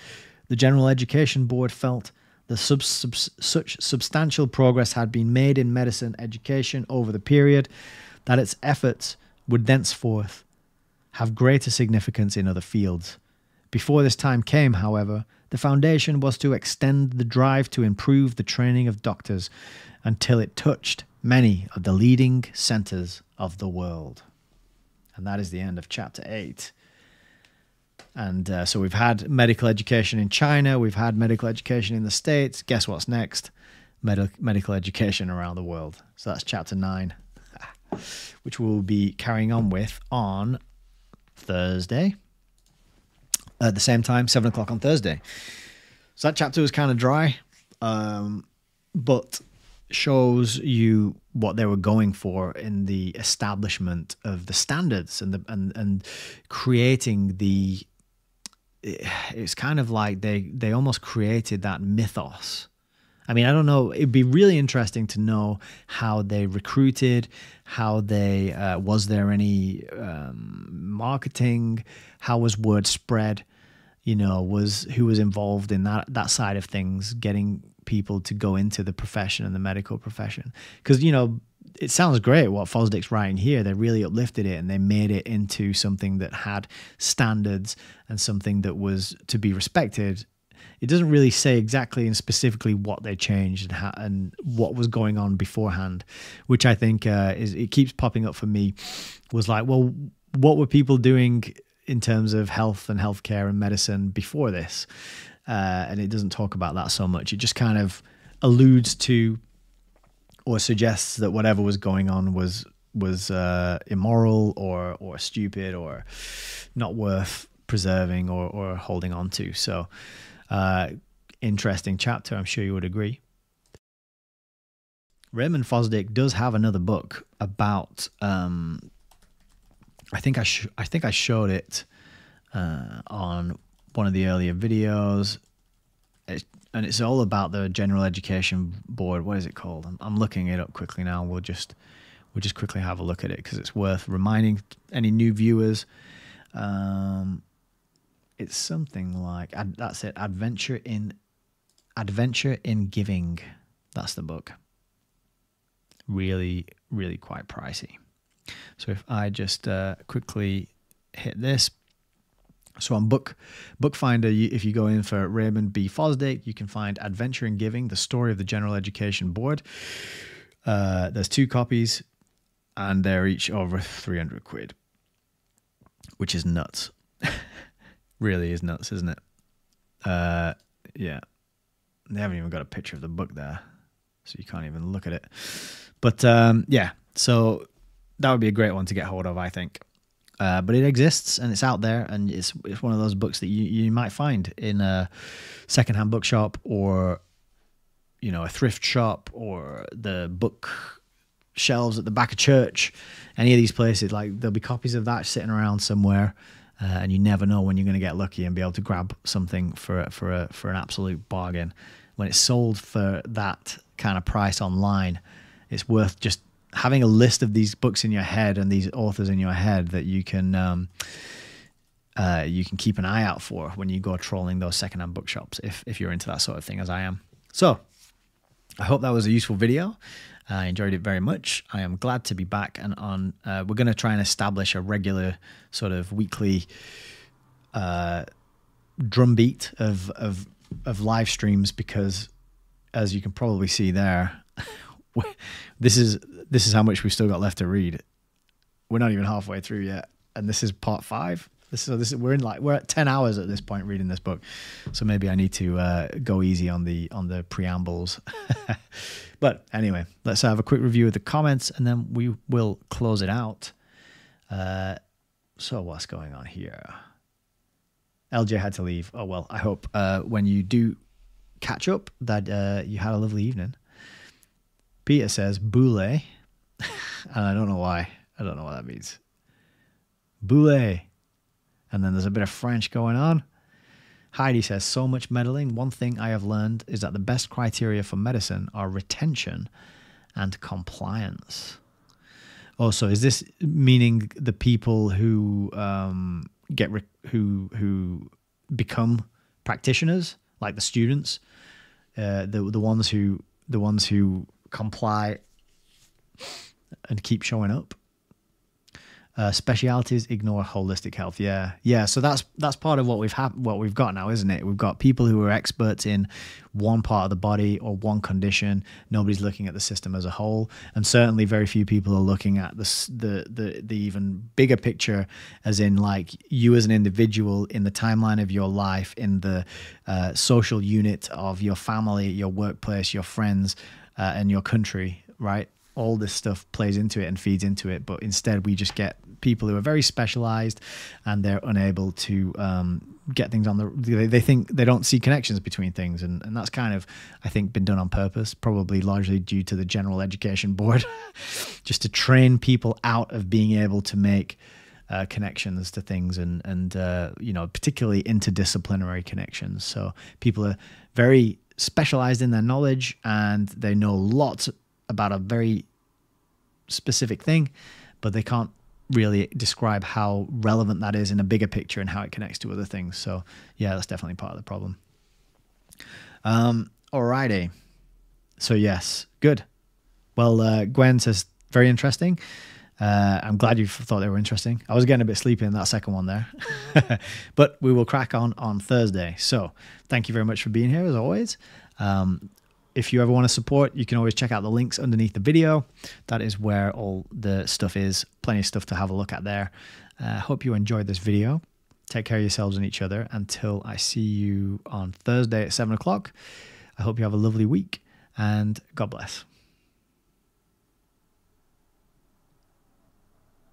the General Education Board felt that sub, sub, such substantial progress had been made in medicine education over the period that its efforts would thenceforth have greater significance in other fields. Before this time came, however, the foundation was to extend the drive to improve the training of doctors until it touched many of the leading centers of the world. And that is the end of chapter 8. And uh, so we've had medical education in China, we've had medical education in the States. Guess what's next? Medi- medical education around the world. So that's chapter nine, which we'll be carrying on with on Thursday at the same time, seven o'clock on Thursday. So that chapter was kind of dry, um, but shows you what they were going for in the establishment of the standards and the and and creating the it's kind of like they they almost created that mythos. I mean, I don't know. It'd be really interesting to know how they recruited, how they uh, was there any um, marketing, how was word spread, you know, was who was involved in that that side of things, getting people to go into the profession and the medical profession, because you know it sounds great what Fosdick's writing here. They really uplifted it and they made it into something that had standards and something that was to be respected. It doesn't really say exactly and specifically what they changed and and what was going on beforehand, which I think uh, is it keeps popping up for me. Was like, well, what were people doing in terms of health and healthcare and medicine before this? Uh, and it doesn't talk about that so much. It just kind of alludes to or suggests that whatever was going on was was uh, immoral or or stupid or not worth preserving or, or holding on to. So, uh, interesting chapter. I'm sure you would agree. Raymond Fosdick does have another book about. Um, I think I I think I showed it uh, on one of the earlier videos, it, and it's all about the General Education Board. What is it called? I'm, I'm looking it up quickly now. We'll just we'll just quickly have a look at it because it's worth reminding any new viewers. Um, it's something like that's it. Adventure in Adventure in Giving. That's the book. Really, really quite pricey. So if I just uh, quickly hit this. So on Book Bookfinder, if you go in for Raymond B. Fosdick, you can find Adventure in Giving: The Story of the General Education Board. Uh, there's two copies, and they're each over 300 quid, which is nuts. really is nuts, isn't it? Uh, yeah, they haven't even got a picture of the book there, so you can't even look at it. But um, yeah, so that would be a great one to get hold of, I think. Uh, but it exists and it's out there, and it's it's one of those books that you, you might find in a secondhand bookshop or you know a thrift shop or the book shelves at the back of church. Any of these places, like there'll be copies of that sitting around somewhere, uh, and you never know when you're going to get lucky and be able to grab something for for a for an absolute bargain. When it's sold for that kind of price online, it's worth just having a list of these books in your head and these authors in your head that you can um, uh, you can keep an eye out for when you go trolling those secondhand bookshops if if you're into that sort of thing as I am. So I hope that was a useful video. I enjoyed it very much. I am glad to be back and on. Uh, we're going to try and establish a regular sort of weekly uh, drumbeat of of of live streams because, as you can probably see there, this is this is how much we've still got left to read. We're not even halfway through yet, and this is part five. This is this is we're in like we're at ten hours at this point reading this book, so maybe I need to uh, go easy on the on the preambles. but anyway, let's have a quick review of the comments, and then we will close it out. Uh, so what's going on here? LJ had to leave. Oh well, I hope uh, when you do catch up that uh, you had a lovely evening. Peter says boule, I don't know why. I don't know what that means. Boule. And then there's a bit of French going on. Heidi says, so much meddling. One thing I have learned is that the best criteria for medicine are retention and compliance. Also, is this meaning the people who um, get who who become practitioners, like the students, uh, the the ones who the ones who comply and keep showing up? Uh, specialities ignore holistic health. Yeah, yeah. So that's that's part of what we've ha- what we've got now, isn't it? We've got people who are experts in one part of the body or one condition. Nobody's looking at the system as a whole, and certainly very few people are looking at the the the, the even bigger picture, as in like you as an individual in the timeline of your life, in the uh, social unit of your family, your workplace, your friends, uh, and your country. Right all this stuff plays into it and feeds into it but instead we just get people who are very specialized and they're unable to um, get things on the they, they think they don't see connections between things. And, and that's kind of i think been done on purpose probably largely due to the general education board just to train people out of being able to make uh, connections to things and and uh, you know particularly interdisciplinary connections. So people are very specialized in their knowledge and they know lots about a very specific thing, but they can't really describe how relevant that is in a bigger picture and how it connects to other things. So, yeah, that's definitely part of the problem. Um, alrighty. So, yes, good. Well, uh, Gwen says, very interesting. Uh, I'm glad you thought they were interesting. I was getting a bit sleepy in that second one there, but we will crack on on Thursday. So, thank you very much for being here as always. Um, if you ever want to support, you can always check out the links underneath the video. That is where all the stuff is. Plenty of stuff to have a look at there. I uh, hope you enjoyed this video. Take care of yourselves and each other until I see you on Thursday at seven o'clock. I hope you have a lovely week and God bless.